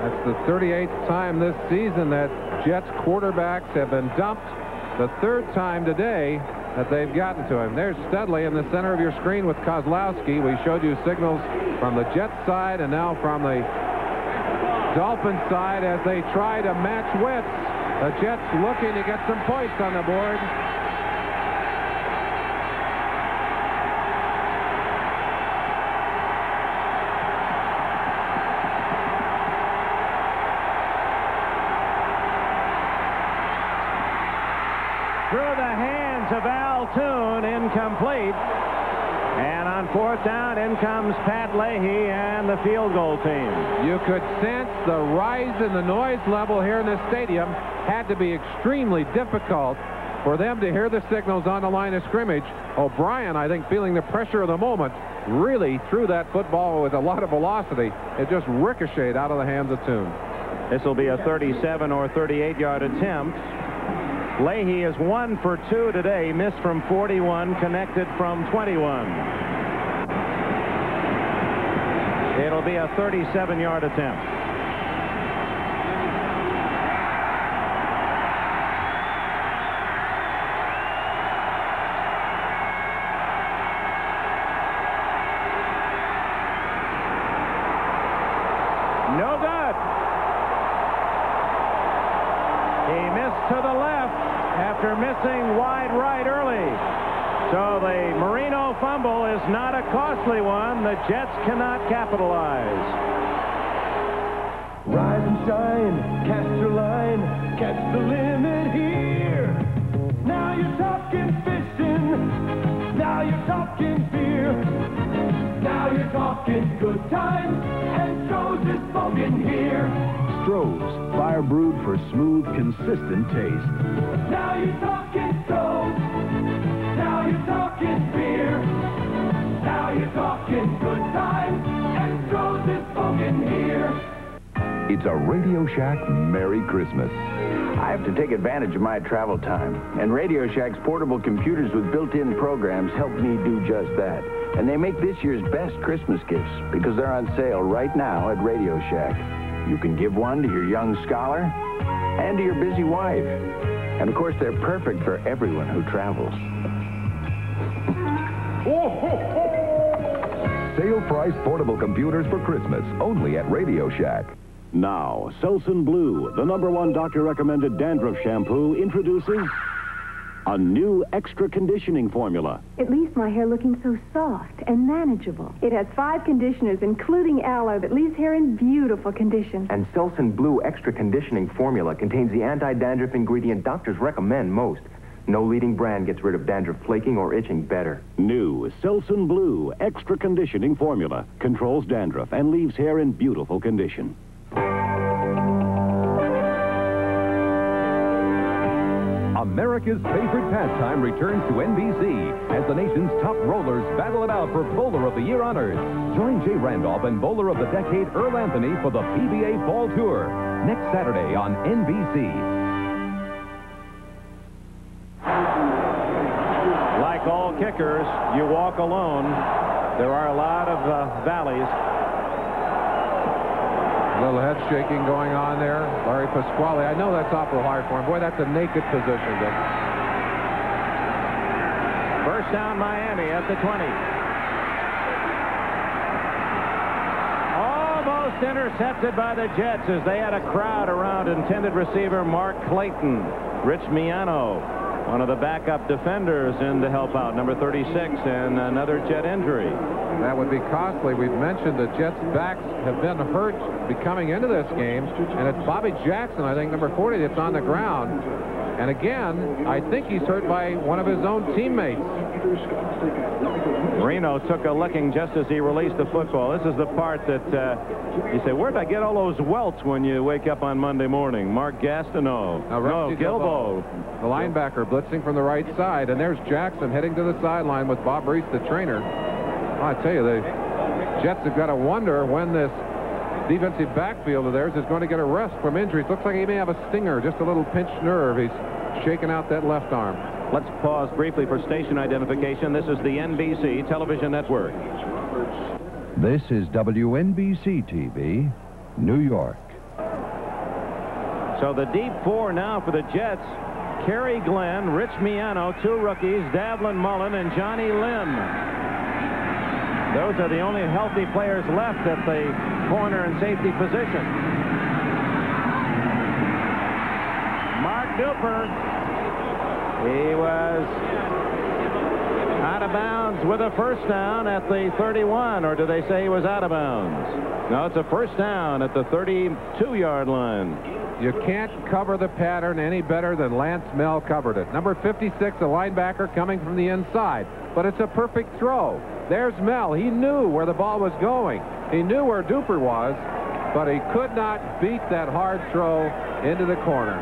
That's the 38th time this season that Jets quarterbacks have been dumped. The third time today that they've gotten to him. There's Studley in the center of your screen with Kozlowski. We showed you signals from the Jets side and now from the Dolphins side as they try to match wits. The Jets looking to get some points on the board. Through the hands of Al Toon, incomplete. And on fourth down, in comes Pat Leahy and the field goal team. You could sense the rise in the noise level here in this stadium had to be extremely difficult for them to hear the signals on the line of scrimmage. O'Brien, I think, feeling the pressure of the moment, really threw that football with a lot of velocity. It just ricocheted out of the hands of Toon. This will be a 37 or 38 yard attempt. Leahy is one for two today, missed from 41, connected from 21. It'll be a 37 yard attempt. No good. He missed to the left after missing wide right early. So the Marino fumble is not a costly one. The Jets cannot capitalize. Rise and shine, cast your line, catch the limit here. Now you're talking fishing, now you're talking beer. Now you're talking good times, and Joe's is smoking here. Stroh's, fire brewed for smooth, consistent taste. Now you're talking It's a Radio Shack Merry Christmas. I have to take advantage of my travel time, and Radio Shack's portable computers with built-in programs help me do just that. And they make this year's best Christmas gifts because they're on sale right now at Radio Shack. You can give one to your young scholar and to your busy wife. And of course, they're perfect for everyone who travels. Sale price portable computers for Christmas only at Radio Shack. Now, Selsun Blue, the number one doctor recommended dandruff shampoo, introduces a new extra conditioning formula. It leaves my hair looking so soft and manageable. It has five conditioners, including aloe, that leaves hair in beautiful condition. And Selsun Blue Extra Conditioning Formula contains the anti-dandruff ingredient doctors recommend most. No leading brand gets rid of dandruff flaking or itching better. New Selsun Blue extra conditioning formula controls dandruff and leaves hair in beautiful condition. America's favorite pastime returns to NBC as the nation's top rollers battle it out for Bowler of the Year honors. Join Jay Randolph and Bowler of the Decade Earl Anthony for the PBA Fall Tour next Saturday on NBC. Like all kickers, you walk alone. There are a lot of uh, valleys. Little head shaking going on there. Larry Pasquale. I know that's awful hard for him. Boy, that's a naked position, Dick. First down, Miami at the 20. Almost intercepted by the Jets as they had a crowd around intended receiver Mark Clayton. Rich Miano, one of the backup defenders in to help out, number 36, and another Jet injury. That would be costly. We've mentioned the Jets' backs have been hurt coming into this game, and it's Bobby Jackson, I think, number 40, that's on the ground. And again, I think he's hurt by one of his own teammates. Marino took a licking just as he released the football. This is the part that uh, you say, where'd I get all those welts when you wake up on Monday morning? Mark Gastineau. Now, no, Guilbeau. The linebacker blitzing from the right side, and there's Jackson heading to the sideline with Bob Reese, the trainer. I tell you, the Jets have got to wonder when this defensive backfield of theirs is going to get a rest from injuries. Looks like he may have a stinger, just a little pinched nerve. He's shaking out that left arm. Let's pause briefly for station identification. This is the NBC television network. This is WNBC TV, New York. So the deep four now for the Jets. Kerry Glenn, Rich Miano, two rookies, Davlin Mullen, and Johnny Lynn. Those are the only healthy players left at the corner and safety position. Mark Duper. He was out of bounds with a first down at the 31, or do they say he was out of bounds? No, it's a first down at the 32-yard line. You can't cover the pattern any better than Lance Mehl covered it. Number 56, a linebacker coming from the inside. But it's a perfect throw. There's Mehl. He knew where the ball was going. He knew where Duper was, but he could not beat that hard throw into the corner.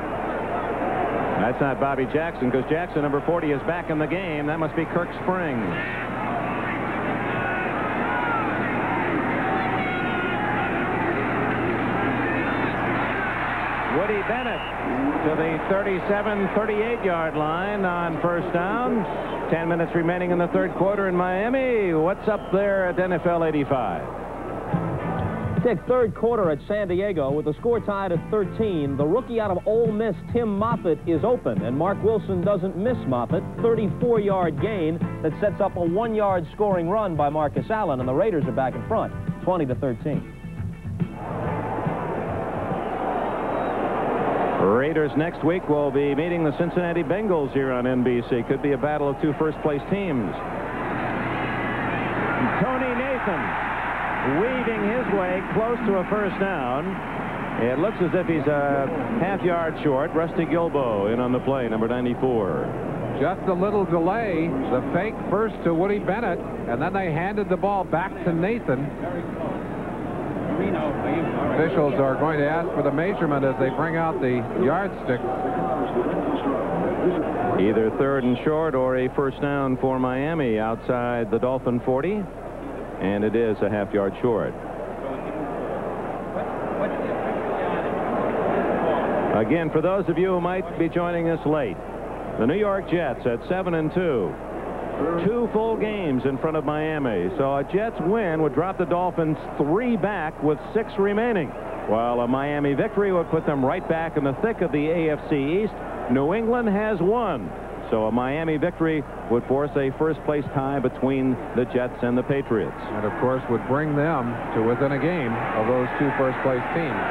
That's not Bobby Jackson because Jackson, number 40, is back in the game. That must be Kirk Springs. Woody Bennett to the 37, 38 yard line on first down. 10 minutes remaining in the third quarter in Miami. What's up there at NFL 85? Dick, third quarter at San Diego with the score tied at 13. The rookie out of Ole Miss, Tim Moffett, is open, and Marc Wilson doesn't miss Moffett. 34-yard gain that sets up a one-yard scoring run by Marcus Allen, and the Raiders are back in front, 20 to 13. Raiders next week will be meeting the Cincinnati Bengals here on NBC. Could be a battle of two first-place teams. Tony Nathan weaving his way close to a first down. It looks as if he's a half yard short. Rusty Guilbeau in on the play, number 94. Just a little delay. The fake first to Woody Bennett, and then they handed the ball back to Nathan. Officials are going to ask for the measurement as they bring out the yardstick. Either third and short or a first down for Miami outside the Dolphin 40. And it is a half yard short. Again, for those of you who might be joining us late, the New York Jets at 7 and 2. Two full games in front of Miami. So a Jets win would drop the Dolphins three back with six remaining. While a Miami victory would put them right back in the thick of the AFC East. New England has won. So a Miami victory would force a first-place tie between the Jets and the Patriots. And, of course, would bring them to within a game of those two first-place teams.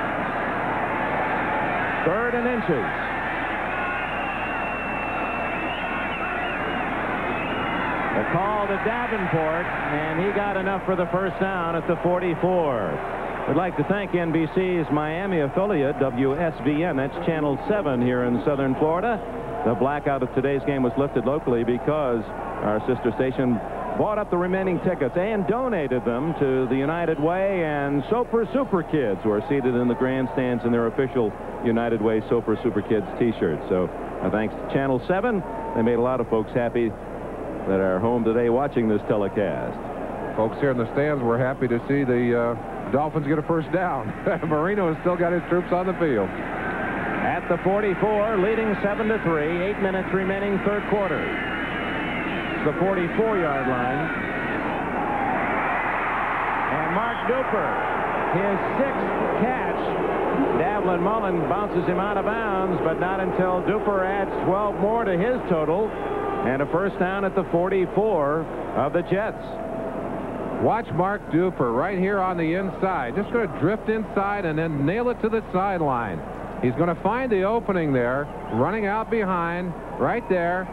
Third and inches. The call to Davenport, and he got enough for the first down at the 44. We'd like to thank NBC's Miami affiliate, WSVN. That's Channel 7 here in southern Florida. The blackout of today's game was lifted locally because our sister station bought up the remaining tickets and donated them to the United Way and Soper Super Kids, who are seated in the grandstands in their official United Way Soper Super Kids t-shirts. So uh, thanks to Channel 7, they made a lot of folks happy that are home today watching this telecast. Folks here in the stands were happy to see the uh, Dolphins get a first down. Marino has still got his troops on the field. At the 44, leading 7 to 3, 8 minutes remaining third quarter. The 44-yard line. And Mark Duper, his sixth catch. Davlin Mullen bounces him out of bounds, but not until Duper adds 12 more to his total. And a first down at the 44 of the Jets. Watch Mark Duper right here on the inside. Just going to drift inside and then nail it to the sideline. He's going to find the opening there, running out behind, right there.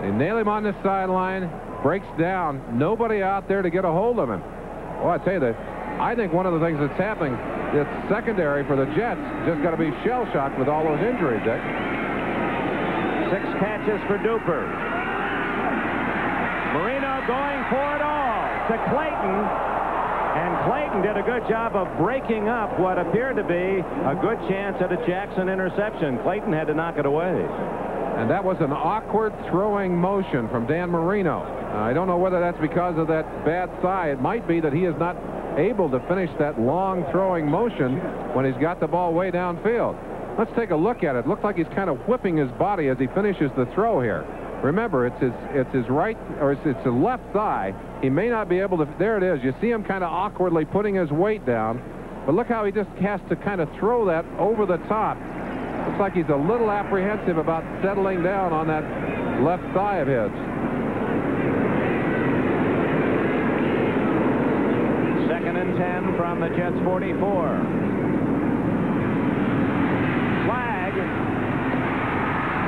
They nail him on the sideline, breaks down. Nobody out there to get a hold of him. Well, I tell you that I think one of the things that's happening, it's secondary for the Jets, just got to be shell-shocked with all those injuries, Dick. Six catches for Duper. Marino going for it. And Clayton did a good job of breaking up what appeared to be a good chance at a Jackson interception. Clayton had to knock it away. And that was an awkward throwing motion from Dan Marino. Uh, I don't know whether that's because of that bad thigh. It might be that he is not able to finish that long throwing motion when he's got the ball way downfield. Let's take a look at it. Looks like he's kind of whipping his body as he finishes the throw here. Remember, it's his it's his right or it's, it's the left thigh. He may not be able to. There it is. You see him kind of awkwardly putting his weight down. But look how he just has to kind of throw that over the top. Looks like he's a little apprehensive about settling down on that left thigh of his. Second and 10 from the Jets 44. Flag.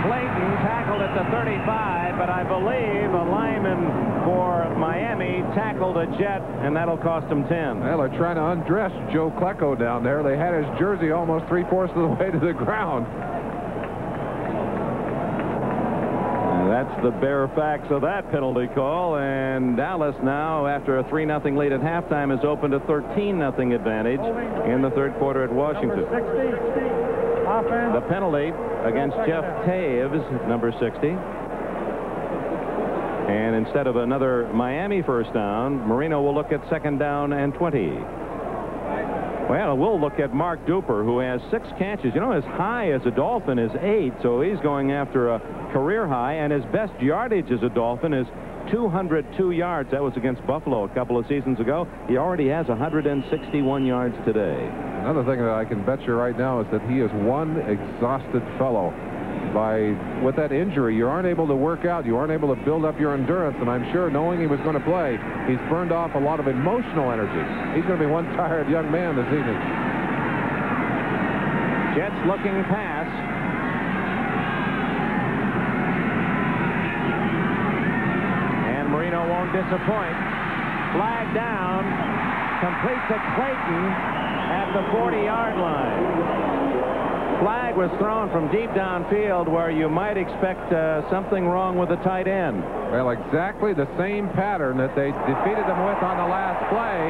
Clayton tackled at the 35, but I believe a lineman for Miami tackled a Jet, and that'll cost him 10. Well, they're trying to undress Joe Klecko down there. They had his jersey almost three-fourths of the way to the ground. That's the bare facts of that penalty call. And Dallas now, after a 3-0 lead at halftime, has opened a 13-0 advantage in the third quarter at Washington. The penalty against Jeff Toews, number 60. And instead of another Miami first down, Marino will look at second down and 20. Well, we'll look at Mark Duper, who has six catches. You know, as high as a Dolphin is eight, so he's going after a career high, and his best yardage as a Dolphin is 202 yards. That was against Buffalo a couple of seasons ago. He already has 161 yards today. Another thing that I can bet you right now is that he is one exhausted fellow. By with that injury, you aren't able to work out. You aren't able to build up your endurance. And I'm sure, knowing he was going to play, he's burned off a lot of emotional energy. He's going to be one tired young man this evening. Jets looking pass. And Marino won't disappoint. Flag down. Complete to Clayton the 40-yard line. Flag was thrown from deep downfield where you might expect uh, something wrong with the tight end. Well, exactly the same pattern that they defeated them with on the last play.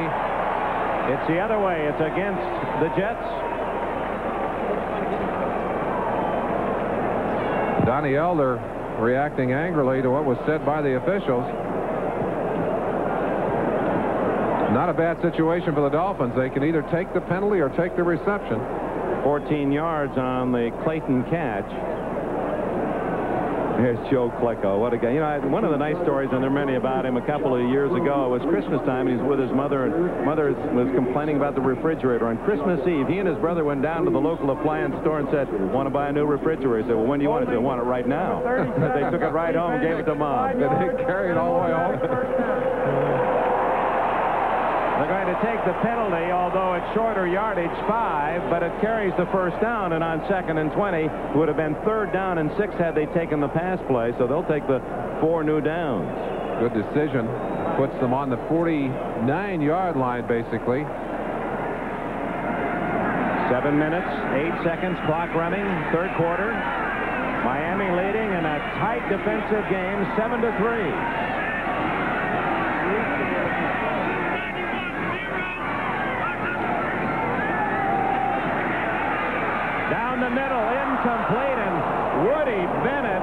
It's the other way. It's against the Jets. Donnie Elder reacting angrily to what was said by the officials. Not a bad situation for the Dolphins. They can either take the penalty or take the reception. 14 yards on the Clayton catch. There's Joe Klecko. What a guy. You know, one of the nice stories, and there are many about him, a couple of years ago, it was Christmas time, and he's with his mother, and mother was complaining about the refrigerator. On Christmas Eve, he and his brother went down to the local appliance store and said, want to buy a new refrigerator. He said, well, when do you want it? They want it right now. they took it right home and gave it to mom. Did they carry it all the way home? They're going to take the penalty, although it's shorter yardage, five, but it carries the first down, and on second and 20, would have been third down and six had they taken the pass play, so they'll take the four new downs. Good decision. Puts them on the 49-yard line, basically. Seven minutes, eight seconds, clock running, third quarter. Miami leading in a tight defensive game, seven to three. Down the middle, incomplete, and Woody Bennett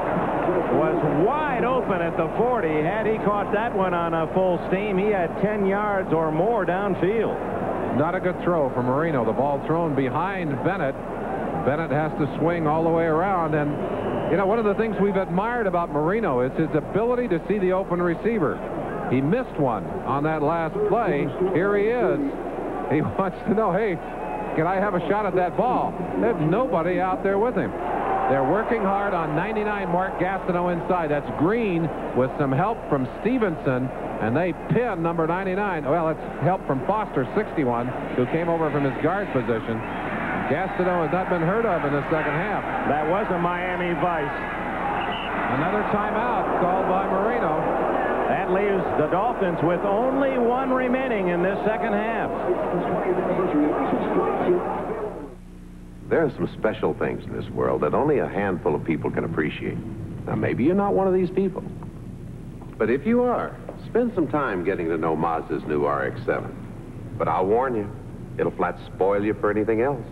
was wide open at the 40. Had he caught that one on a full steam, he had 10 yards or more downfield. Not a good throw for Marino. The ball thrown behind Bennett. Bennett has to swing all the way around. And, you know, one of the things we've admired about Marino is his ability to see the open receiver. He missed one on that last play. Here he is. He wants to know, hey, can I have a shot at that ball? There's nobody out there with him. They're working hard on 99 Mark Gastineau inside. That's Green with some help from Stephenson, and they pin number 99. Well, it's help from Foster, 61, who came over from his guard position. Gastineau has not been heard of in the second half. That was a Miami vice. Another timeout called by Marino. That leaves the Dolphins with only one remaining in this second half. There are some special things in this world that only a handful of people can appreciate. Now, maybe you're not one of these people. But if you are, spend some time getting to know Mazda's new RX-7. But I'll warn you, it'll flat spoil you for anything else.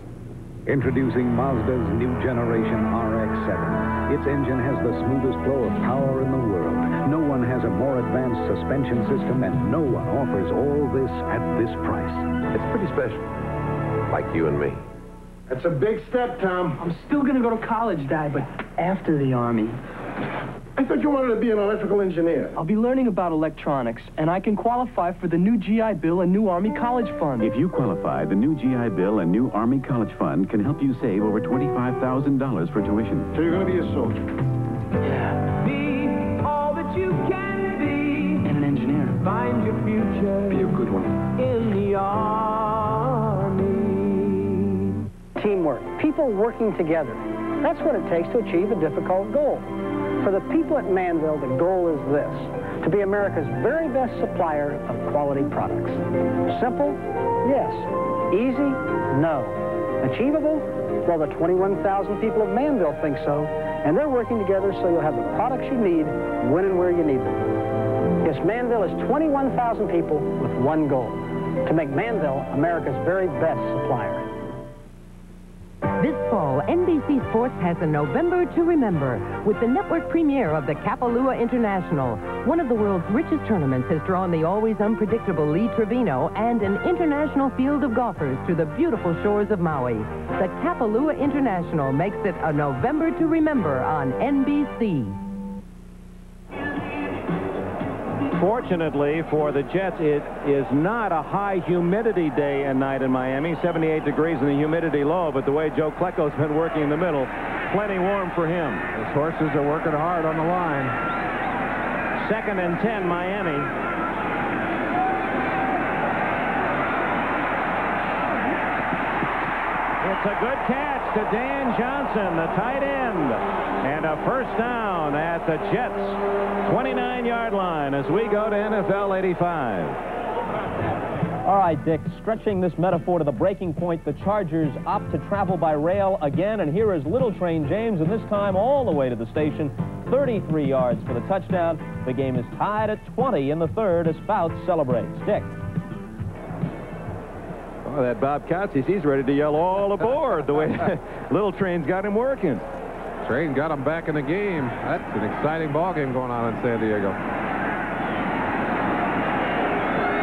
Introducing Mazda's new generation RX-7. Its engine has the smoothest flow of power in the world. No one has a more advanced suspension system, and no one offers all this at this price. It's pretty special. Like you and me. That's a big step, Tom. I'm still going to go to college, Dad, but after the Army. I thought you wanted to be an electrical engineer. I'll be learning about electronics, and I can qualify for the new GI Bill and new Army College Fund. If you qualify, the new GI Bill and new Army College Fund can help you save over $25,000 for tuition. So you're going to be a soldier. Yeah. Be all that you can be. And an engineer. Find your future. Be a good one. In the Army. Teamwork, people working together. That's what it takes to achieve a difficult goal. For the people at Manville, the goal is this, to be America's very best supplier of quality products. Simple? Yes. Easy? No. Achievable? Well, the 21,000 people of Manville think so, and they're working together so you'll have the products you need when and where you need them. Yes, Manville is 21,000 people with one goal, to make Manville America's very best supplier. This fall, NBC Sports has a November to remember with the network premiere of the Kapalua International. One of the world's richest tournaments has drawn the always unpredictable Lee Trevino and an international field of golfers to the beautiful shores of Maui. The Kapalua International makes it a November to remember on NBC. Fortunately for the Jets, it is not a high humidity day and night in Miami. 78 degrees and the humidity low, but the way Joe Klecko's been working in the middle, plenty warm for him. His horses are working hard on the line. Second and 10, Miami. It's a good catch to Dan Johnson, the tight end. And a first down at the Jets' 29-yard line as we go to NFL 85. All right, Dick, stretching this metaphor to the breaking point, the Chargers opt to travel by rail again, and here is Little Train James, and this time all the way to the station, 33 yards for the touchdown. The game is tied at 20 in the third as Fouts celebrates. Dick. Oh, that Bob Costas, he's ready to yell all aboard the way Little Train's got him working. Train got him back in the game. That's an exciting ball game going on in San Diego.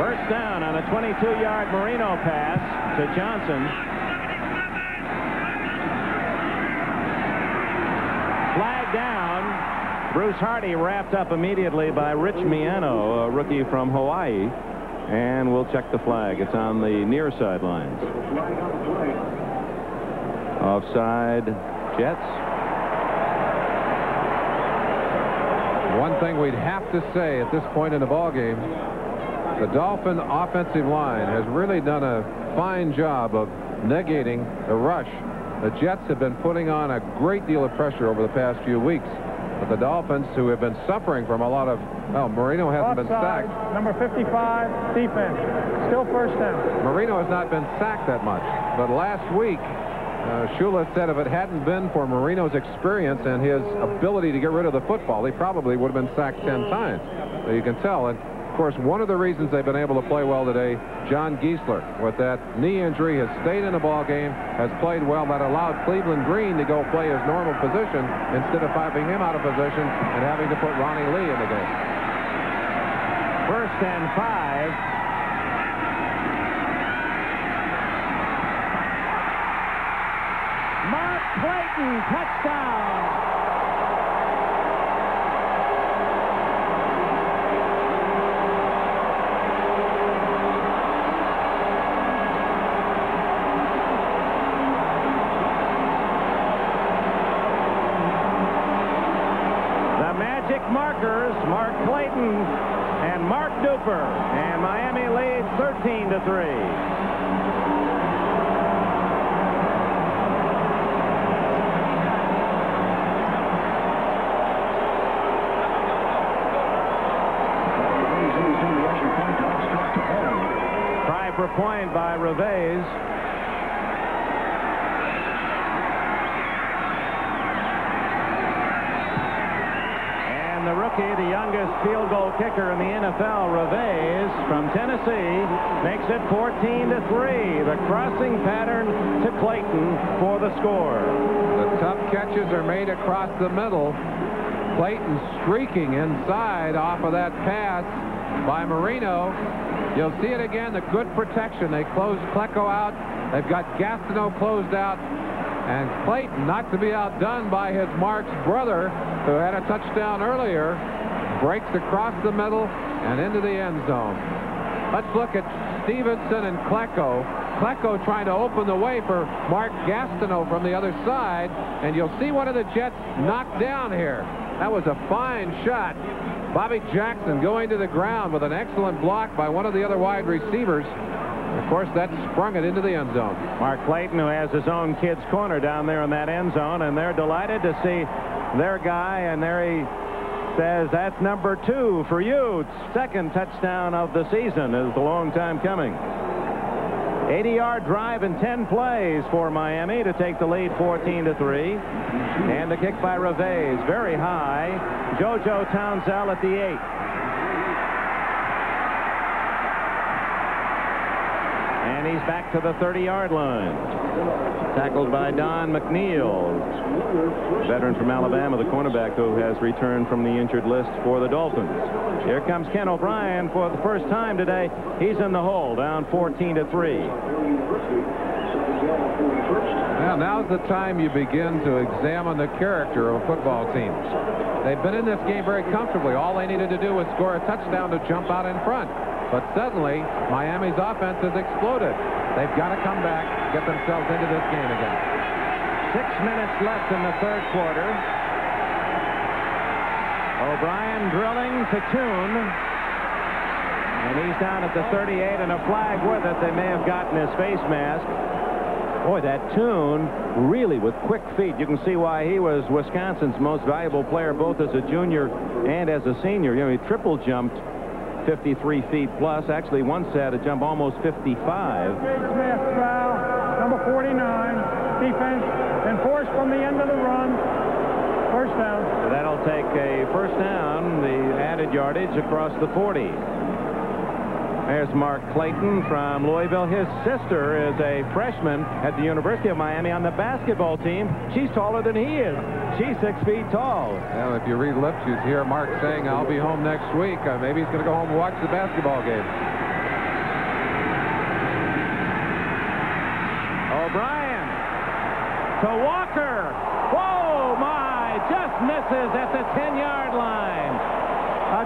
First down on a 22-yard Marino pass to Johnson. Flag down. Bruce Hardy wrapped up immediately by Rich Miano, a rookie from Hawaii. And we'll check the flag. It's on the near sidelines. Offside Jets. One thing we'd have to say at this point in the ball game, the Dolphin offensive line has really done a fine job of negating the rush. The Jets have been putting on a great deal of pressure over the past few weeks. But the Dolphins, who have been suffering from a lot of, well, Marino hasn't been sacked. Number 55, defense. Still first down. Marino has not been sacked that much. But last week, uh, Shula said if it hadn't been for Marino's experience and his ability to get rid of the football, he probably would have been sacked 10 times. So you can tell. And of course, one of the reasons they've been able to play well today, John Giesler, with that knee injury, has stayed in the ball game, has played well. That allowed Cleveland Green to go play his normal position instead of popping him out of position and having to put Ronnie Lee in the game. First and five. Mark Clayton, touchdown. The Magic Markers, Mark Clayton and Mark And Miami leads 13 to 3. Try for point by Reveiz. The youngest field goal kicker in the NFL, Reveiz from Tennessee, makes it 14 to 3. The crossing pattern to Clayton for the score. The tough catches are made across the middle. Clayton streaking inside off of that pass by Marino. You'll see it again, the good protection. They closed Klecko out. They've got Gastineau closed out. And Clayton, not to be outdone by his Marks brother, who had a touchdown earlier, breaks across the middle and into the end zone. Let's look at Stephenson and Klecko. Klecko trying to open the way for Mark Gastineau from the other side, and you'll see one of the Jets knocked down here. That was a fine shot. Bobby Jackson going to the ground with an excellent block by one of the other wide receivers. Of course, that sprung it into the end zone. Mark Clayton, who has his own kid's corner down there in that end zone, and they're delighted to see their guy, and there he says, that's number two for you. Second touchdown of the season is a long time coming. 80-yard drive in 10 plays for Miami to take the lead 14 to 3. And the kick by Reveiz, very high. JoJo Townsell at the 8. And he's back to the 30-yard line. Tackled by Don McNeal, veteran from Alabama, the cornerback who has returned from the injured list for the Dolphins. Here comes Ken O'Brien for the first time today. He's in the hole, down 14 to 3. Now, now's the time you begin to examine the character of football teams. They've been in this game very comfortably. All they needed to do was score a touchdown to jump out in front. But suddenly, Miami's offense has exploded. They've got to come back, get themselves into this game again. Six minutes left in the third quarter. O'Brien drilling to Toon. And he's down at the 38 and a flag with it. They may have gotten his face mask. Boy, that Toon really with quick feet. You can see why he was Wisconsin's most valuable player both as a junior and as a senior. You know, he triple jumped 53 feet plus. Actually, once had a jump almost 55. Smith foul, number 49, defense enforced from the end of the run. First down. That'll take a first down, the added yardage across the 40. There's Mark Clayton from Louisville. His sister is a freshman at the University of Miami on the basketball team. She's taller than he is. She's six feet tall. Well, if you read lips, you hear Mark saying, I'll be home next week. Uh, maybe he's going to go home and watch the basketball game. O'Brien to Walker. Whoa, my, just misses at the 10-yard line.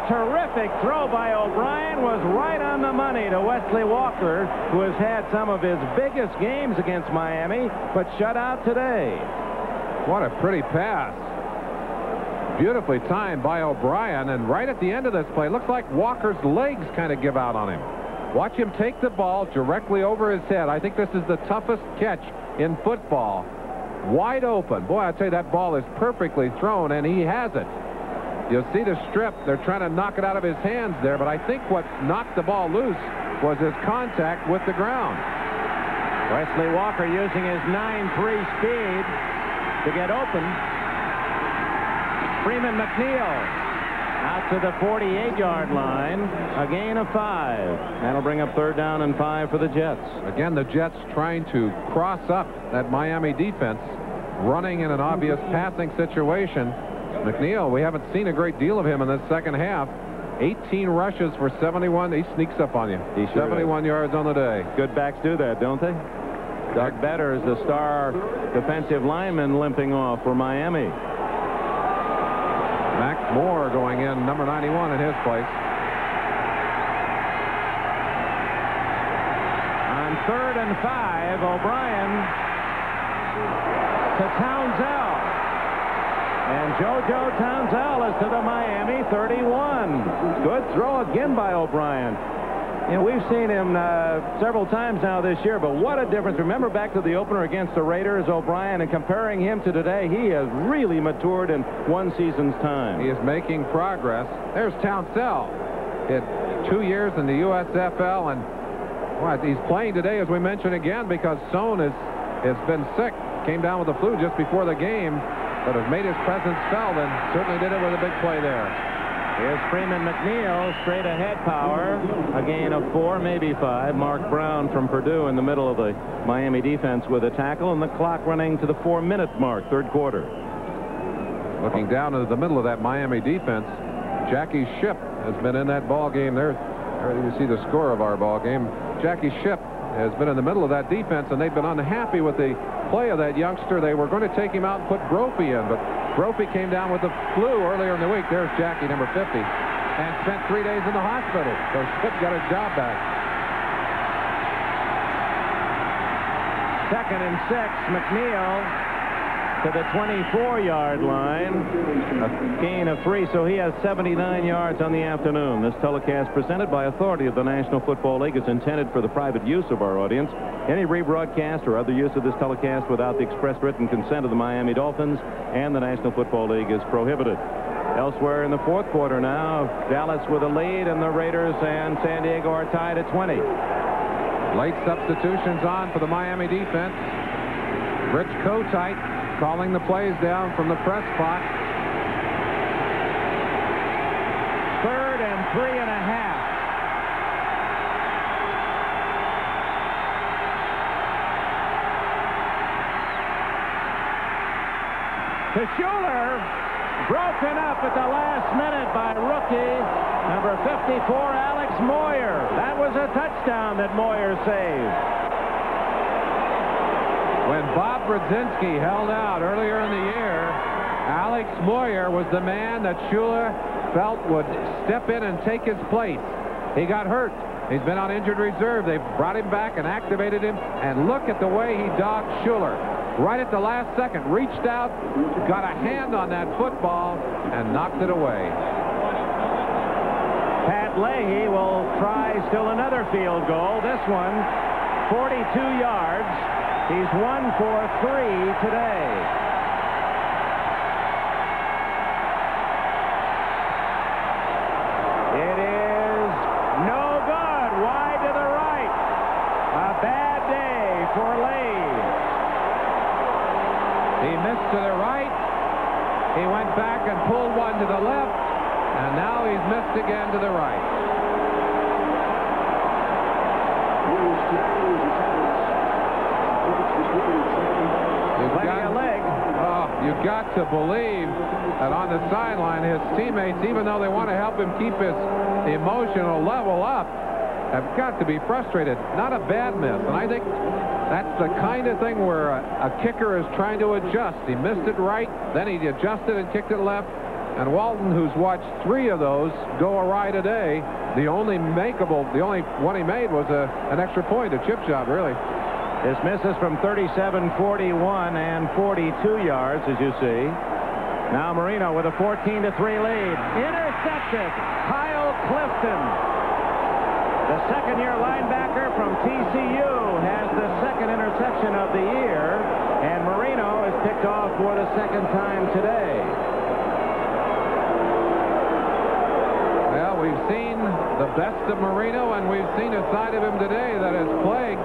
Terrific throw by O'Brien was right on the money to Wesley Walker, who has had some of his biggest games against Miami, but shut out today. What a pretty pass. Beautifully timed by O'Brien, and right at the end of this play, looks like Walker's legs kind of give out on him. Watch him take the ball directly over his head. I think this is the toughest catch in football. Wide open. Boy, I tell you, that ball is perfectly thrown, and he has it. You'll see the strip. They're trying to knock it out of his hands there, but I think what knocked the ball loose was his contact with the ground. Wesley Walker using his 9-3 speed to get open. Freeman McNeil out to the 48-yard line. A gain of five. That'll bring up third down and five for the Jets. Again, the Jets trying to cross up that Miami defense, running in an obvious passing situation. McNeil, we haven't seen a great deal of him in this second half. 18 rushes for 71. He sneaks up on you. He sure 71 does. yards on the day. Good backs do that, don't they? Doug Better is the star defensive lineman limping off for Miami. Max Moore going in, number 91 in his place. On third and five, O'Brien to Townsell. And JoJo Townsell is to the Miami 31. Good throw again by O'Brien. You know, we've seen him uh, several times now this year, but what a difference. Remember back to the opener against the Raiders, O'Brien, and comparing him to today, he has really matured in one season's time. He is making progress. There's Townsell. Hit two years in the USFL, and well, he's playing today, as we mentioned again, because Sohn has, has been sick. Came down with the flu just before the game, but has made his presence felt, and certainly did it with a big play there. Here's Freeman McNeil, straight ahead power. A gain of four, maybe five. Mark Brown from Purdue in the middle of the Miami defense with a tackle, and the clock running to the four-minute mark, third quarter. Looking down into the middle of that Miami defense, Jackie Shipp has been in that ball game there. There you see the score of our ball game. Jackie Shipp has been in the middle of that defense, and they've been unhappy with the play of that youngster. They were going to take him out and put Brophy in, but Brophy came down with the flu earlier in the week. There's Jackie, number 50, and spent three days in the hospital. So Skip got his job back. Second and six, McNeil to the 24-yard line. A gain of three, so he has 79 yards on the afternoon. This telecast presented by authority of the National Football League is intended for the private use of our audience. Any rebroadcast or other use of this telecast without the express written consent of the Miami Dolphins and the National Football League is prohibited. Elsewhere in the fourth quarter now, Dallas with a lead, and the Raiders and San Diego are tied at 20. Late substitutions on for the Miami defense. Rich Kotite calling the plays down from the press box. Third and three and a half. To Shuler, broken up at the last minute by rookie number 54, Alex Moyer. That was a touchdown that Moyer saved. When Bob Brudzinski held out earlier in the year, Alex Moyer was the man that Shuler felt would step in and take his place. He got hurt. He's been on injured reserve. They brought him back and activated him. And look at the way he dogged Shuler. Right at the last second, reached out, got a hand on that football, and knocked it away. Pat Leahy will try still another field goal. This one, 42 yards. He's one for three today. It is no good. Wide to the right. A bad day for Lee. He missed to the right. He went back and pulled one to the left. And now he's missed again to the right. You've got oh, you've got to believe that on the sideline, his teammates, even though they want to help him keep his emotional level up, have got to be frustrated. Not a bad miss. And I think that's the kind of thing where a, a kicker is trying to adjust. He missed it right, then he adjusted and kicked it left. And Walton, who's watched three of those go awry today, the only makeable, the only one he made was a, an extra point, a chip shot, really. This misses from 37, 41, and 42 yards, as you see. Now Marino with a 14 to 3 lead. Intercepted. Kyle Clifton. The second-year linebacker from TCU has the second interception of the year, and Marino is picked off for the second time today. Well, we've seen the best of Marino, and we've seen a side of him today that has plagued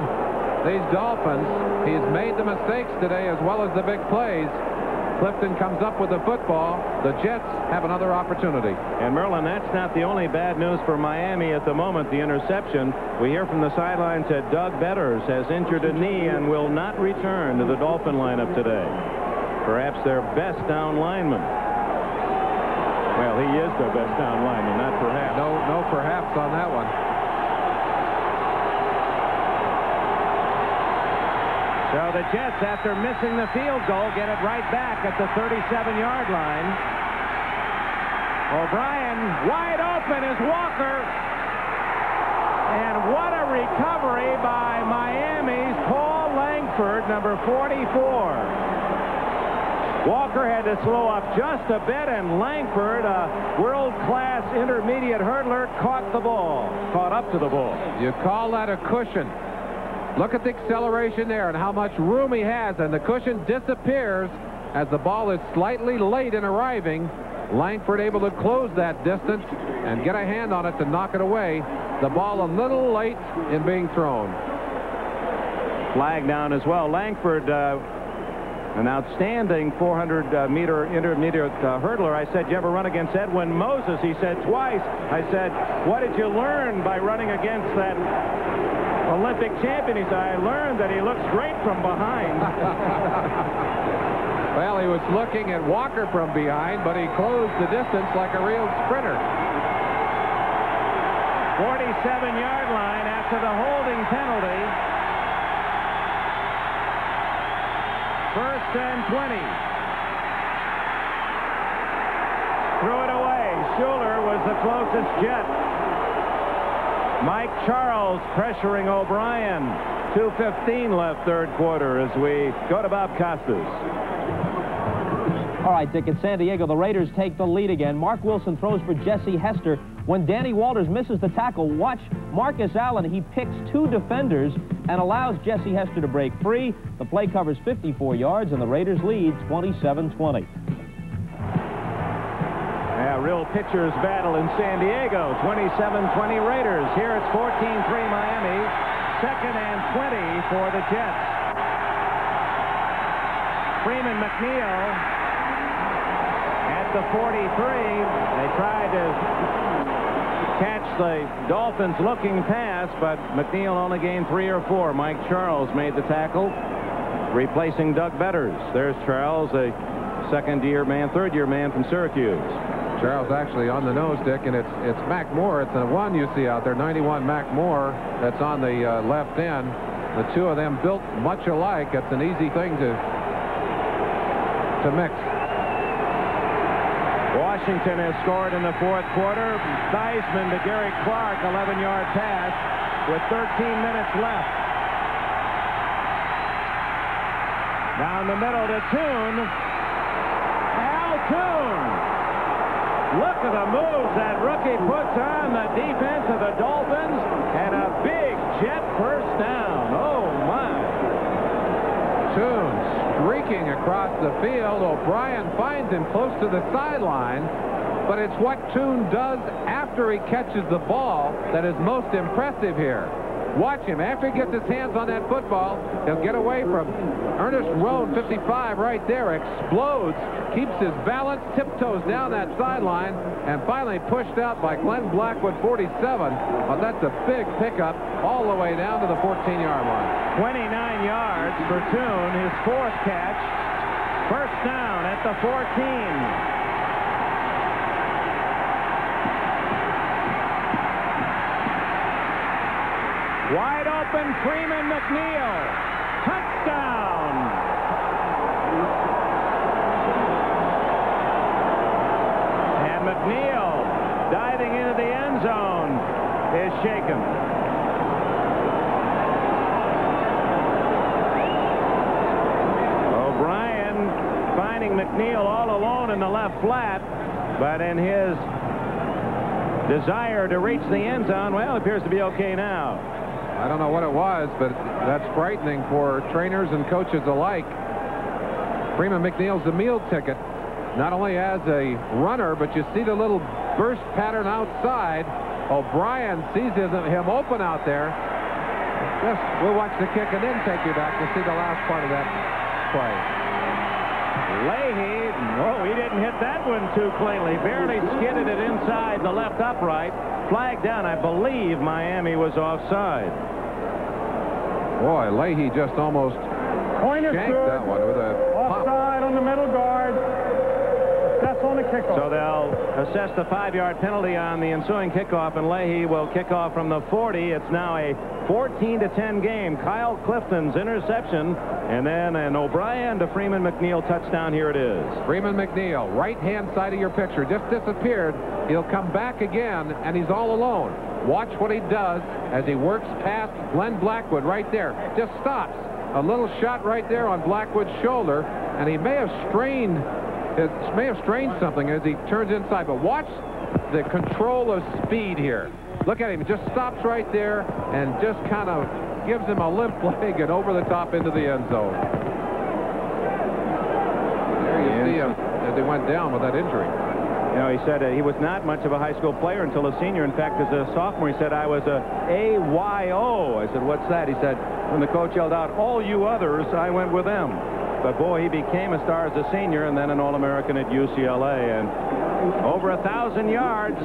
these Dolphins. He's made the mistakes today as well as the big plays. Clifton comes up with the football. The Jets have another opportunity. And Merlin, that's not the only bad news for Miami at the moment, the interception. We hear from the sidelines that Doug Betters has injured a knee and will not return to the Dolphin lineup today. Perhaps their best down lineman. Well, he is their best down lineman, not perhaps. No, no perhaps on that one. So the Jets, after missing the field goal, get it right back at the 37-yard line. O'Brien wide open is Walker. And what a recovery by Miami's Paul Lankford, number 44. Walker had to slow up just a bit, and Lankford, a world-class intermediate hurdler, caught the ball, caught up to the ball. You call that a cushion. Look at the acceleration there and how much room he has, and the cushion disappears as the ball is slightly late in arriving. Lankford able to close that distance and get a hand on it to knock it away. The ball a little late in being thrown. Flag down as well. Lankford, uh, an outstanding 400-meter uh, intermediate uh, hurdler. I said, you ever run against Edwin Moses? He said, twice. I said, what did you learn by running against that Olympic champion. He said, I learned that he looks great from behind. well, he was looking at Walker from behind, but he closed the distance like a real sprinter. 47-yard line after the holding penalty. First and 20. Threw it away. Shuler was the closest jet. Mike Charles pressuring O'Brien. 2.15 left third quarter as we go to Bob Costas. All right, Dick, at San Diego, the Raiders take the lead again. Marc Wilson throws for Jesse Hester. When Danny Walters misses the tackle, watch Marcus Allen. He picks two defenders and allows Jesse Hester to break free. The play covers 54 yards, and the Raiders lead 27-20. Yeah, real pitcher's battle in San Diego. 27-20 Raiders. Here it's 14-3 Miami. Second and 20 for the Jets. Freeman McNeil at the 43. They tried to catch the Dolphins looking pass, but McNeil only gained three or four. Mike Charles made the tackle, replacing Doug Betters. There's Charles, a second-year man, third-year man from Syracuse. Charles actually on the nose, Dick, and it's it's Mac Moore. It's the one you see out there, 91 Mac Moore, that's on the uh, left end. The two of them built much alike. It's an easy thing to to mix. Washington has scored in the fourth quarter. Theismann to Gary Clark, 11-yard pass with 13 minutes left. Down the middle to Toon. Al Toon. Look at the moves that rookie puts on the defense of the Dolphins. And a big jet first down. Oh, my. Toon streaking across the field. O'Brien finds him close to the sideline. But it's what Toon does after he catches the ball that is most impressive here. Watch him. After he gets his hands on that football, he'll get away from Ernest Rhone, 55 right there, explodes, keeps his balance, tiptoes down that sideline, and finally pushed out by Glenn Blackwood, 47. But that's a big pickup all the way down to the 14-yard line. 29 yards for Toon, his fourth catch. First down at the 14. Wide open Freeman McNeil. Touchdown. And McNeil diving into the end zone is shaken. O'Brien finding McNeil all alone in the left flat, but in his desire to reach the end zone, well, appears to be okay now. I don't know what it was, but that's frightening for trainers and coaches alike. Freeman McNeil's the meal ticket, not only as a runner, but you see the little burst pattern outside. O'Brien sees him open out there. Just, we'll watch the kick and then take you back to see the last part of that play. Leahy, oh, he didn't hit that one too cleanly. Barely skidded it inside the left upright. Flag down. I believe Miami was offside. Boy, Leahy just almost Point is shanked that one with a pop. Offside on the middle guard. That's on the kickoff. So they'll assess the five-yard penalty on the ensuing kickoff, and Leahy will kick off from the 40. It's now a 14 to 10 game. Kyle Clifton's interception, and then an O'Brien to Freeman McNeil touchdown. Here it is. Freeman McNeil, right-hand side of your picture, just disappeared. He'll come back again, and he's all alone. Watch what he does as he works past Glenn Blackwood right there. Just stops. A little shot right there on Blackwood's shoulder, and he may have strained, it may have strained something as he turns inside. But watch the control of speed here. Look at him. He just stops right there and just kind of gives him a limp leg and over the top into the end zone. There you see him as he went down with that injury. You know, he said uh, he was not much of a high school player until a senior. In fact, as a sophomore, he said, I was a A-Y-O. I said, what's that? He said, when the coach yelled out, all you others, I went with them. But boy, he became a star as a senior and then an All-American at UCLA. And over a thousand yards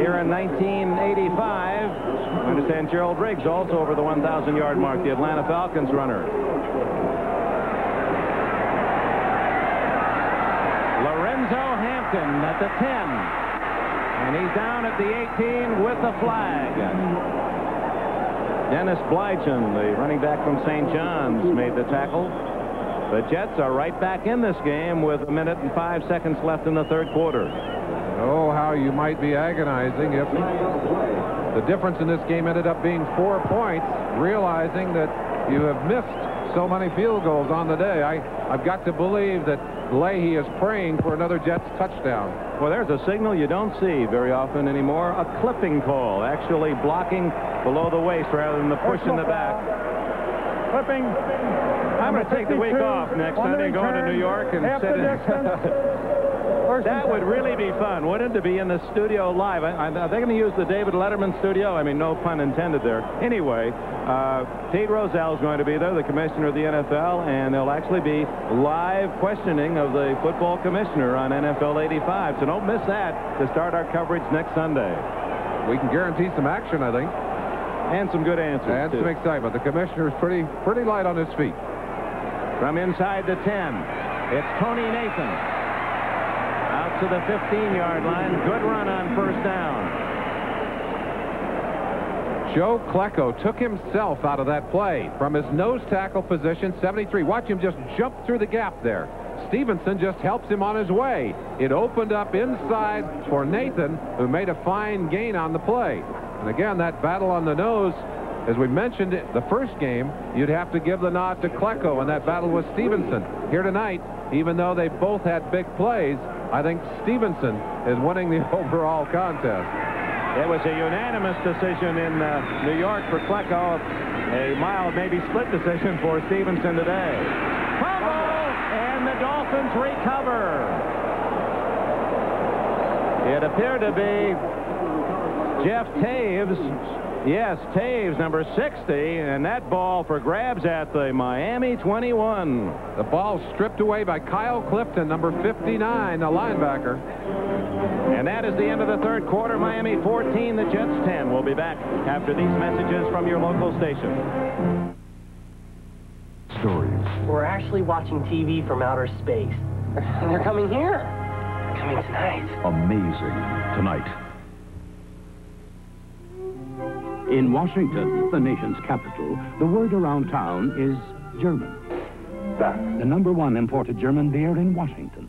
here in 1985. I understand Gerald Riggs also over the 1,000-yard mark, the Atlanta Falcons runner. Lorenzo Hampton at the 10. And he's down at the 18 with the flag. Dennis Bligen, the running back from St. John's, made the tackle. The Jets are right back in this game with a minute and five seconds left in the third quarter. Oh, how you might be agonizing if the difference in this game ended up being four points, realizing that you have missed so many field goals on the day. I, I've got to believe that Leahy is praying for another Jets touchdown. Well, there's a signal you don't see very often anymore, a clipping call, actually blocking below the waist rather than the push in the back. Clipping. I'm going to take the week off next Sunday, go to New York and sit in. That would really be fun, wouldn't it, to be in the studio live? I, I, are they going to use the David Letterman studio? I mean, no pun intended there. Anyway, uh, Pete Rozelle is going to be there, the commissioner of the NFL, and there'll actually be live questioning of the football commissioner on NFL 85. So don't miss that to start our coverage next Sunday. We can guarantee some action, I think. And some good answers. And too. some excitement. The commissioner is pretty, pretty light on his feet. From inside the 10, it's Tony Nathan. To the 15-yard line. Good run on first down. Joe Klecko took himself out of that play from his nose tackle position, 73. Watch him just jump through the gap there. Stephenson just helps him on his way. It opened up inside for Nathan, who made a fine gain on the play. And again, that battle on the nose, as we mentioned the first game, you'd have to give the nod to Klecko, in that battle with Stephenson. Here tonight, even though they both had big plays, I think Stephenson is winning the overall contest. It was a unanimous decision in uh, New York for Klecko. A mild, maybe split decision for Stevenson today. Fumble, and the Dolphins recover. It appeared to be Jeff Toews. Yes, Toews, number 60, and that ball for grabs at the Miami 21. The ball stripped away by Kyle Clifton, number 59, the linebacker. And that is the end of the third quarter. Miami 14, the Jets 10. We'll be back after these messages from your local station. Stories. We're actually watching TV from outer space. And they're coming here. Coming tonight. Amazing. Tonight. In Washington, the nation's capital, the word around town is German. The number one imported German beer in Washington.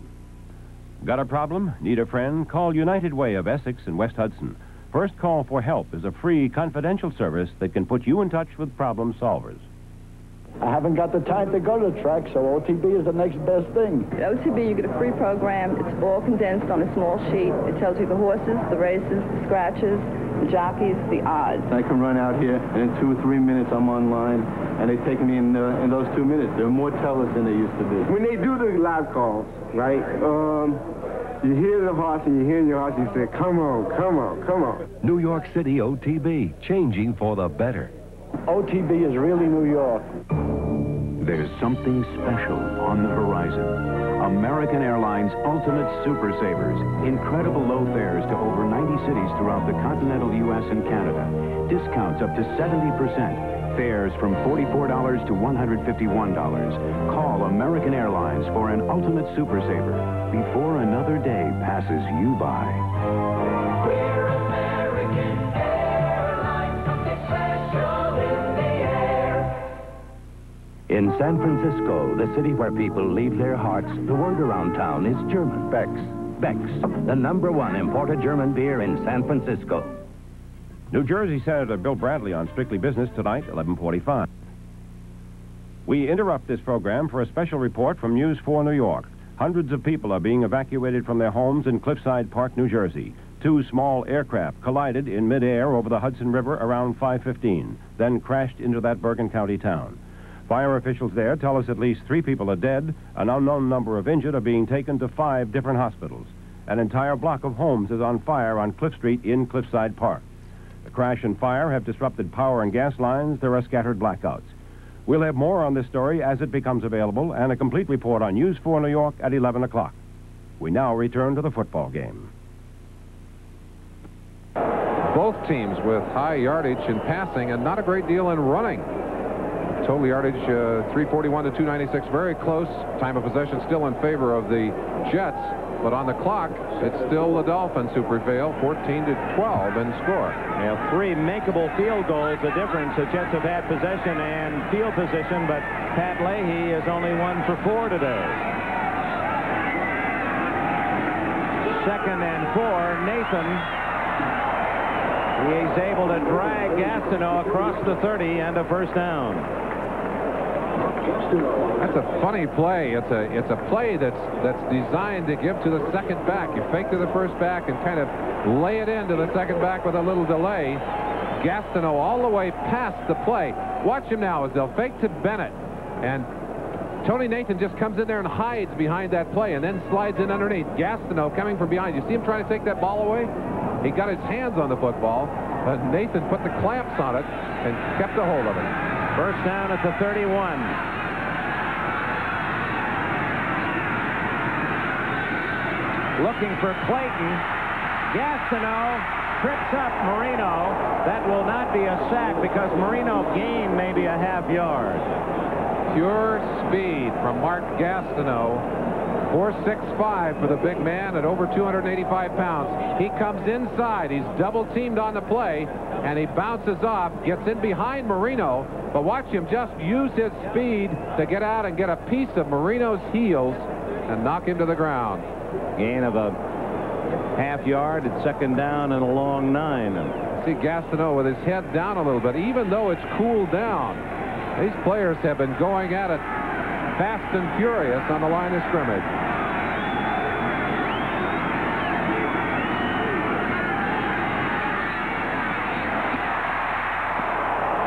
Got a problem? Need a friend? Call United Way of Essex and West Hudson. First Call for Help is a free, confidential service that can put you in touch with problem solvers. I haven't got the time to go to the track, so OTB is the next best thing. At OTB, you get a free program. It's all condensed on a small sheet. It tells you the horses, the races, the scratches, the jockeys, the odds. I can run out here, and in two or three minutes, I'm online, and they take me in uh, in those two minutes. There are more tellers than they used to be. When they do the live calls, right, um, you hear the horse and you hear your horse, you say, come on, come on, come on. New York City OTB, changing for the better. OTB is really New York. There's something special on the horizon. American Airlines Ultimate Super Savers. Incredible low fares to over 90 cities throughout the continental U.S. and Canada. Discounts up to 70%. Fares from $44 to $151. Call American Airlines for an Ultimate Super Saver before another day passes you by. In San Francisco, the city where people leave their hearts, the word around town is German. Beck's. Beck's, the number one imported German beer in San Francisco. New Jersey Senator Bill Bradley on Strictly Business tonight, 1145. We interrupt this program for a special report from News 4 New York. Hundreds of people are being evacuated from their homes in Cliffside Park, New Jersey. Two small aircraft collided in midair over the Hudson River around 515, then crashed into that Bergen County town. Fire officials there tell us at least three people are dead. An unknown number of injured are being taken to five different hospitals. An entire block of homes is on fire on Cliff Street in Cliffside Park. The crash and fire have disrupted power and gas lines. There are scattered blackouts. We'll have more on this story as it becomes available and a complete report on News 4 New York at 11 o'clock. We now return to the football game. Both teams with high yardage in passing and not a great deal in running. Total yardage uh, 341 to 296, very close. Time of possession still in favor of the Jets. But on the clock, it's still the Dolphins who prevail, 14 to 12 in score. Now, three makeable field goals, the difference. The Jets have had possession and field position, but Pat Leahy is only one for four today. Second and four, Nathan. He's able to drag Gastineau across the 30 and a first down. That's a funny play. It's a it's a play that's that's designed to give to the second back. You fake to the first back and kind of lay it into the second back with a little delay. Gastineau all the way past the play. Watch him now as they'll fake to Bennett. And Tony Nathan just comes in there and hides behind that play and then slides in underneath. Gastineau coming from behind. You see him trying to take that ball away? He got his hands on the football, but Nathan put the clamps on it and kept a hold of it. First down at the 31. looking for Clayton. Gastineau trips up Marino. That will not be a sack because Marino gained maybe a half yard. Pure speed from Mark Gastineau. 4.65 for the big man at over 285 pounds. He comes inside. He's double teamed on the play, and he bounces off, gets in behind Marino, but watch him just use his speed to get out and get a piece of Marino's heels and knock him to the ground. Gain of a half yard at second down and a long nine. See Gastineau with his head down a little bit, even though it's cooled down. These players have been going at it fast and furious on the line of scrimmage.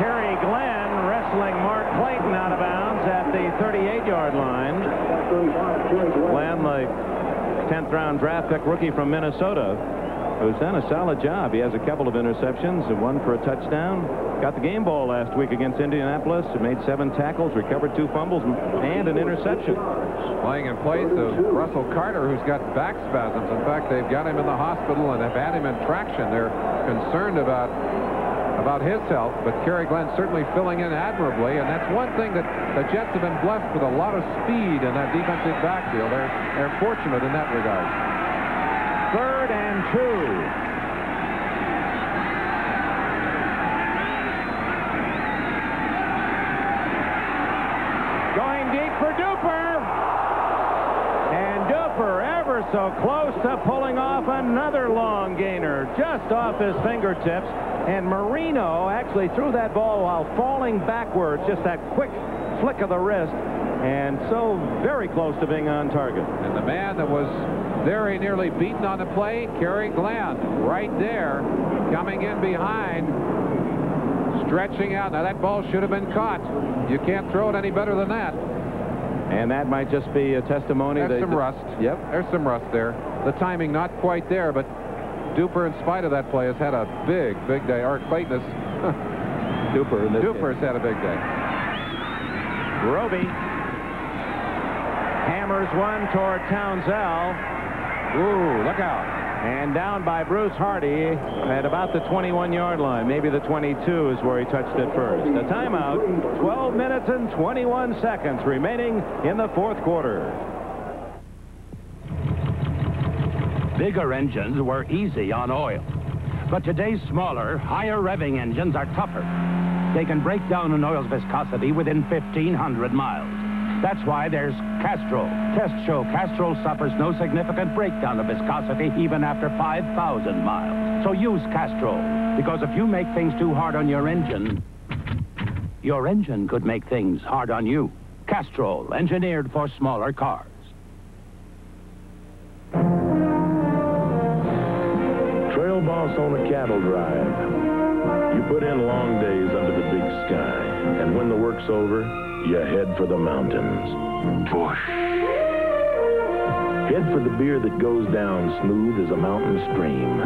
Kerry Glenn wrestling Mark Clayton out of bounds at the 38-yard line. Glenn, the 10th round draft pick rookie from Minnesota who's done a solid job. He has a couple of interceptions and one for a touchdown. Got the game ball last week against Indianapolis. Made seven tackles, recovered two fumbles, and an interception. Playing in place of Russell Carter, who's got back spasms. In fact, they've got him in the hospital and have had him in traction. They're concerned about about his health, but Kerry Glenn certainly filling in admirably, and that's one thing that the Jets have been blessed with a lot of speed in that defensive backfield. They're, they're fortunate in that regard. Third and two. Going deep for Duper. And Duper ever so close to pulling off another long gainer just off his fingertips. And Marino actually threw that ball while falling backwards, just that quick flick of the wrist, and so very close to being on target. And the man that was very nearly beaten on the play, Kerry Glenn, right there, coming in behind, stretching out. Now, that ball should have been caught. You can't throw it any better than that. And that might just be a testimony. There's some rust. Yep. There's some rust there. The timing not quite there, but Duper, in spite of that play, has had a big, big day. Or Clayton has... Duper in this Duper's game. had a big day. Roby hammers one toward Townsell. Ooh, look out. And down by Bruce Hardy at about the 21-yard line. Maybe the 22 is where he touched it first. A timeout, 12 minutes and 21 seconds remaining in the fourth quarter. Bigger engines were easy on oil. But today's smaller, higher revving engines are tougher. They can break down an oil's viscosity within 1,500 miles. That's why there's Castrol. Tests show Castrol suffers no significant breakdown of viscosity even after 5,000 miles. So use Castrol, because if you make things too hard on your engine, your engine could make things hard on you. Castrol, engineered for smaller cars. Boss on a cattle drive. You put in long days under the big sky, and when the work's over, you head for the mountains. Busch. Head for the beer that goes down smooth as a mountain stream.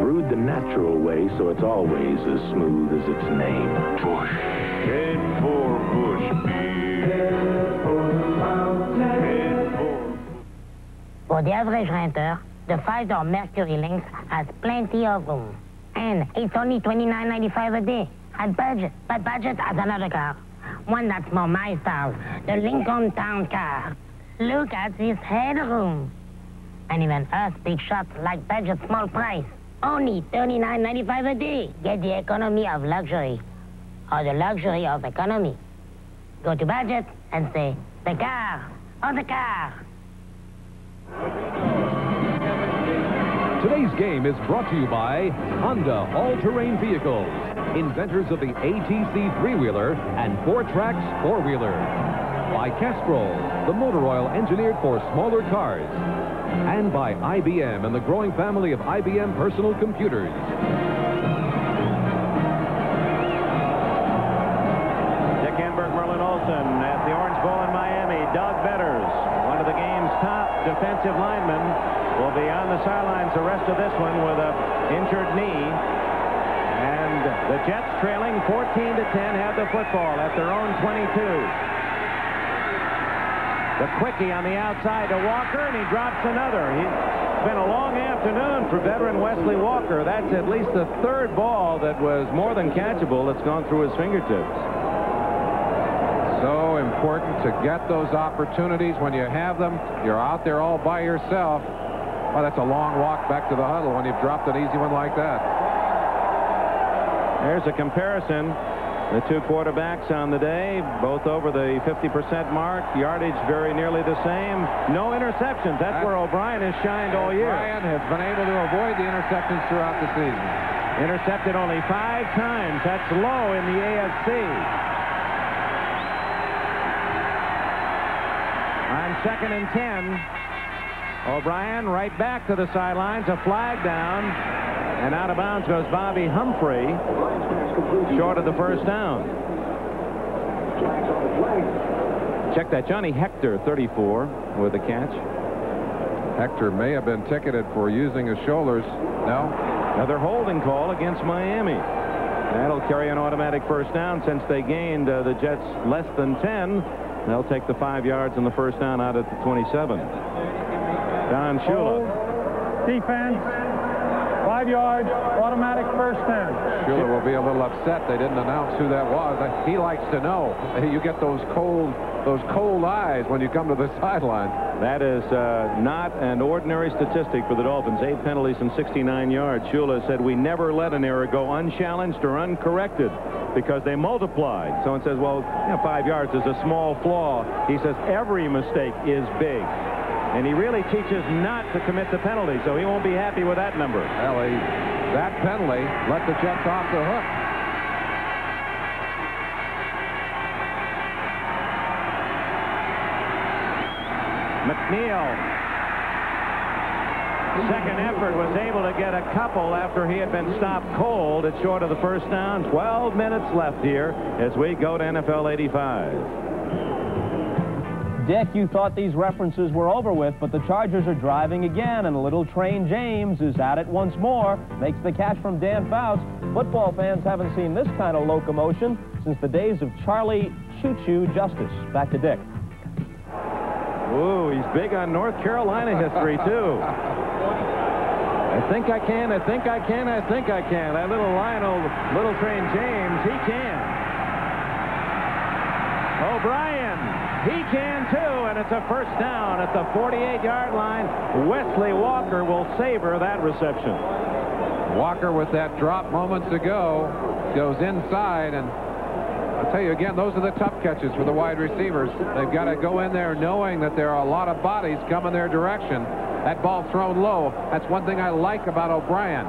Brewed the natural way, so it's always as smooth as its name. Busch. Head for Busch beer. For the average renter, the five-door Mercury Lynx has plenty of room. And it's only $29.95 a day. At budget, but budget has another car. One that's more my style, the Lincoln Town Car. Look at this headroom. And even us big shots like budget small price. Only $39.95 a day. Get the economy of luxury. Or the luxury of economy. Go to budget and say, the car, or the car. Today's game is brought to you by Honda All-Terrain Vehicles, inventors of the ATC three-wheeler and FourTrax four-wheeler. By Castrol, the motor oil engineered for smaller cars. And by IBM and the growing family of IBM personal computers. Dick Enberg, Merlin Olsen at the Orange Bowl in Miami. Doug Betters, one of the game's top defensive linemen, the sidelines the rest of this one with a injured knee. And the Jets trailing 14 to 10 have the football at their own 22. The quickie on the outside to Walker, and he drops another. It's been a long afternoon for veteran Wesley Walker. That's at least the third ball that was more than catchable that's gone through his fingertips. So important to get those opportunities when you have them. You're out there all by yourself. Well, that's a long walk back to the huddle when you've dropped an easy one like that. There's a comparison. The two quarterbacks on the day, both over the 50% mark. Yardage very nearly the same. No interceptions. That's where O'Brien has shined all year. O'Brien has been able to avoid the interceptions throughout the season. Intercepted only five times. That's low in the AFC. On second and 10, O'Brien right back to the sidelines. A flag down. And out of bounds goes Bobby Humphery, short of the first down. Check that. Johnny Hector, 34, with the catch. Hector may have been ticketed for using his shoulders. No? Another holding call against Miami. That'll carry an automatic first down since they gained uh, the Jets less than 10. They'll take the five yards and the first down out at the 27. Don Shula. Defense. Five yards, automatic first down. Shula will be a little upset they didn't announce who that was. He likes to know. You get those cold, those cold eyes when you come to the sideline. That is uh, not an ordinary statistic for the Dolphins. Eight penalties and 69 yards. Shula said we never let an error go unchallenged or uncorrected because they multiplied. Someone says, well, you know, five yards is a small flaw. He says every mistake is big. And he really teaches not to commit the penalty, so he won't be happy with that number. Well, he, that penalty let the Jets off the hook. McNeil. Second effort was able to get a couple after he had been stopped cold. It's short of the first down. 12 minutes left here as we go to NFL 85. Dick, you thought these references were over with, but the Chargers are driving again, and little train James is at it once more. Makes the catch from Dan Fouts. Football fans haven't seen this kind of locomotion since the days of Charlie Choo Choo Justice. Back to Dick. Ooh, he's big on North Carolina history, too. I think I can, I think I can, I think I can. That little Lionel, little train James, he can. O'Brien, he can too, and it's a first down at the 48-yard line. Wesley Walker will savor that reception. Walker with that drop moments ago goes inside, and I'll tell you again, those are the tough catches for the wide receivers. They've got to go in there knowing that there are a lot of bodies coming their direction. That ball thrown low, that's one thing I like about O'Brien.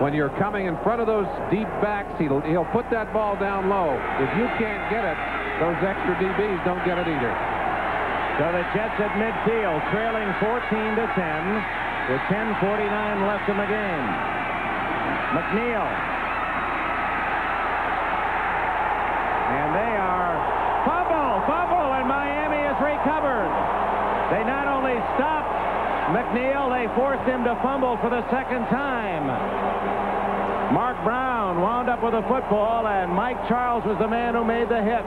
When you're coming in front of those deep backs, he'll, he'll put that ball down low. If you can't get it, those extra DBs don't get it either. So the Jets at midfield, trailing 14 to 10, with 10:49 left in the game. McNeil. And they are fumble, fumble, and Miami is recovered. They not only stopped McNeil, they forced him to fumble for the second time. Mark Brown wound up with a football, and Mike Charles was the man who made the hit.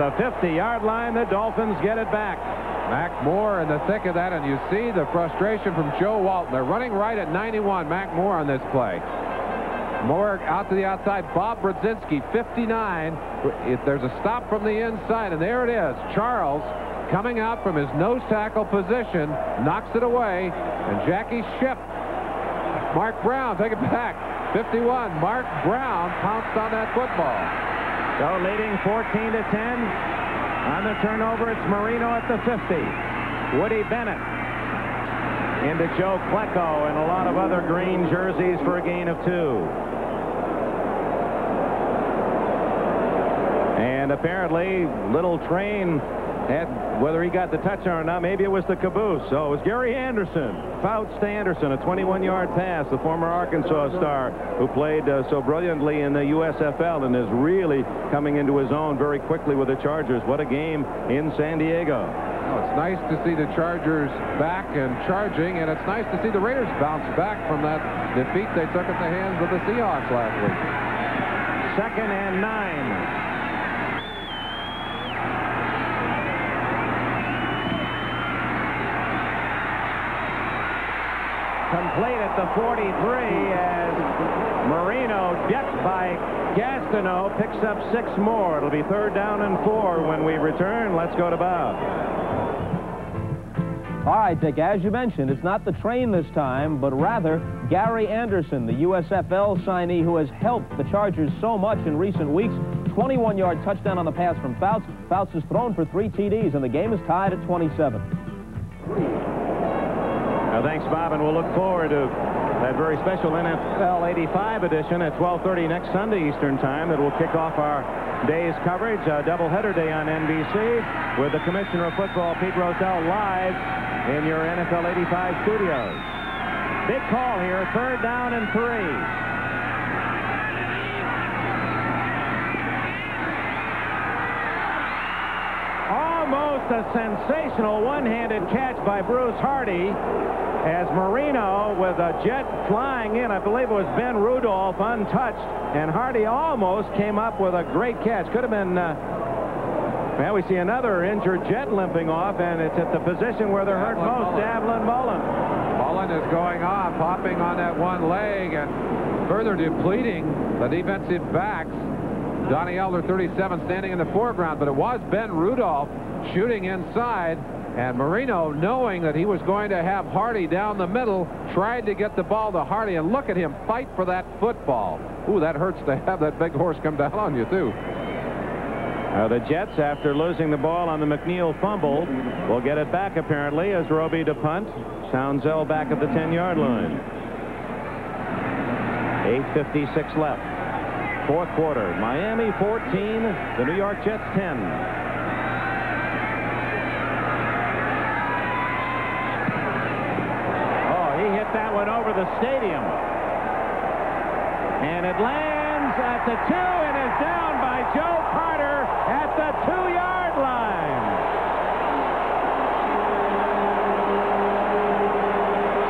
The 50-yard line, the Dolphins get it back. Mac Moore in the thick of that, and you see the frustration from Joe Walton. They're running right at 91. Mac Moore on this play. Moore out to the outside. Bob Brudzinski, 59. If there's a stop from the inside, and there it is. Charles coming out from his nose tackle position, knocks it away, and Jackie Shipp. Mark Brown, take it back. 51. Mark Brown pounced on that football. So leading 14 to 10. On the turnover, it's Marino at the 50. Woody Bennett into Joe Klecko and a lot of other green jerseys for a gain of two. And apparently, Little Train had, whether he got the touchdown or not, maybe it was the caboose. So it was Gary Anderson, Fouts to Anderson, a 21-yard pass, the former Arkansas star who played uh, so brilliantly in the USFL and is really coming into his own very quickly with the Chargers. What a game in San Diego. Well, it's nice to see the Chargers back and charging, and it's nice to see the Raiders bounce back from that defeat they took at the hands of the Seahawks last week. Second and nine. Complete at the 43 as Marino gets by Gastineau, picks up six more. It'll be third down and four when we return. Let's go to Bob. All right, Dick, as you mentioned, it's not the train this time, but rather Gary Anderson, the USFL signee who has helped the Chargers so much in recent weeks. 21-yard touchdown on the pass from Fouts. Fouts has thrown for three TDs, and the game is tied at 27. Now, thanks, Bob, and we'll look forward to that very special NFL 85 edition at 12.30 next Sunday Eastern Time that will kick off our day's coverage, a doubleheader day on NBC with the Commissioner of Football, Pete Rozelle, live in your NFL 85 studios. Big call here, third down and three. Almost a sensational one-handed catch by Bruce Hardy as Marino with a jet flying in. I believe it was Ben Rudolph untouched, and Hardy almost came up with a great catch. Could have been. Uh, well, we see another injured jet limping off, and it's at the position where they're hurt most, Davlin Mullen. Mullen is going off, hopping on that one leg, and further depleting the defensive backs. Donnie Elder, 37, standing in the foreground, but it was Ben Rudolph shooting inside. And Marino, knowing that he was going to have Hardy down the middle, tried to get the ball to Hardy. And look at him fight for that football. Ooh, that hurts to have that big horse come down on you, too. Uh, the Jets, after losing the ball on the McNeil fumble, will get it back, apparently, as Roby to punt. Townsell back at the 10-yard line. 8.56 left. Fourth quarter. Miami 14, the New York Jets 10. Oh, he hit that one over the stadium. And it lands at the two and is down by Joe Carter at the two-yard line.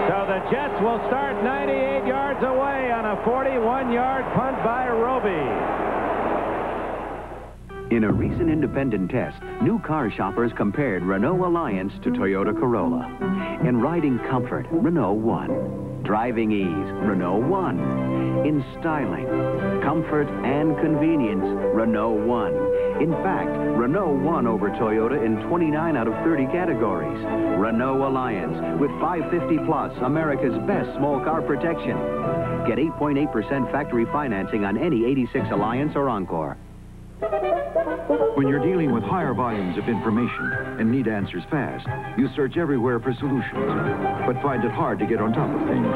So the Jets will start 98 yards away on a 41-yard punt by Roby. In a recent independent test, new car shoppers compared Renault Alliance to Toyota Corolla. In riding comfort, Renault won. Driving ease, Renault won. In styling, comfort, and convenience, Renault won. In fact, Renault won over Toyota in 29 out of 30 categories. Renault Alliance with 550 Plus, America's best small car protection. Get 8.8% factory financing on any 86 Alliance or Encore. When you're dealing with higher volumes of information and need answers fast, you search everywhere for solutions, but find it hard to get on top of things.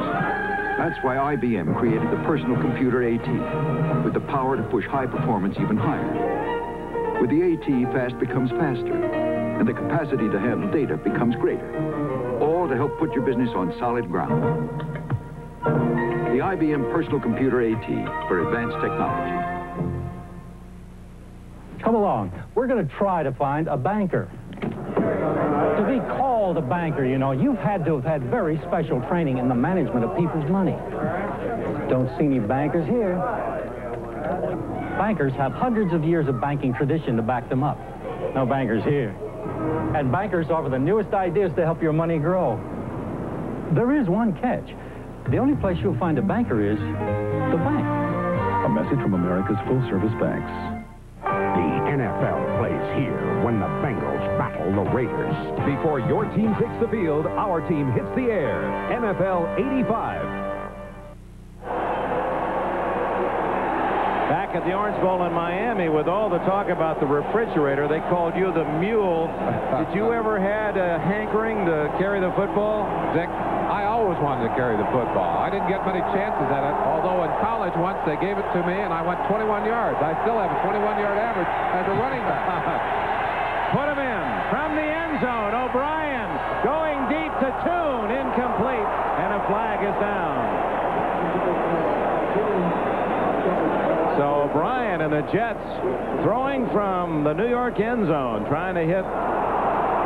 That's why IBM created the personal computer AT, with the power to push high performance even higher. With the AT, fast becomes faster, and the capacity to handle data becomes greater, all to help put your business on solid ground. The IBM Personal Computer AT for advanced technology. Come along. We're going to try to find a banker. To be called a banker, you know, you've had to have had very special training in the management of people's money. Don't see any bankers here. Bankers have hundreds of years of banking tradition to back them up. No bankers here. And bankers offer the newest ideas to help your money grow. There is one catch. The only place you'll find a banker is the bank. A message from America's full-service banks. The Raiders. Before your team takes the field, our team hits the air. NFL 85. Back at the Orange Bowl in Miami with all the talk about the refrigerator, they called you the mule. Did you ever had a hankering to carry the football? Dick, I always wanted to carry the football. I didn't get many chances at it, although in college once they gave it to me and I went 21 yards. I still have a 21-yard average as a running back. Put him in from the end O'Brien going deep to Toon, incomplete, and a flag is down. So O'Brien and the Jets throwing from the New York end zone, trying to hit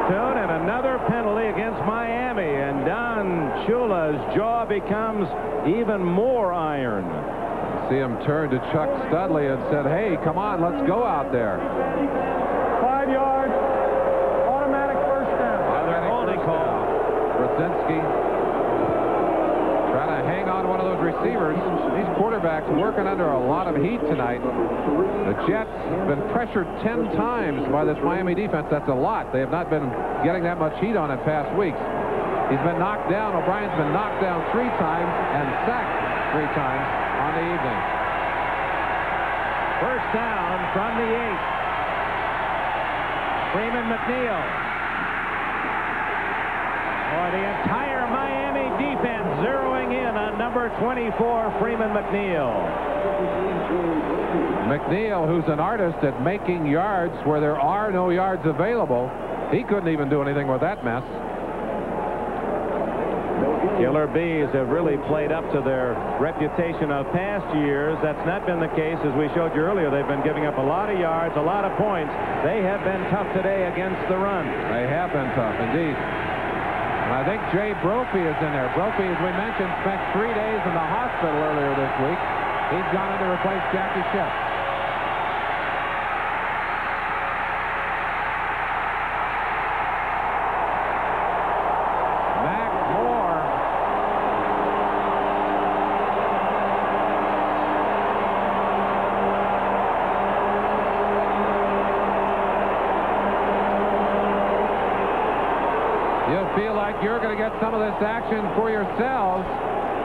Toon, and another penalty against Miami. And Don Shula's jaw becomes even more iron. See him turn to Chuck Studley and said, hey, come on, let's go out there. One of those receivers. These quarterbacks working under a lot of heat tonight. The Jets have been pressured 10 times by this Miami defense. That's a lot. They have not been getting that much heat on in past weeks. He's been knocked down. O'Brien's been knocked down three times and sacked three times on the evening. First down from the eight. Freeman McNeil. Or the entire zeroing in on number 24, Freeman McNeil. McNeil, who's an artist at making yards where there are no yards available, he couldn't even do anything with that mess. Killer Bees have really played up to their reputation of past years. That's not been the case, as we showed you earlier. They've been giving up a lot of yards, a lot of points. They have been tough today against the run. They have been tough, indeed. Think Jay Brophy is in there. Brophy, as we mentioned, spent three days in the hospital earlier this week. He's gone in to replace Jackie Shipp. Mac Moore You'll feel like you're going to get some of this action for yourselves.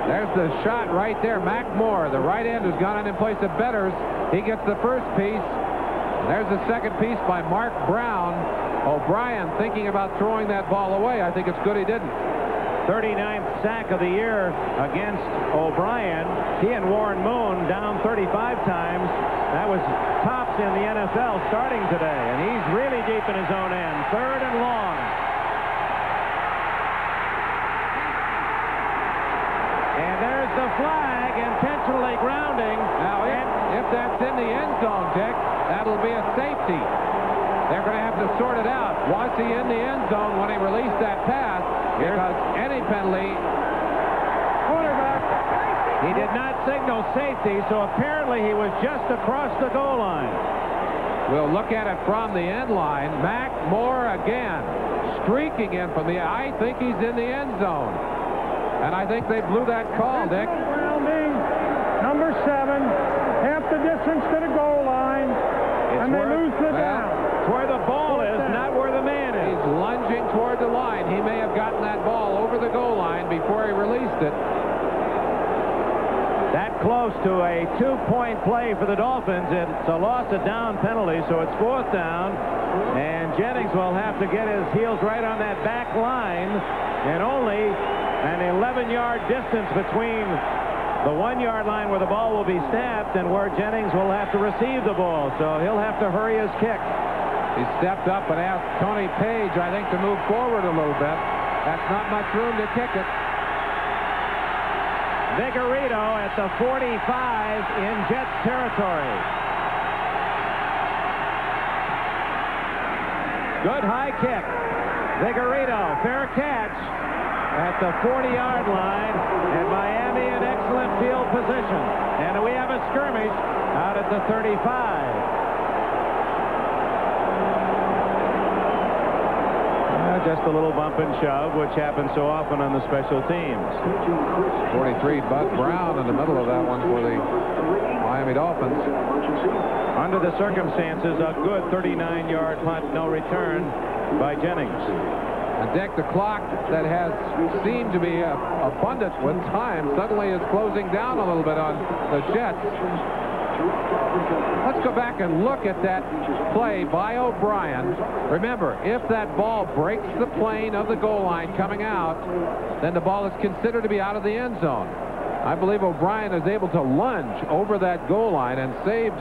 There's the shot right there. Mac Moore, the right end who's gone in in place of Betters. He gets the first piece. There's the second piece by Mark Brown. O'Brien thinking about throwing that ball away. I think it's good he didn't. 39th sack of the year against O'Brien. He and Warren Moon down 35 times. That was tops in the NFL starting today. And he's really deep in his own end. Third and long. And there's the flag, intentionally grounding. Now, if, if that's in the end zone, Dick, that'll be a safety. They're going to have to sort it out. Was he in the end zone when he released that pass? Because any penalty... He did not signal safety, so apparently he was just across the goal line. We'll look at it from the end line. Mac Moore again, streaking in from the... I think he's in the end zone. And I think they blew that call, Dick. Grounding, number seven, half the distance to the goal line, and they lose the well, down. It's where the ball is, not where the man is. He's lunging toward the line. He may have gotten that ball over the goal line before he released it. That close to a two-point play for the Dolphins. It's a loss of down penalty, so it's fourth down. And Jennings will have to get his heels right on that back line. And only an 11-yard distance between the one-yard line where the ball will be snapped and where Jennings will have to receive the ball. So he'll have to hurry his kick. He stepped up and asked Tony Paige, I think, to move forward a little bit. That's not much room to kick it. Vigorito at the 45 in Jets territory. Good high kick. Vigorito, fair catch at the 40-yard line, and Miami in excellent field position. And we have a skirmish out at the 35. Uh, just a little bump and shove, which happens so often on the special teams. 43, Bud Brown in the middle of that one for the Miami Dolphins. Under the circumstances, a good 39-yard punt, no return. by Jennings. Dick, the clock that has seemed to be uh, abundant with time suddenly is closing down a little bit on the Jets. Let's go back and look at that play by O'Brien. Remember, if that ball breaks the plane of the goal line coming out, then the ball is considered to be out of the end zone. I believe O'Brien is able to lunge over that goal line and saved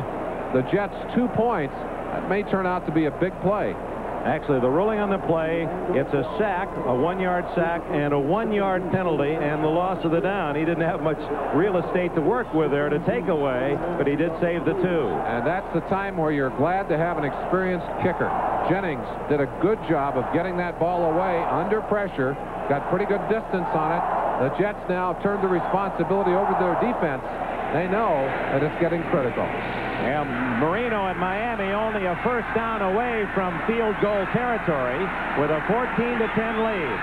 the Jets two points. That may turn out to be a big play. Actually, the ruling on the play, it's a sack, a one-yard sack, and a one-yard penalty, and the loss of the down. He didn't have much real estate to work with there to take away, but he did save the two. And that's the time where you're glad to have an experienced kicker. Jennings did a good job of getting that ball away under pressure, got pretty good distance on it. The Jets now turn the responsibility over to their defense. They know that it's getting critical. And Marino at Miami only a first down away from field goal territory with a 14 to 10 lead.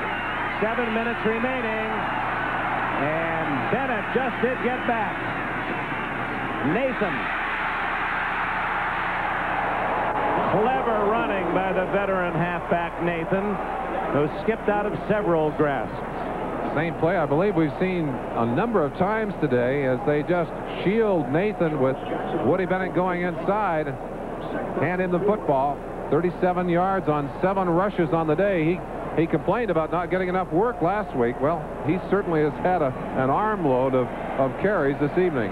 Seven minutes remaining. And Bennett just did get back. Nathan. Clever running by the veteran halfback Nathan, who skipped out of several grasps. Same play I believe we've seen a number of times today as they just shield Nathan with Woody Bennett going inside. Hand him the football. 37 yards on seven rushes on the day. He he complained about not getting enough work last week. Well, he certainly has had a, an armload of, of carries this evening.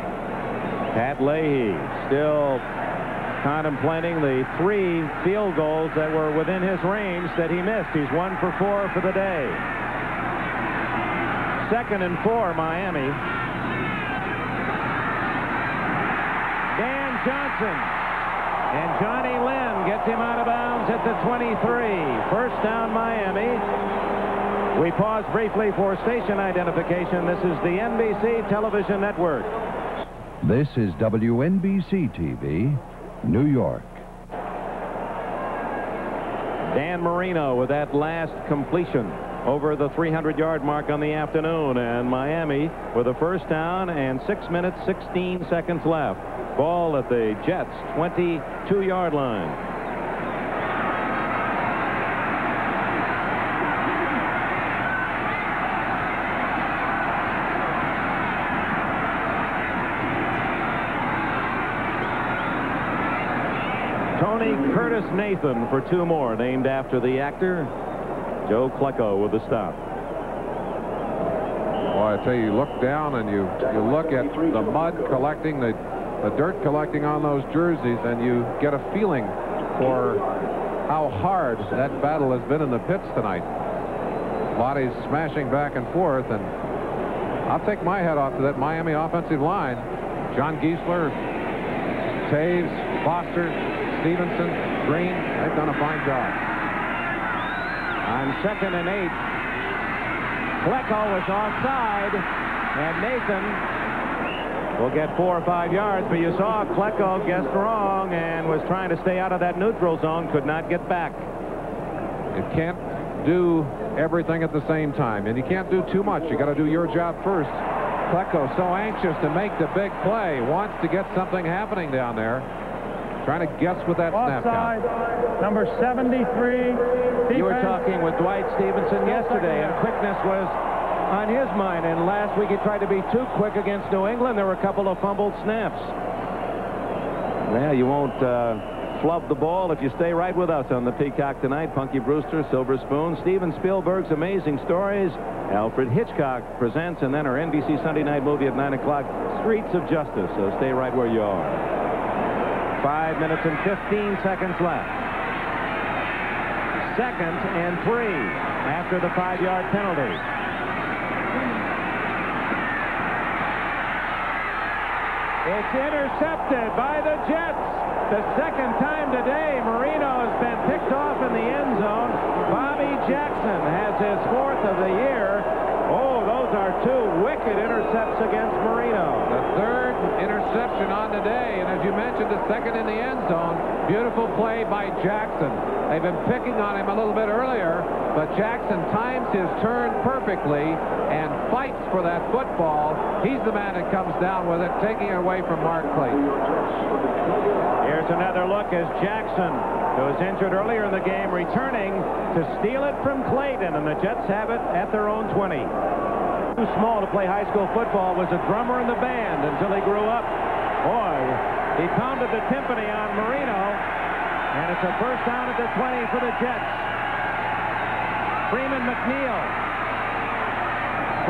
Pat Leahy still contemplating the three field goals that were within his range that he missed. He's one for four for the day. Second and four, Miami. Dan Johnson. And Johnny Lynn gets him out of bounds at the 23. First down, Miami. We pause briefly for station identification. This is the NBC Television Network. This is WNBC TV, New York. Dan Marino with that last completion over the 300-yard mark on the afternoon. And Miami with a first down and 6 minutes, 16 seconds left. Ball at the Jets' 22-yard line. Tony Curtis Nathan for two more, named after the actor. Joe Klecko with the stop. Boy, I tell you, you look down and you you look at the mud collecting, the the dirt collecting on those jerseys, and you get a feeling for how hard that battle has been in the pits tonight. Bodies smashing back and forth, and I'll take my hat off to that Miami offensive line. John Giesler, Toews, Foster, Stephenson, Green, they've done a fine job. On second and eight, Klecko was offside, and Nathan will get four or five yards, but you saw Klecko guessed wrong and was trying to stay out of that neutral zone, could not get back. You can't do everything at the same time, and you can't do too much. You got to do your job first. Klecko so anxious to make the big play, wants to get something happening down there. Trying to guess with that snap Offside, number 73. You were talking with Dwight Stephenson yesterday, and quickness was on his mind. And last week he tried to be too quick against New England. There were a couple of fumbled snaps. Well, you won't uh, flub the ball if you stay right with us on the Peacock tonight. Punky Brewster, Silver Spoon, Steven Spielberg's Amazing Stories. Alfred Hitchcock presents, and then our NBC Sunday night movie at 9 o'clock, Streets of Justice. So stay right where you are. Five minutes and 15 seconds left. Second and three after the five-yard penalty. It's intercepted by the Jets. The second time today, Marino has been picked off in the end zone. Bobby Jackson has his fourth of the year. Oh, those are two wicked intercepts against Marino. The third interception on the day, and as you mentioned, the second in the end zone. Beautiful play by Jackson. They've been picking on him a little bit earlier, but Jackson times his turn perfectly and fights for that football. He's the man that comes down with it, taking it away from Mark Clayton. Here's another look as Jackson, who was injured earlier in the game, returning to steal it from Clayton, and the Jets have it at their own 20. Too small to play high school football, was a drummer in the band until he grew up. Boy, he pounded the timpani on Marino, and it's a first down at the 20 for the Jets. Freeman McNeil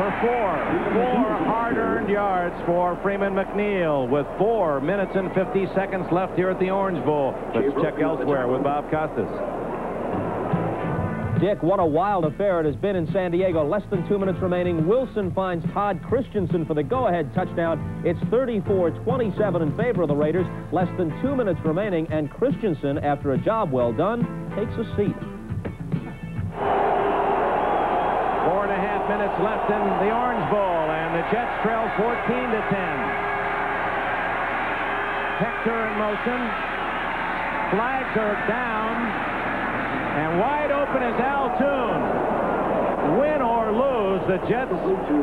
for four. Four hard-earned yards for Freeman McNeil with four minutes and 50 seconds left here at the Orange Bowl. Let's check elsewhere with Bob Costas. Dick, what a wild affair it has been in San Diego. Less than two minutes remaining. Wilson finds Todd Christensen for the go-ahead touchdown. It's 34-27 in favor of the Raiders. Less than two minutes remaining, and Christensen, after a job well done, takes a seat. Four and a half minutes left in the Orange Bowl, and the Jets trail 14 to 10. Hector in motion. Flags are down, and wide open is Al Toon. Win or lose, the Jets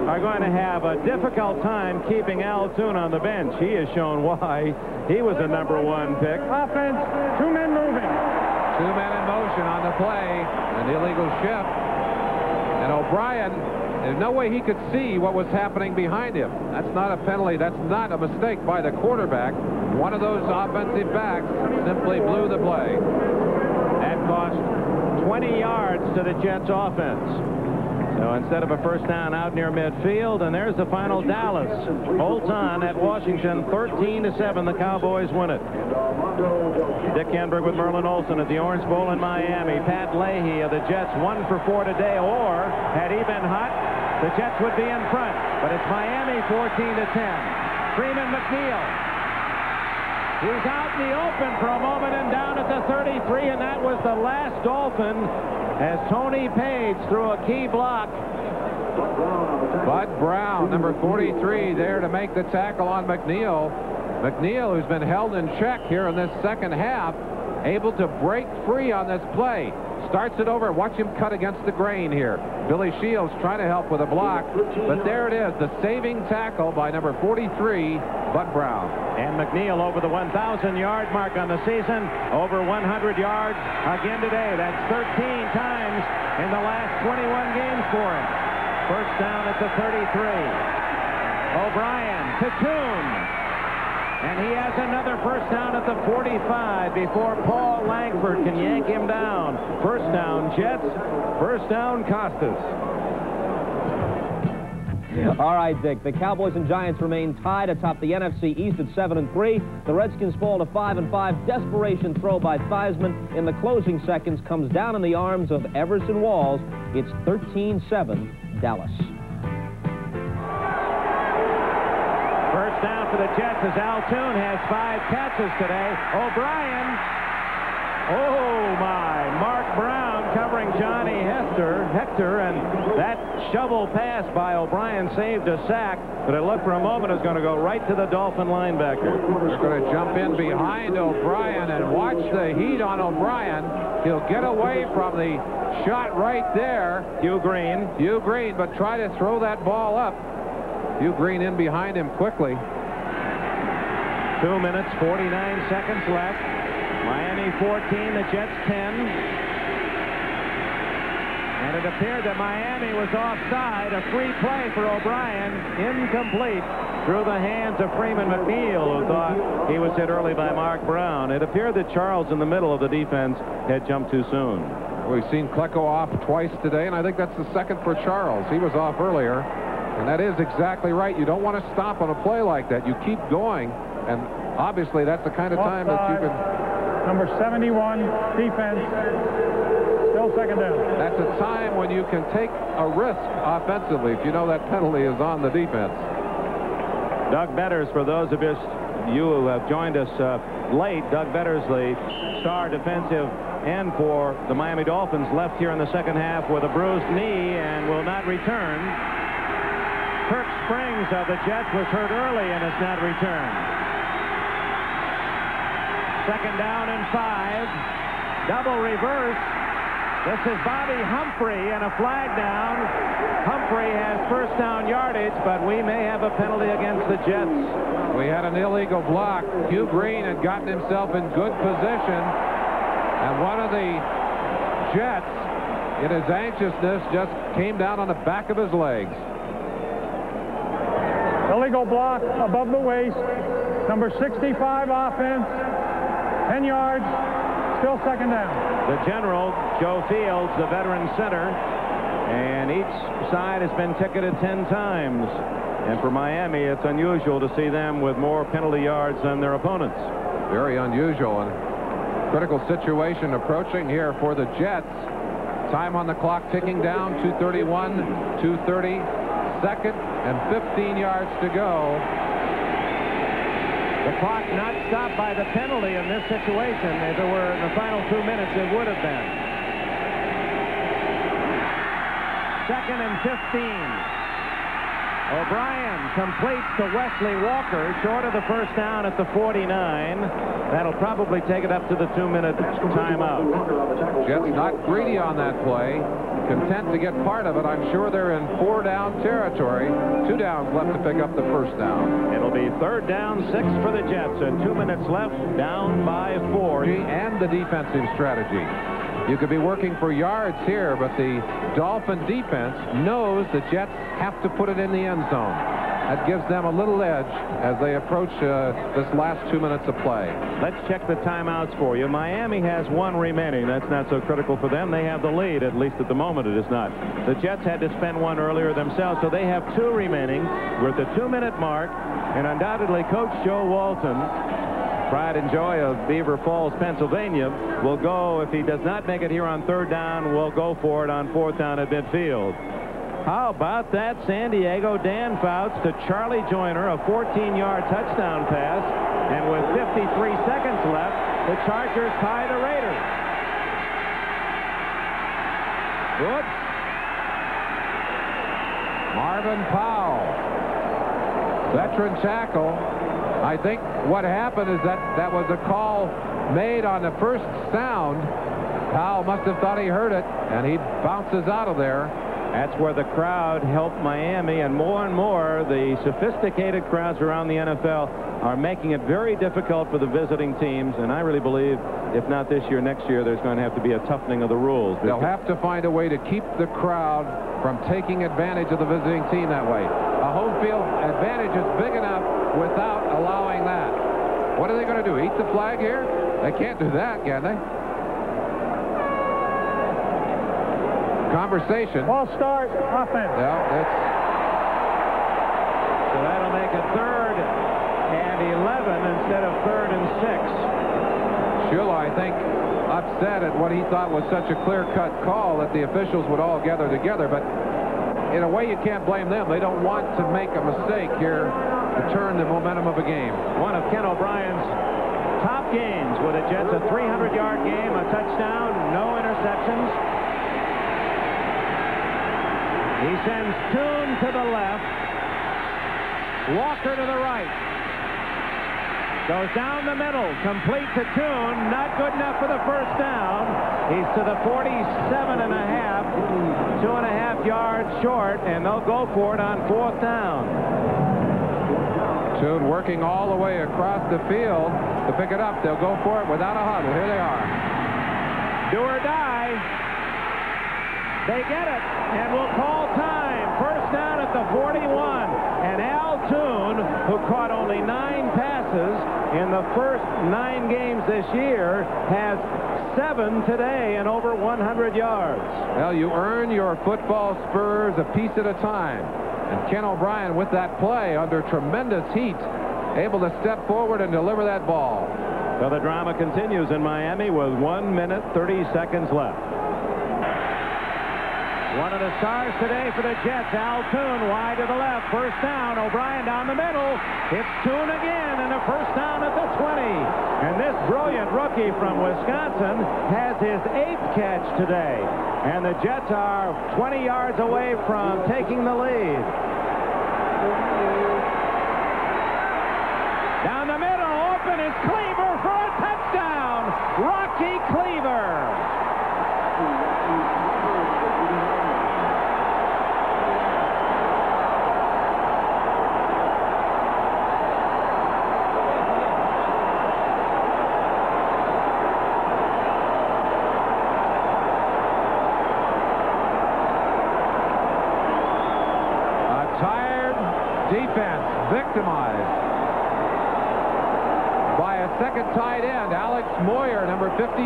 are going to have a difficult time keeping Al Toon on the bench. He has shown why he was the number one pick. Offense, two men moving. Two men in motion on the play, an illegal shift. And O'Brien, there's no way he could see what was happening behind him. That's not a penalty. That's not a mistake by the quarterback. One of those offensive backs simply blew the play. That cost 20 yards to the Jets offense. So instead of a first down out near midfield, and there's the final Dallas. Holds on at Washington, 13 to 7. The Cowboys win it. Dick Enberg with Merlin Olsen at the Orange Bowl in Miami. Pat Leahy of the Jets, one for four today. Or had he been hot, the Jets would be in front. But it's Miami 14 to 10. Freeman McNeil. He's out in the open for a moment and down at the 33, and that was the last Dolphin as Tony Paige threw a key block. Bud Brown, number 43, there to make the tackle on McNeil. McNeil, who's been held in check here in this second half, able to break free on this play. Starts it over. Watch him cut against the grain here. Billy Shields trying to help with a block, but there it is, the saving tackle by number 43, Bud Brown. And McNeil over the 1,000-yard mark on the season, over 100 yards again today. That's 13 times in the last 21 games for him. First down at the 33. O'Brien to. And he has another first down at the 45 before Paul Lankford can yank him down. First down Jets, first down Costas. All right, Dick. The Cowboys and Giants remain tied atop the NFC East at 7 and 3. The Redskins fall to 5 and 5. Desperation throw by Theismann in the closing seconds comes down in the arms of Everson Walls. It's 13-7 Dallas. Down for the Jets as Al Toon has five catches today. O'Brien. Oh, my. Mark Brown covering Johnny Hector, Hector, and that shovel pass by O'Brien saved a sack, but it looked for a moment was going to go right to the Dolphin linebacker. They're going to jump in behind O'Brien and watch the heat on O'Brien. He'll get away from the shot right there. Hugh Green. Hugh Green, but try to throw that ball up. Hugh Green in behind him quickly. Two minutes, 49 seconds left. Miami 14, the Jets 10. And it appeared that Miami was offside. A free play for O'Brien, incomplete through the hands of Freeman McNeil, who thought he was hit early by Mark Brown. It appeared that Charles in the middle of the defense had jumped too soon. We've seen Klecko off twice today, and I think that's the second for Charles. He was off earlier, and that is exactly right. You don't want to stop on a play like that. You keep going, and obviously that's the kind of time that you can... Number 71, defense, still second down. That's a time when you can take a risk offensively if you know that penalty is on the defense. Doug Betters, for those of us, you who have joined us uh, late, Doug Betters, the star defensive end for the Miami Dolphins, left here in the second half with a bruised knee and will not return. Kirk Springs of the Jets was hurt early and has not returned. Second down and five. Double reverse. This is Bobby Humphery and a flag down. Humphery has first down yardage, but we may have a penalty against the Jets. We had an illegal block. Hugh Green had gotten himself in good position, and one of the Jets, in his anxiousness, just came down on the back of his legs. Illegal block above the waist. Number 65 offense. 10 yards. Still second down. The general, Joe Fields, the veteran center, and each side has been ticketed 10 times. And for Miami, it's unusual to see them with more penalty yards than their opponents. Very unusual and critical situation approaching here for the Jets. Time on the clock ticking down, 231, 230, second and 15 yards to go. The clock not stopped by the penalty in this situation. If it were in the final two minutes, it would have been. Second and 15. O'Brien completes to Wesley Walker, short of the first down at the 49. That'll probably take it up to the two-minute timeout. Jets not greedy on that play. Content to get part of it. I'm sure they're in four-down territory. Two downs left to pick up the first down. It'll be third down, six for the Jets, and two minutes left, down by four. And the defensive strategy. You could be working for yards here, but the Dolphin defense knows the Jets have to put it in the end zone. That gives them a little edge as they approach uh, this last two minutes of play. Let's check the timeouts for you. Miami has one remaining. That's not so critical for them. They have the lead, at least at the moment it is not. The Jets had to spend one earlier themselves, so they have two remaining. We're at the two-minute mark, and undoubtedly Coach Joe Walton pride and joy of Beaver Falls, Pennsylvania, will go, if he does not make it here on third down, will go for it on fourth down at midfield. How about that San Diego Dan Fouts to Charlie Joiner, a 14-yard touchdown pass. And with 53 seconds left, the Chargers tie the Raiders. Whoops. Marvin Powell, veteran tackle, I think what happened is that that was a call made on the first sound. Powell must have thought he heard it, and he bounces out of there. That's where the crowd helped Miami, and more and more the sophisticated crowds around the NFL are making it very difficult for the visiting teams, and I really believe, if not this year, next year, there's going to have to be a toughening of the rules. They'll have to find a way to keep the crowd from taking advantage of the visiting team that way. A home field advantage is big enough without. What are they going to do? Eat the flag here? They can't do that, can they? Conversation. Ball start, offense. Yeah, it's... So that'll make it third and 11 instead of third and six. Shula, I think, upset at what he thought was such a clear-cut call that the officials would all gather together, but in a way you can't blame them. They don't want to make a mistake here to turn the momentum of a game. One of Ken O'Brien's top games with the Jets, a 300-yard game, a touchdown, no interceptions. He sends Toon to the left, Walker to the right. Goes down the middle, complete to Toon, not good enough for the first down. He's to the 47 and a half, two and a half yards short, and they'll go for it on fourth down. Toon working all the way across the field to pick it up. They'll go for it without a huddle. Here they are. Do or die. They get it, and we'll call time. First down at the 41. And Al Toon, who caught only nine passes in the first nine games this year, has seven today and over 100 yards. Well, you earn your football spurs a piece at a time. And Ken O'Brien, with that play under tremendous heat, able to step forward and deliver that ball. So the drama continues in Miami with one minute, 30 seconds left. One of the stars today for the Jets, Al Toon, wide to the left. First down, O'Brien down the middle. It's Again, and a first down at the 20. And this brilliant rookie from Wisconsin has his eighth catch today. And the Jets are 20 yards away from taking the lead. Down the middle, open is Klever for a touchdown. Rocky Klever. second tight end, Alex Moyer, number 54,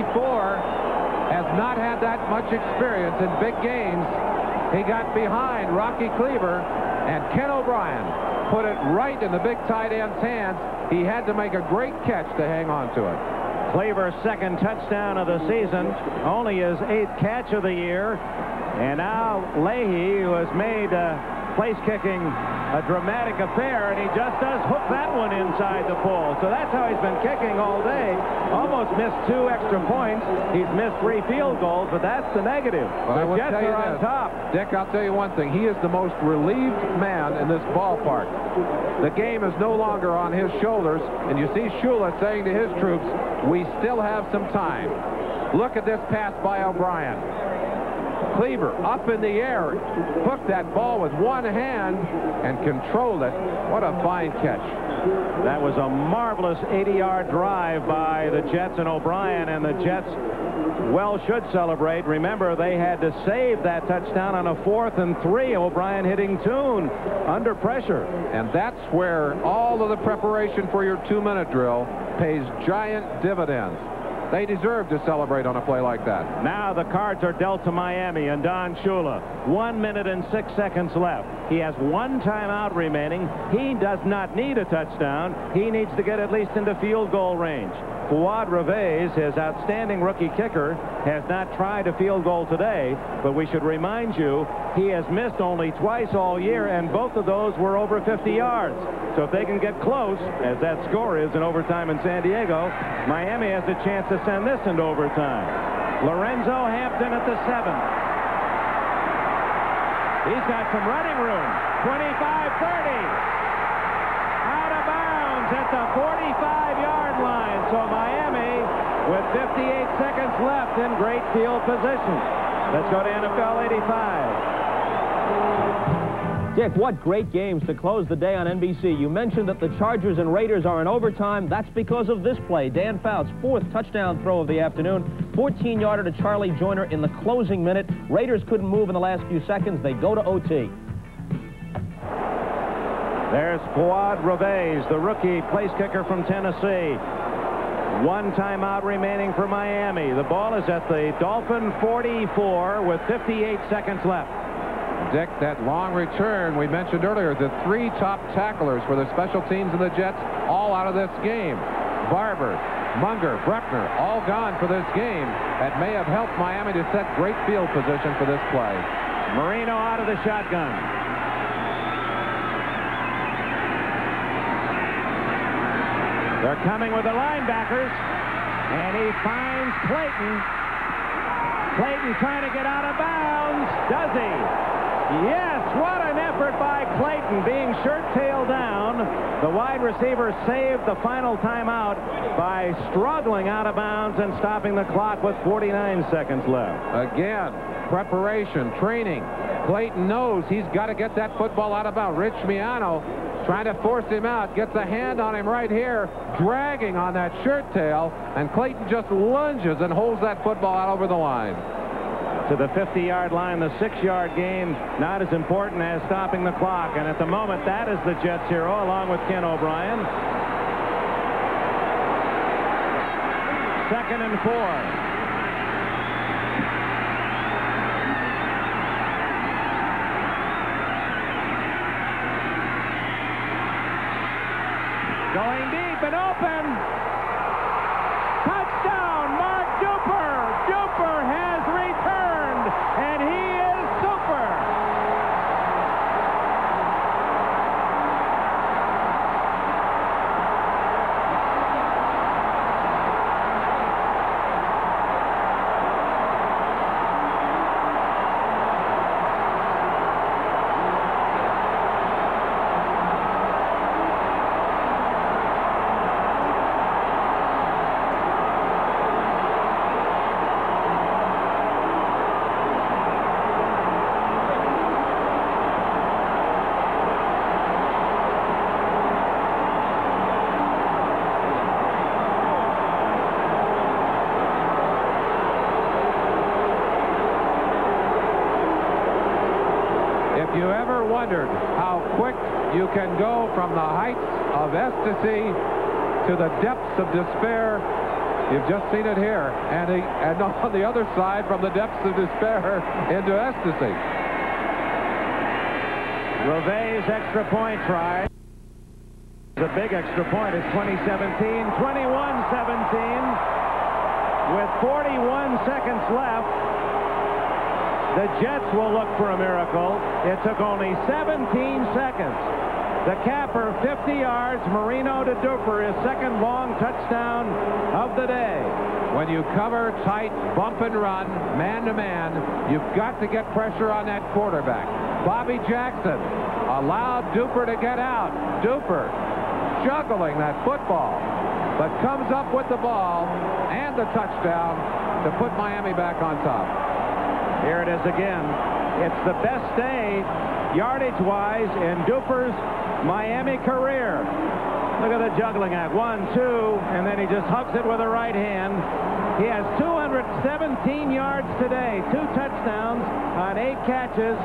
has not much experience in big games. He got behind Rocky Klever, and Ken O'Brien put it right in the big tight end's hands. He had to make a great catch to hang on to it. Klever's second touchdown of the season, only his eighth catch of the year. And now Leahy, who has made uh, place kicking a dramatic affair, and he just does hook that one inside the pole. So that's how he's been kicking all day. Almost missed two extra points. He's missed three field goals, but that's the negative. But the Jets are on this. top. Dick, I'll tell you one thing. He is the most relieved man in this ballpark. The game is no longer on his shoulders, and you see Shula saying to his troops, we still have some time. Look at this pass by O'Brien. Klever up in the air, hooked that ball with one hand and controlled it. What a fine catch. That was a marvelous 80-yard drive by the Jets and O'Brien, and the Jets well should celebrate. Remember, they had to save that touchdown on a fourth and three. O'Brien hitting Toon under pressure. And that's where all of the preparation for your two-minute drill pays giant dividends. They deserve to celebrate on a play like that. Now the cards are dealt to Miami and Don Shula. One minute and six seconds left. He has one timeout remaining. He does not need a touchdown. He needs to get at least into field goal range. Fuad Reveiz, his outstanding rookie kicker, has not tried a field goal today, but we should remind you he has missed only twice all year, and both of those were over 50 yards. So if they can get close, as that score is in overtime in San Diego, Miami has a chance to send this into overtime. Lorenzo Hampton at the seventh. He's got some running room. 25-30 out of bounds at the 45-yard line. So Miami, with 58 seconds left in great field position. Let's go to NFL 85. Dick, what great games to close the day on NBC. You mentioned that the Chargers and Raiders are in overtime. That's because of this play. Dan Fouts, fourth touchdown throw of the afternoon. 14-yarder to Charlie Joiner in the closing minute. Raiders couldn't move in the last few seconds. They go to OT. There's Fuad Reveiz, the rookie place kicker from Tennessee. One timeout remaining for Miami. The ball is at the Dolphin 44 with 58 seconds left. Dick, that long return we mentioned earlier, the three top tacklers for the special teams of the Jets, all out of this game. Barber, Monger, Bruckner, all gone for this game. That may have helped Miami to set great field position for this play. Marino out of the shotgun. They're coming with the linebackers, and he finds Clayton. Clayton trying to get out of bounds. Does he? Yes, what an effort by Clayton being shirt tail down. The wide receiver saved the final timeout by struggling out of bounds and stopping the clock with 49 seconds left. Again, preparation, training. Clayton knows he's got to get that football out of bounds. Rich Miano trying to force him out, gets a hand on him right here, dragging on that shirt tail, and Clayton just lunges and holds that football out over the line. To the 50-yard line, the six-yard gain not as important as stopping the clock, and at the moment, that is the Jets hero, along with Ken O'Brien. Second and four. Going deep and open. Touchdown, Mark Duper. Duper has returned, and he is super. If you ever wondered how quick you can go from the heights of ecstasy to the depths of despair. You've just seen it here. And, he, and on the other side, from the depths of despair into ecstasy. Reveiz extra point try. The big extra point is 2017, 21-17. With 41 seconds left, the Jets will look for a miracle. It took only 17 seconds. The capper, 50 yards. Marino to Duper, his second long touchdown of the day. When you cover tight, bump and run, man to man, you've got to get pressure on that quarterback. Bobby Jackson allowed Duper to get out. Duper juggling that football, but comes up with the ball and the touchdown to put Miami back on top. Here it is again. It's the best day, yardage-wise, in Duper's Miami career. Look at the juggling act. One, two, and then he just hugs it with the right hand. He has 217 yards today, two touchdowns on eight catches.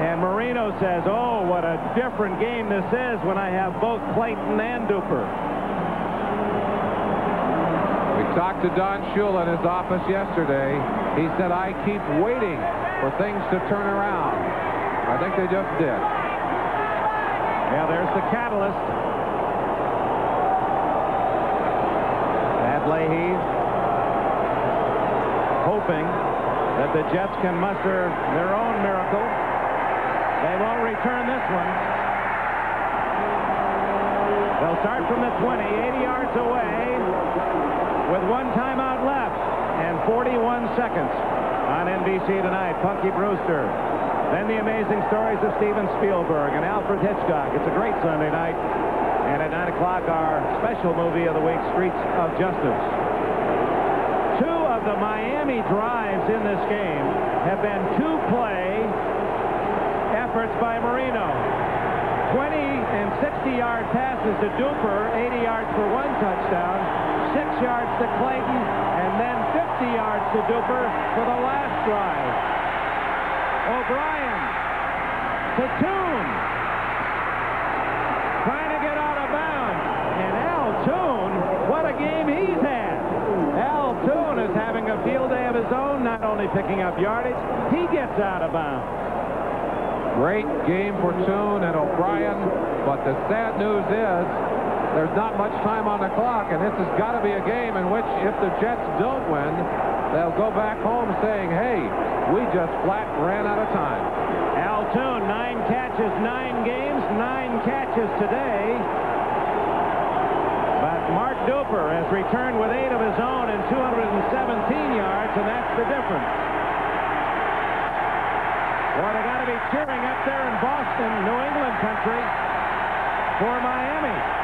And Marino says, oh, what a different game this is when I have both Clayton and Duper. We talked to Don Shula in his office yesterday. He said, I keep waiting for things to turn around. I think they just did. Yeah, there's the catalyst. Pat Leahy hoping that the Jets can muster their own miracle. They won't return this one. They'll start from the 20, 80 yards away with one timeout left and 41 seconds on NBC tonight. Punky Brewster. Then the amazing stories of Steven Spielberg and Alfred Hitchcock. It's a great Sunday night. And at 9 o'clock, our special movie of the week, Streets of Justice. Two of the Miami drives in this game have been two-play efforts by Marino. 20 and 60-yard passes to Duper, 80 yards for one touchdown, 6 yards to Clayton, and then 50 yards to Duper for the last drive. O'Brien to Toon. Trying to get out of bounds. And Al Toon, what a game he's had. Al Toon is having a field day of his own, not only picking up yardage, he gets out of bounds. Great game for Toon and O'Brien, but the sad news is there's not much time on the clock, and this has got to be a game in which if the Jets don't win, they'll go back home saying, hey, we just flat ran out of time. Al Toon, nine catches, nine games, nine catches today. But Mark Duper has returned with eight of his own and 217 yards, and that's the difference. Boy, they got to be cheering up there in Boston, New England country, for Miami.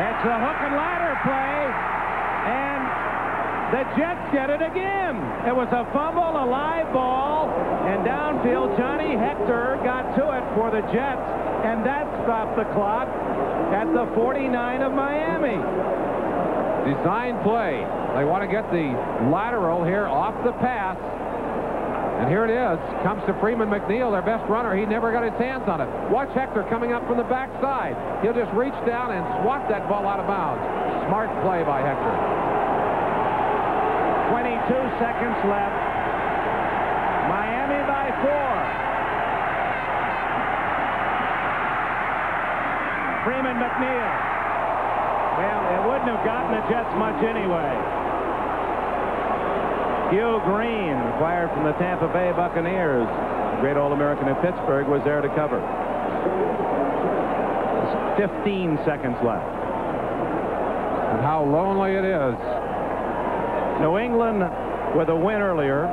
That's a hook and ladder play, and the Jets get it again. It was a fumble, a live ball, and downfield, Johnny Hector got to it for the Jets, and that stopped the clock at the 49 of Miami. Design play. They want to get the lateral here off the pass. And here it is. Comes to Freeman McNeil, their best runner. He never got his hands on it. Watch Hector coming up from the backside. He'll just reach down and swat that ball out of bounds. Smart play by Hector. 22 seconds left. Miami by four. Freeman McNeil. Well, it wouldn't have gotten the Jets much anyway. Hugh Green, acquired from the Tampa Bay Buccaneers. Great All-American in Pittsburgh was there to cover. 15 seconds left. And how lonely it is. New England, with a win earlier,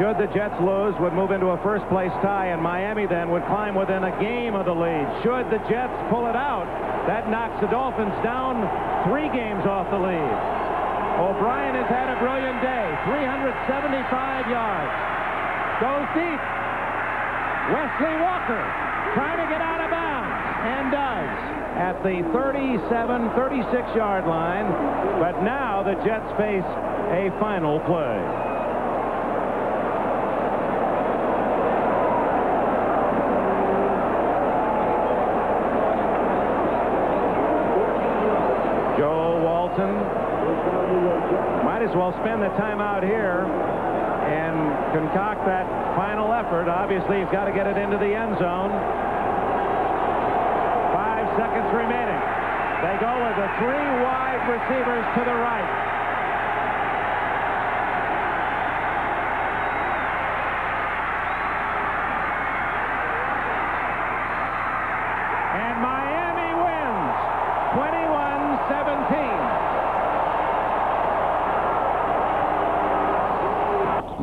should the Jets lose, would move into a first-place tie, and Miami then would climb within a game of the lead. Should the Jets pull it out, that knocks the Dolphins down three games off the lead. O'Brien has had a brilliant day, 375 yards. Goes deep. Wesley Walker trying to get out of bounds, and does at the 37, 36-yard line. But now the Jets face a final play. Hudson might as well spend the time out here and concoct that final effort. Obviously, he's got to get it into the end zone. Five seconds remaining. They go with the three wide receivers to the right.